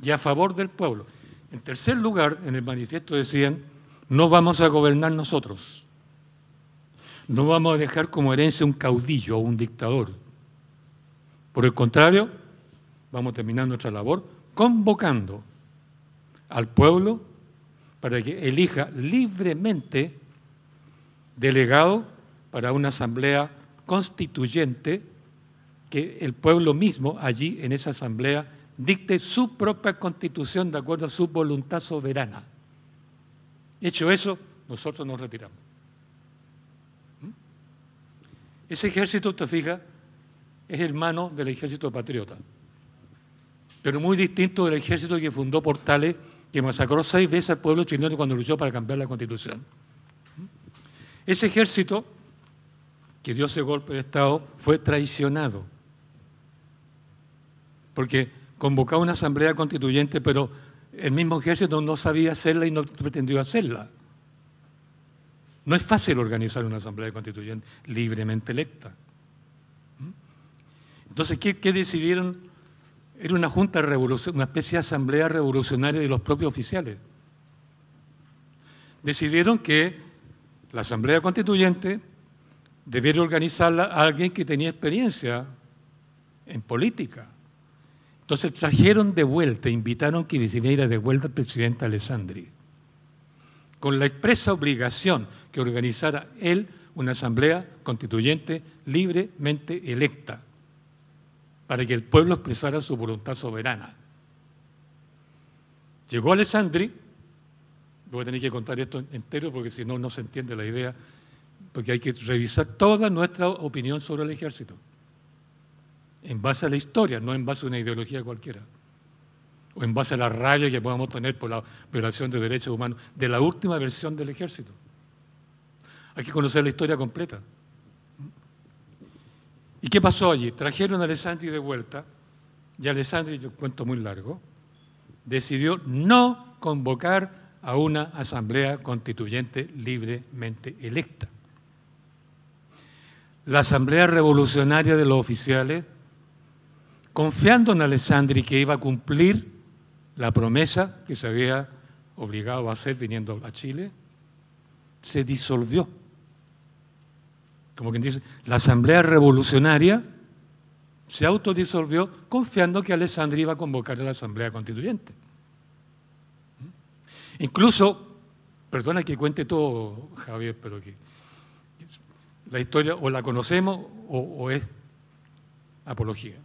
Speaker 3: y a favor del pueblo. En tercer lugar, en el manifiesto decían, no vamos a gobernar nosotros, no vamos a dejar como herencia un caudillo o un dictador. Por el contrario, vamos a terminar nuestra labor convocando al pueblo para que elija libremente delegado para una asamblea constituyente que el pueblo mismo allí en esa asamblea dicte su propia constitución de acuerdo a su voluntad soberana. Hecho eso, nosotros nos retiramos. ¿Mm? Ese ejército, te fijas, es hermano del ejército patriota, pero muy distinto del ejército que fundó Portales, que masacró seis veces al pueblo chileno cuando luchó para cambiar la constitución. ¿Mm? Ese ejército que dio ese golpe de Estado fue traicionado, porque convocaba una asamblea constituyente, pero el mismo ejército no sabía hacerla y no pretendió hacerla. No es fácil organizar una asamblea constituyente libremente electa. ¿Mm? Entonces, ¿qué, decidieron? Era una junta una especie de asamblea revolucionaria de los propios oficiales. Decidieron que la asamblea constituyente debiera organizarla a alguien que tenía experiencia en política. Entonces trajeron de vuelta, invitaron que viniera de vuelta al presidente Alessandri, con la expresa obligación que organizara él una asamblea constituyente libremente electa para que el pueblo expresara su voluntad soberana. Llegó Alessandri, voy a tener que contar esto entero porque si no, no se entiende la idea, porque hay que revisar toda nuestra opinión sobre el ejército, en base a la historia, no en base a una ideología cualquiera, o en base a la raya que podamos tener por la violación de derechos humanos de la última versión del ejército. Hay que conocer la historia completa. ¿Y qué pasó allí? Trajeron a Alessandri de vuelta, y Alessandri, yo cuento muy largo, decidió no convocar a una asamblea constituyente libremente electa. La asamblea revolucionaria de los oficiales, confiando en Alessandri que iba a cumplir la promesa que se había obligado a hacer viniendo a Chile, se disolvió. Como quien dice, la asamblea revolucionaria se autodisolvió confiando que Alessandri iba a convocar a la asamblea constituyente. Incluso, perdona que cuente todo, Javier, pero que la historia o la conocemos o, o es apología.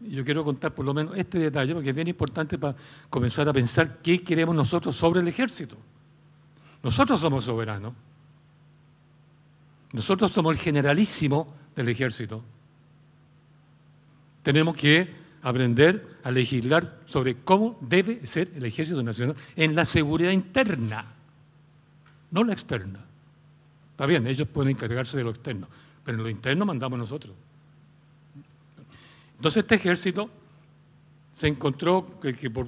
Speaker 3: Yo quiero contar por lo menos este detalle porque es bien importante para comenzar a pensar qué queremos nosotros sobre el ejército. Nosotros somos soberanos. Nosotros somos el generalísimo del ejército. Tenemos que aprender a legislar sobre cómo debe ser el ejército nacional en la seguridad interna, no la externa. Está bien, ellos pueden encargarse de lo externo, pero en lo interno mandamos nosotros. Entonces este ejército se encontró que, por,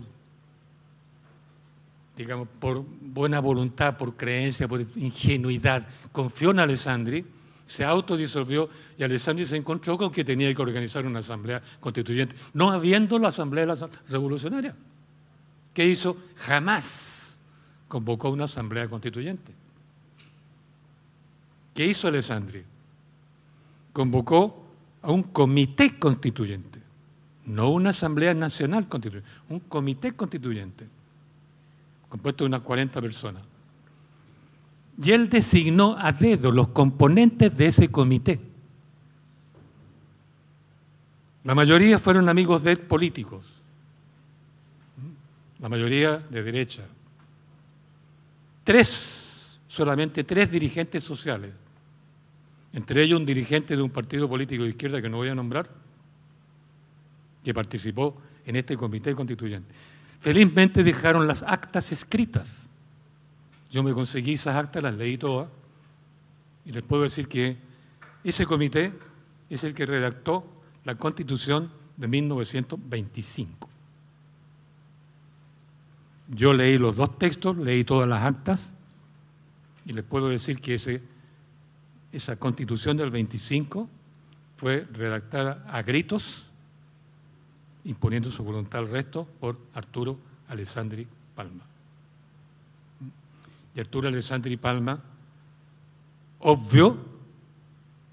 Speaker 3: digamos, por buena voluntad, por creencia, por ingenuidad, confió en Alessandri, se autodisolvió y Alessandri se encontró con que tenía que organizar una asamblea constituyente, no habiendo la asamblea revolucionaria. ¿Qué hizo? Jamás convocó una asamblea constituyente. ¿Qué hizo Alessandri? Convocó a un comité constituyente, no una asamblea nacional constituyente, un comité constituyente, compuesto de unas 40 personas. Y él designó a dedo los componentes de ese comité. La mayoría fueron amigos de él políticos, la mayoría de derecha. Tres, solamente tres dirigentes sociales, entre ellos un dirigente de un partido político de izquierda que no voy a nombrar, que participó en este comité constituyente. Felizmente dejaron las actas escritas yo me conseguí esas actas, las leí todas, y les puedo decir que ese comité es el que redactó la constitución de 1925. Yo leí los dos textos, leí todas las actas, y les puedo decir que ese, esa constitución del 25 fue redactada a gritos, imponiendo su voluntad al resto, por Arturo Alessandri Palma. Y Arturo Alessandri Palma obvió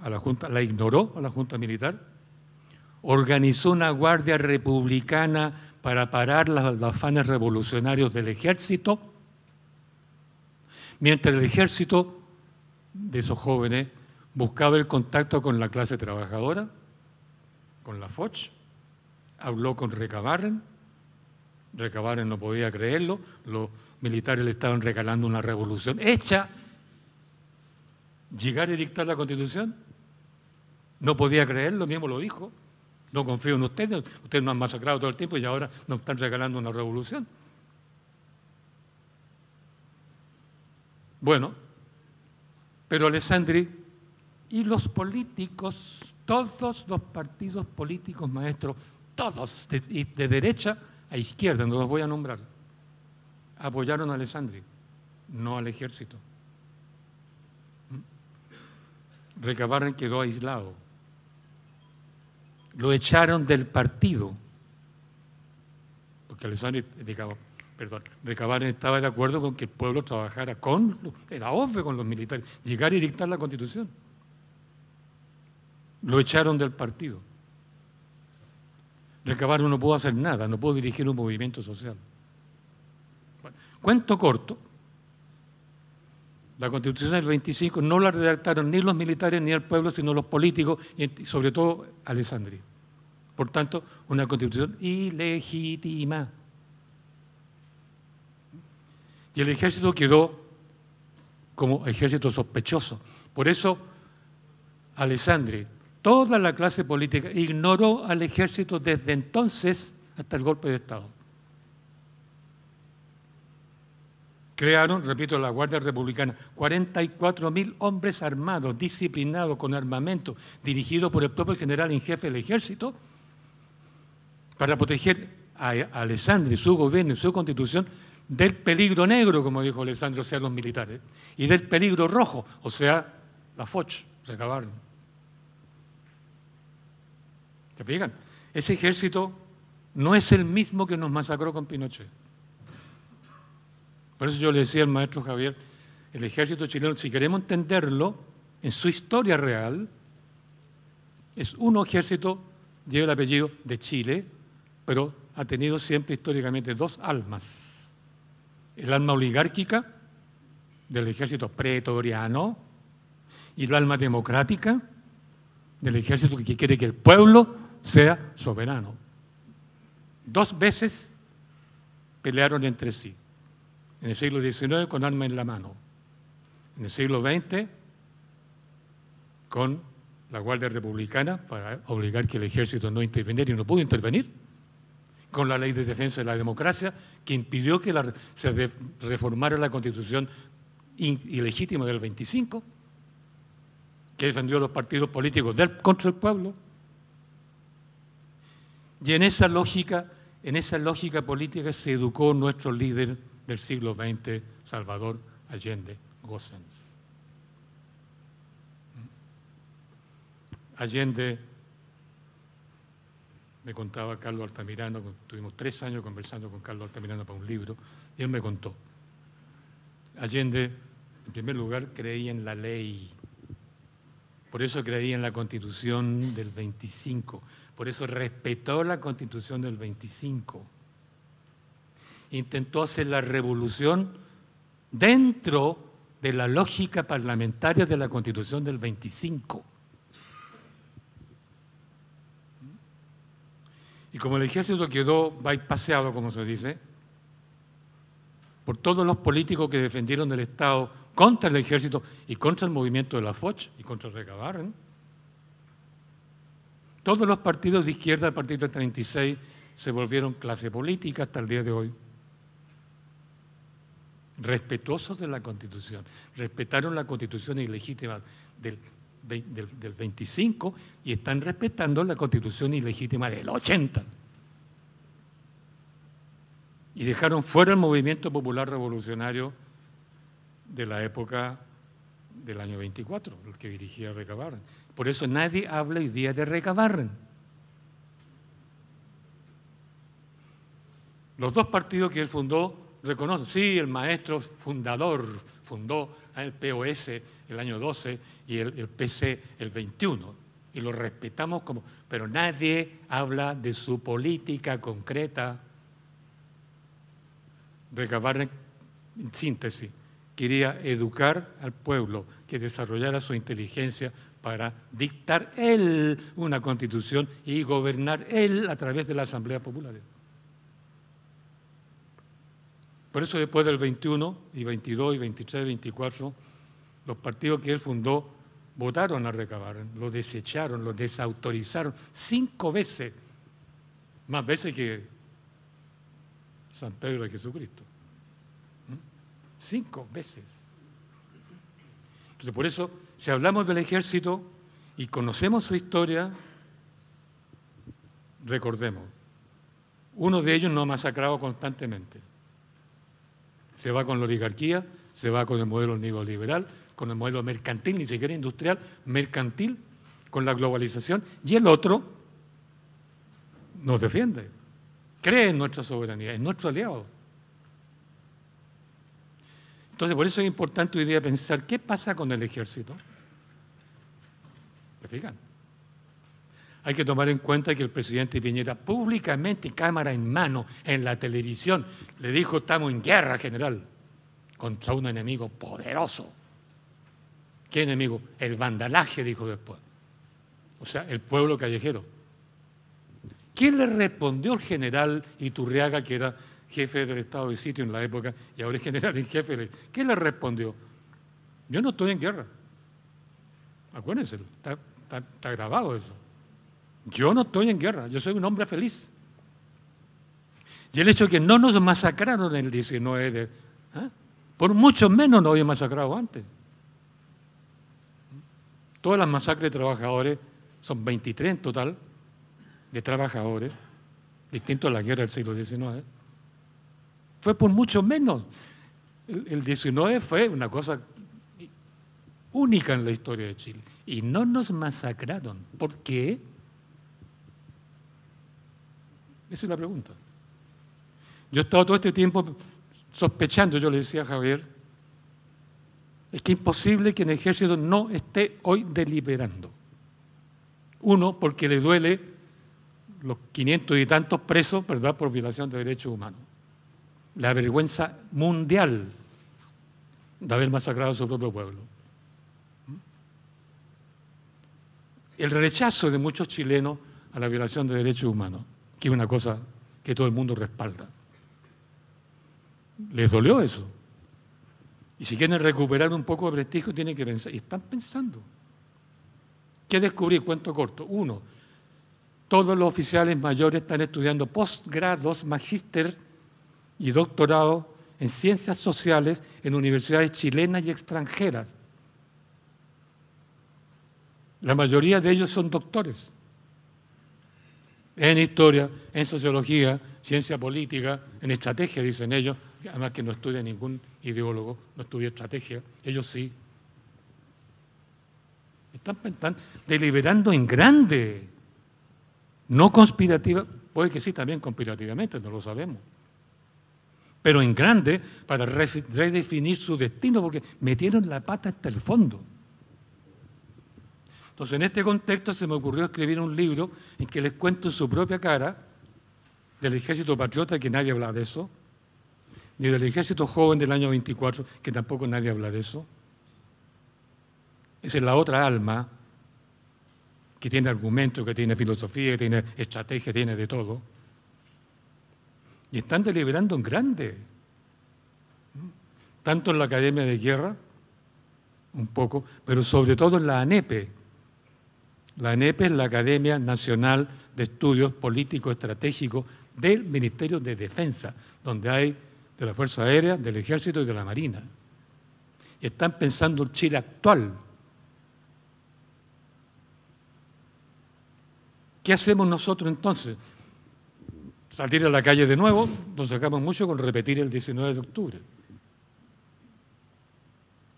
Speaker 3: a la Junta, la ignoró a la Junta Militar, organizó una guardia republicana para parar los afanes revolucionarios del ejército, mientras el ejército de esos jóvenes buscaba el contacto con la clase trabajadora, con la FOCH, habló con Recabarren, Recabarren no podía creerlo, lo militares le estaban regalando una revolución hecha. Llegar y dictar la constitución. No podía creerlo, mismo lo dijo. No confío en ustedes, ustedes nos han masacrado todo el tiempo y ahora nos están regalando una revolución. Bueno, pero Alessandri y los políticos, todos los partidos políticos maestros, todos de, de derecha a izquierda, no los voy a nombrar, apoyaron a Alessandri, no al ejército. Recabarren quedó aislado. Lo echaron del partido. Porque Alessandri, perdón, Recabarren estaba de acuerdo con que el pueblo trabajara con, era obvio con los militares, llegar y dictar la constitución. Lo echaron del partido. Recabarren no pudo hacer nada, no pudo dirigir un movimiento social. Cuento corto, la constitución del 25 no la redactaron ni los militares ni el pueblo, sino los políticos y sobre todo Alessandri. Por tanto, una constitución ilegítima. Y el ejército quedó como ejército sospechoso. Por eso, Alessandri, toda la clase política ignoró al ejército desde entonces hasta el golpe de Estado. Crearon, repito, la Guardia Republicana, 44 mil hombres armados, disciplinados, con armamento, dirigidos por el propio general en jefe del ejército, para proteger a Alessandri, su gobierno y su constitución del peligro negro, como dijo Alessandro, o sea, los militares, y del peligro rojo, o sea, la Foch, se acabaron. ¿Se fijan? Ese ejército no es el mismo que nos masacró con Pinochet. Por eso yo le decía al maestro Javier, el ejército chileno, si queremos entenderlo en su historia real, es un ejército, lleva el apellido de Chile, pero ha tenido siempre históricamente dos almas. El alma oligárquica del ejército pretoriano y el alma democrática del ejército que quiere que el pueblo sea soberano. Dos veces pelearon entre sí. En el siglo XIX con arma en la mano. En el siglo XX con la Guardia Republicana para obligar que el ejército no interviniera y no pudo intervenir. Con la ley de defensa de la democracia que impidió que se reformara la constitución ilegítima del 25, que defendió a los partidos políticos del, contra el pueblo. Y en esa lógica, en esa lógica política se educó nuestro líder del siglo XX, Salvador Allende Gossens. Allende, me contaba Carlos Altamirano, tuvimos tres años conversando con Carlos Altamirano para un libro, y él me contó. Allende, en primer lugar, creía en la ley, por eso creía en la constitución del 25, por eso respetó la constitución del 25 intentó hacer la revolución dentro de la lógica parlamentaria de la Constitución del 25. Y como el ejército quedó paseado, como se dice, por todos los políticos que defendieron el Estado contra el ejército y contra el movimiento de la FOCH y contra Recabarren, todos los partidos de izquierda a partir del 36 se volvieron clase política hasta el día de hoy respetuosos de la Constitución, respetaron la Constitución ilegítima del, del, 25 y están respetando la Constitución ilegítima del 80. Y dejaron fuera el movimiento popular revolucionario de la época del año 24, el que dirigía Recabarren. Por eso nadie habla hoy día de Recabarren. Los dos partidos que él fundó reconoce, sí, el maestro fundador fundó el POS el año 12 y el, PC el 21, y lo respetamos como, pero nadie habla de su política concreta. Recabar en síntesis, quería educar al pueblo que desarrollara su inteligencia para dictar él una constitución y gobernar él a través de la Asamblea Popular. Por eso después del 21 y 22 y 23 y 24, los partidos que él fundó votaron a recabar, lo desecharon, lo desautorizaron cinco veces, más veces que San Pedro y Jesucristo. ¿Mm? Cinco veces. Entonces, por eso, si hablamos del ejército y conocemos su historia, recordemos, uno de ellos nos ha masacrado constantemente se va con la oligarquía, se va con el modelo neoliberal, con el modelo mercantil, ni siquiera industrial, mercantil, con la globalización, y el otro nos defiende, cree en nuestra soberanía, es nuestro aliado. Entonces, por eso es importante hoy día pensar qué pasa con el ejército. ¿Se fijan? Hay que tomar en cuenta que el presidente Piñera públicamente, cámara en mano, en la televisión, le dijo, estamos en guerra general contra un enemigo poderoso. ¿Qué enemigo? El vandalaje, dijo después. O sea, el pueblo callejero. ¿Qué le respondió el general Iturriaga, que era jefe del estado de sitio en la época y ahora es general en jefe? ¿Qué le respondió? Yo no estoy en guerra. Acuérdense, está, grabado eso. Yo no estoy en guerra, yo soy un hombre feliz. Y el hecho de que no nos masacraron el 19 de... ¿eh? Por mucho menos nos habían masacrado antes. Todas las masacres de trabajadores, son 23 en total, de trabajadores, distinto a la guerra del siglo XIX. Fue por mucho menos. El, 19 fue una cosa única en la historia de Chile. Y no nos masacraron. ¿Por qué? Esa es la pregunta. Yo he estado todo este tiempo sospechando, yo le decía a Javier, es que es imposible que el ejército no esté hoy deliberando. Uno, porque le duele los 500 y tantos presos, ¿verdad?, por violación de derechos humanos. La vergüenza mundial de haber masacrado a su propio pueblo. El rechazo de muchos chilenos a la violación de derechos humanos, que es una cosa que todo el mundo respalda. Les dolió eso. Y si quieren recuperar un poco de prestigio, tienen que pensar. Y están pensando. ¿Qué descubrí? Cuento corto. Uno, todos los oficiales mayores están estudiando postgrados, magíster y doctorado en ciencias sociales en universidades chilenas y extranjeras. La mayoría de ellos son doctores en historia, en sociología, ciencia política, en estrategia, dicen ellos, además que no estudia ningún ideólogo, no estudia estrategia, ellos sí. Están, están deliberando en grande, no conspirativa, puede que sí también conspirativamente, no lo sabemos, pero en grande para redefinir su destino, porque metieron la pata hasta el fondo. Entonces, en este contexto se me ocurrió escribir un libro en que les cuento en su propia cara del ejército patriota, que nadie habla de eso, ni del ejército joven del año 24, que tampoco nadie habla de eso. Esa es la otra alma que tiene argumento, que tiene filosofía, que tiene estrategia, tiene de todo. Y están deliberando en grande, tanto en la Academia de Guerra, un poco, pero sobre todo en la ANEPE. La ANEPE es la Academia Nacional de Estudios Políticos Estratégicos del Ministerio de Defensa, donde hay de la Fuerza Aérea, del Ejército y de la Marina. Están pensando en Chile actual. ¿Qué hacemos nosotros entonces? Salir a la calle de nuevo, nos sacamos mucho con repetir el 19 de octubre.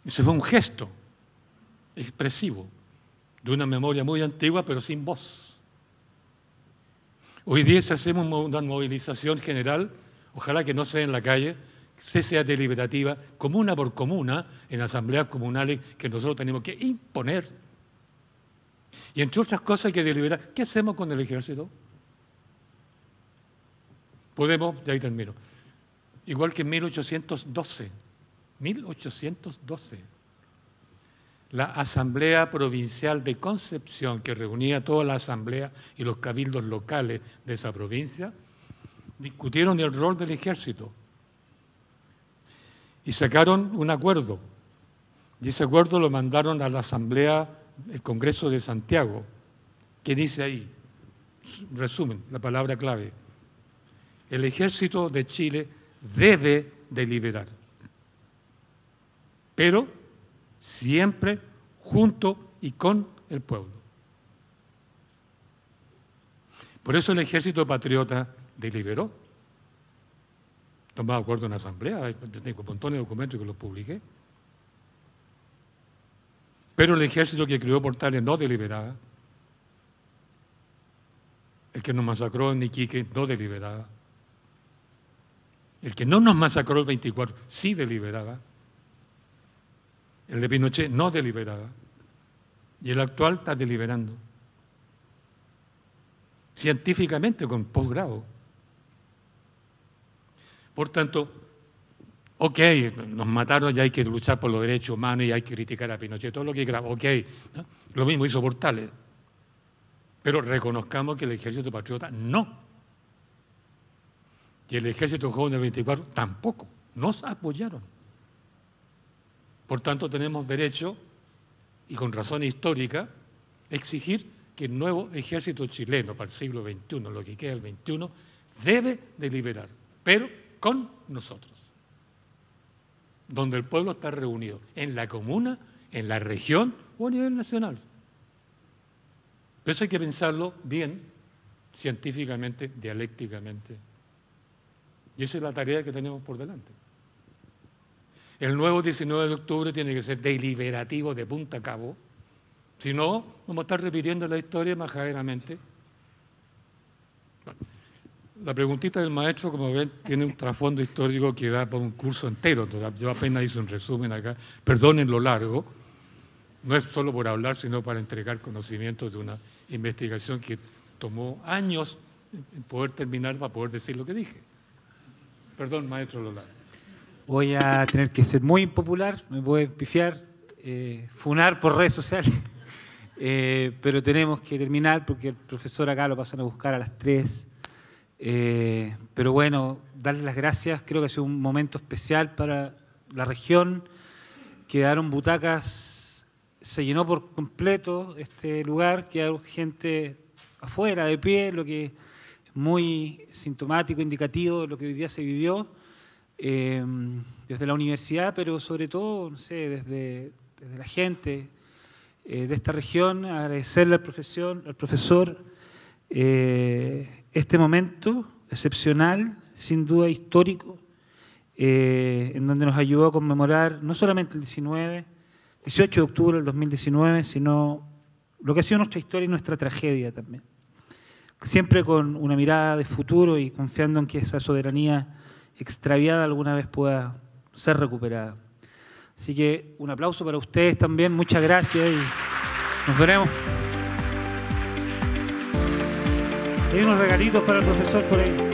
Speaker 3: Ese fue un gesto expresivo de una memoria muy antigua, pero sin voz. Hoy día si hacemos una movilización general, ojalá que no sea en la calle, se sea deliberativa, comuna por comuna, en asambleas comunales que nosotros tenemos que imponer. Y entre otras cosas hay que deliberar, ¿qué hacemos con el ejército? Podemos, ya ahí termino, igual que en 1812, 1812, la Asamblea Provincial de Concepción, que reunía toda la asamblea y los cabildos locales de esa provincia, discutieron el rol del ejército y sacaron un acuerdo. Y ese acuerdo lo mandaron a la Asamblea, el Congreso de Santiago, que dice ahí, resumen, la palabra clave, el ejército de Chile debe deliberar, pero siempre junto y con el pueblo. Por eso el ejército patriota deliberó. De acuerdo en la asamblea, tengo un montón de documentos que los publiqué. Pero el ejército que creó Portales no deliberaba. El que nos masacró en Iquique no deliberaba. El que no nos masacró el 24 sí deliberaba. El de Pinochet no deliberaba. Y el actual está deliberando. Científicamente con posgrado. Por tanto, ok, nos mataron y hay que luchar por los derechos humanos y hay que criticar a Pinochet, todo lo que grabó, ok. Lo mismo hizo Portales. Pero reconozcamos que el ejército patriota no. Y el ejército joven del 24 tampoco. Nos apoyaron. Por tanto, tenemos derecho, y con razón histórica, exigir que el nuevo ejército chileno para el siglo XXI, lo que queda del XXI, debe deliberar, pero con nosotros, donde el pueblo está reunido, en la comuna, en la región o a nivel nacional. Pero eso hay que pensarlo bien, científicamente, dialécticamente. Y esa es la tarea que tenemos por delante. El nuevo 19 de octubre tiene que ser deliberativo de punta a cabo. Si no, vamos a estar repitiendo la historia majaderamente. La preguntita del maestro, como ven, tiene un trasfondo histórico que da por un curso entero. Yo apenas hice un resumen acá. Perdonen lo largo. No es solo por hablar, sino para entregar conocimientos de una investigación que tomó años en poder terminar para poder decir lo que dije. Perdón, maestro Lola.
Speaker 1: Voy a tener que ser muy impopular, me voy a pifiar, eh, funar por redes sociales, eh, pero tenemos que terminar porque el profesor acá lo pasan a buscar a las 3. Eh, pero bueno, darle las gracias, creo que ha sido un momento especial para la región. Quedaron butacas, se llenó por completo este lugar, quedaron gente afuera, de pie, lo que muy sintomático, indicativo de lo que hoy día se vivió eh, desde la universidad, pero sobre todo, no sé, desde, la gente eh, de esta región, agradecerle al profesor eh, este momento excepcional, sin duda histórico, en donde nos ayudó a conmemorar no solamente el 19, 18 de octubre del 2019, sino lo que ha sido nuestra historia y nuestra tragedia también siempre con una mirada de futuro y confiando en que esa soberanía extraviada alguna vez pueda ser recuperada. Así que un aplauso para ustedes también, muchas gracias y nos veremos. Hay unos regalitos para el profesor por ahí.